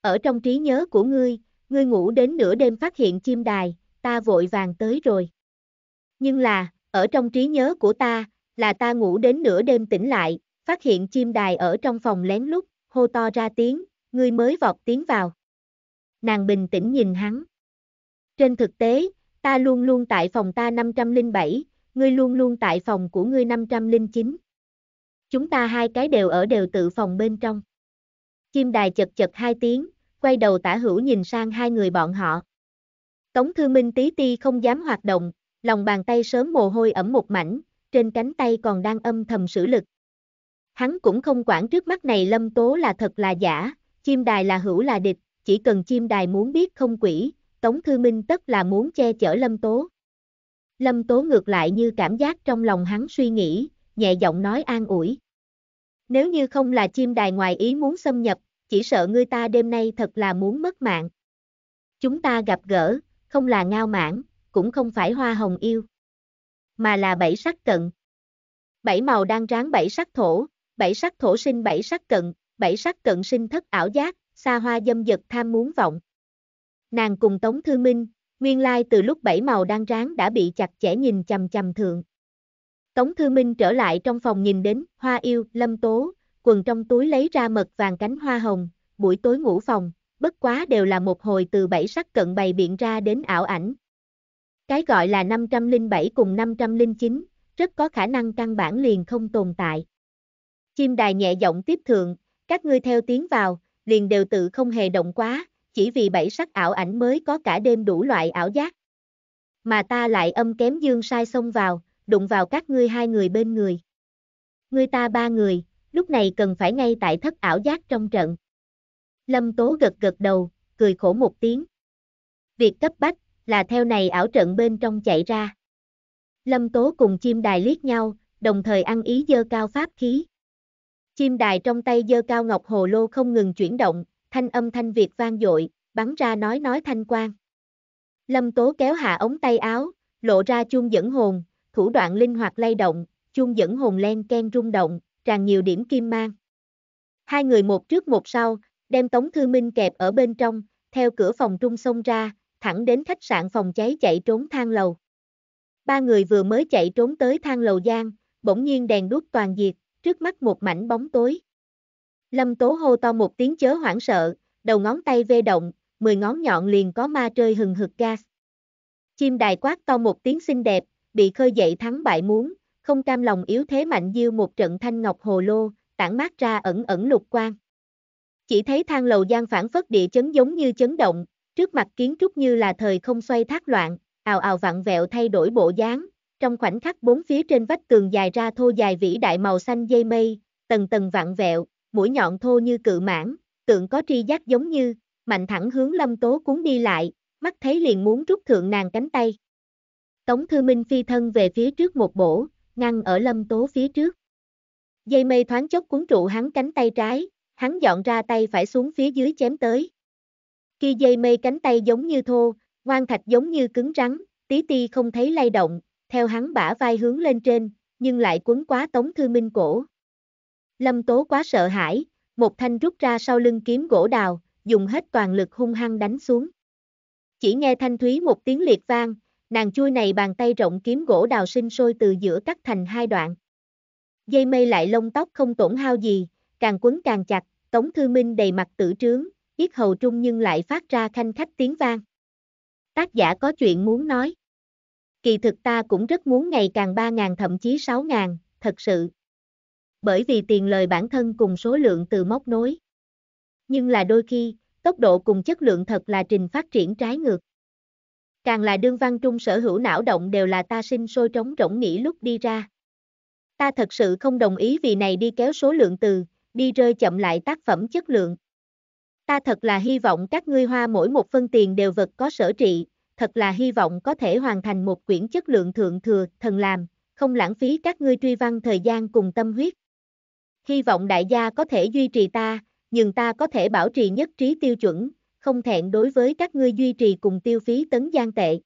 Ở trong trí nhớ của ngươi, ngươi ngủ đến nửa đêm phát hiện chim đài, ta vội vàng tới rồi. Nhưng là, ở trong trí nhớ của ta, là ta ngủ đến nửa đêm tỉnh lại, phát hiện chim đài ở trong phòng lén lút, hô to ra tiếng, ngươi mới vọt tiến vào. Nàng bình tĩnh nhìn hắn. Trên thực tế, ta luôn luôn tại phòng ta 507, ngươi luôn luôn tại phòng của ngươi 509. Chúng ta hai cái đều ở đều tự phòng bên trong. Chim đài chật chật hai tiếng, quay đầu tả hữu nhìn sang hai người bọn họ. Tống Thư Minh tí ti không dám hoạt động, lòng bàn tay sớm mồ hôi ẩm một mảnh, trên cánh tay còn đang âm thầm sử lực. Hắn cũng không quản trước mắt này lâm tố là thật là giả, chim đài là hữu là địch, chỉ cần chim đài muốn biết không quỷ, Tống Thư Minh tất là muốn che chở lâm tố. Lâm tố ngược lại như cảm giác trong lòng hắn suy nghĩ, nhẹ giọng nói an ủi. Nếu như không là chim đài ngoài ý muốn xâm nhập, chỉ sợ ngươi ta đêm nay thật là muốn mất mạng. Chúng ta gặp gỡ, không là ngao mãn, cũng không phải hoa hồng yêu, mà là bảy sắc cận. Bảy màu đang ráng bảy sắc thổ, bảy sắc thổ sinh bảy sắc cận, bảy sắc cận sinh thất ảo giác, xa hoa dâm dật tham muốn vọng. Nàng cùng Tống Thư Minh, nguyên lai từ lúc bảy màu đang ráng đã bị chặt chẽ nhìn chầm chầm thượng. Tống Thư Minh trở lại trong phòng nhìn đến, hoa yêu, lâm tố, quần trong túi lấy ra mật vàng cánh hoa hồng, buổi tối ngủ phòng, bất quá đều là một hồi từ bảy sắc cận bày biện ra đến ảo ảnh. Cái gọi là 507 cùng 509, rất có khả năng căn bản liền không tồn tại. Chim đài nhẹ giọng tiếp thượng, các ngươi theo tiếng vào, liền đều tự không hề động quá, chỉ vì bảy sắc ảo ảnh mới có cả đêm đủ loại ảo giác. Mà ta lại âm kém dương sai xông vào, đụng vào các ngươi hai người bên người. Ngươi ta ba người, lúc này cần phải ngay tại thất ảo giác trong trận. Lâm Tố gật gật đầu, cười khổ một tiếng. Việc cấp bách, là theo này ảo trận bên trong chạy ra. Lâm Tố cùng chim đài liếc nhau, đồng thời ăn ý dơ cao pháp khí. Chim đài trong tay dơ cao ngọc hồ lô không ngừng chuyển động, thanh âm thanh Việt vang dội, bắn ra nói nói thanh quang. Lâm Tố kéo hạ ống tay áo, lộ ra chuông dẫn hồn, thủ đoạn linh hoạt lay động, chuông dẫn hồn len ken rung động, tràn nhiều điểm kim mang. Hai người một trước một sau, đem Tống Thư Minh kẹp ở bên trong, theo cửa phòng trung xông ra, thẳng đến khách sạn phòng cháy chạy trốn thang lầu. Ba người vừa mới chạy trốn tới thang lầu gian, bỗng nhiên đèn đuốc toàn diệt, trước mắt một mảnh bóng tối. Lâm Tố hô to một tiếng chớ hoảng sợ, đầu ngón tay vê động, mười ngón nhọn liền có ma trơi hừng hực gas. Chim đài quát to một tiếng xinh đẹp, bị khơi dậy thắng bại muốn, không cam lòng yếu thế mạnh diêu một trận thanh ngọc hồ lô, tản mát ra ẩn ẩn lục quang. Chỉ thấy thang lầu gian phản phất địa chấn giống như chấn động, trước mặt kiến trúc như là thời không xoay thác loạn, ào ào vặn vẹo thay đổi bộ dáng, trong khoảnh khắc bốn phía trên vách tường dài ra thô dài vĩ đại màu xanh dây mây, tầng tầng vặn vẹo, mũi nhọn thô như cự mãn, tượng có tri giác giống như, mạnh thẳng hướng lâm tố cuốn đi lại, mắt thấy liền muốn rút thượng nàng cánh tay. Tống Thư Minh phi thân về phía trước một bổ, ngăn ở lâm tố phía trước. Dây mây thoáng chốc cuốn trụ hắn cánh tay trái, hắn dọn ra tay phải xuống phía dưới chém tới. Khi dây mây cánh tay giống như thô, ngoan thạch giống như cứng rắn, tí ti không thấy lay động, theo hắn bả vai hướng lên trên, nhưng lại quấn quá Tống Thư Minh cổ. Lâm Tố quá sợ hãi, một thanh rút ra sau lưng kiếm gỗ đào, dùng hết toàn lực hung hăng đánh xuống. Chỉ nghe thanh thúy một tiếng liệt vang, nàng chui này bàn tay rộng kiếm gỗ đào sinh sôi từ giữa cắt thành hai đoạn. Dây mây lại lông tóc không tổn hao gì, càng quấn càng chặt, Tống Thư Minh đầy mặt tử trướng, yết hầu trung nhưng lại phát ra khanh khách tiếng vang. Tác giả có chuyện muốn nói. Kỳ thực ta cũng rất muốn ngày càng 3.000 thậm chí 6.000, thật sự. Bởi vì tiền lời bản thân cùng số lượng từ móc nối. Nhưng là đôi khi, tốc độ cùng chất lượng thật là trình phát triển trái ngược. Càng là đương văn trung sở hữu não động đều là ta sinh sôi trống rỗng nghĩ lúc đi ra. Ta thật sự không đồng ý vì này đi kéo số lượng từ, đi rơi chậm lại tác phẩm chất lượng. Ta thật là hy vọng các ngươi hoa mỗi một phân tiền đều vật có sở trị, thật là hy vọng có thể hoàn thành một quyển chất lượng thượng thừa, thần làm, không lãng phí các ngươi truy văn thời gian cùng tâm huyết. Hy vọng đại gia có thể duy trì ta, nhưng ta có thể bảo trì nhất trí tiêu chuẩn, không thẹn đối với các ngươi duy trì cùng tiêu phí tấn gian tệ.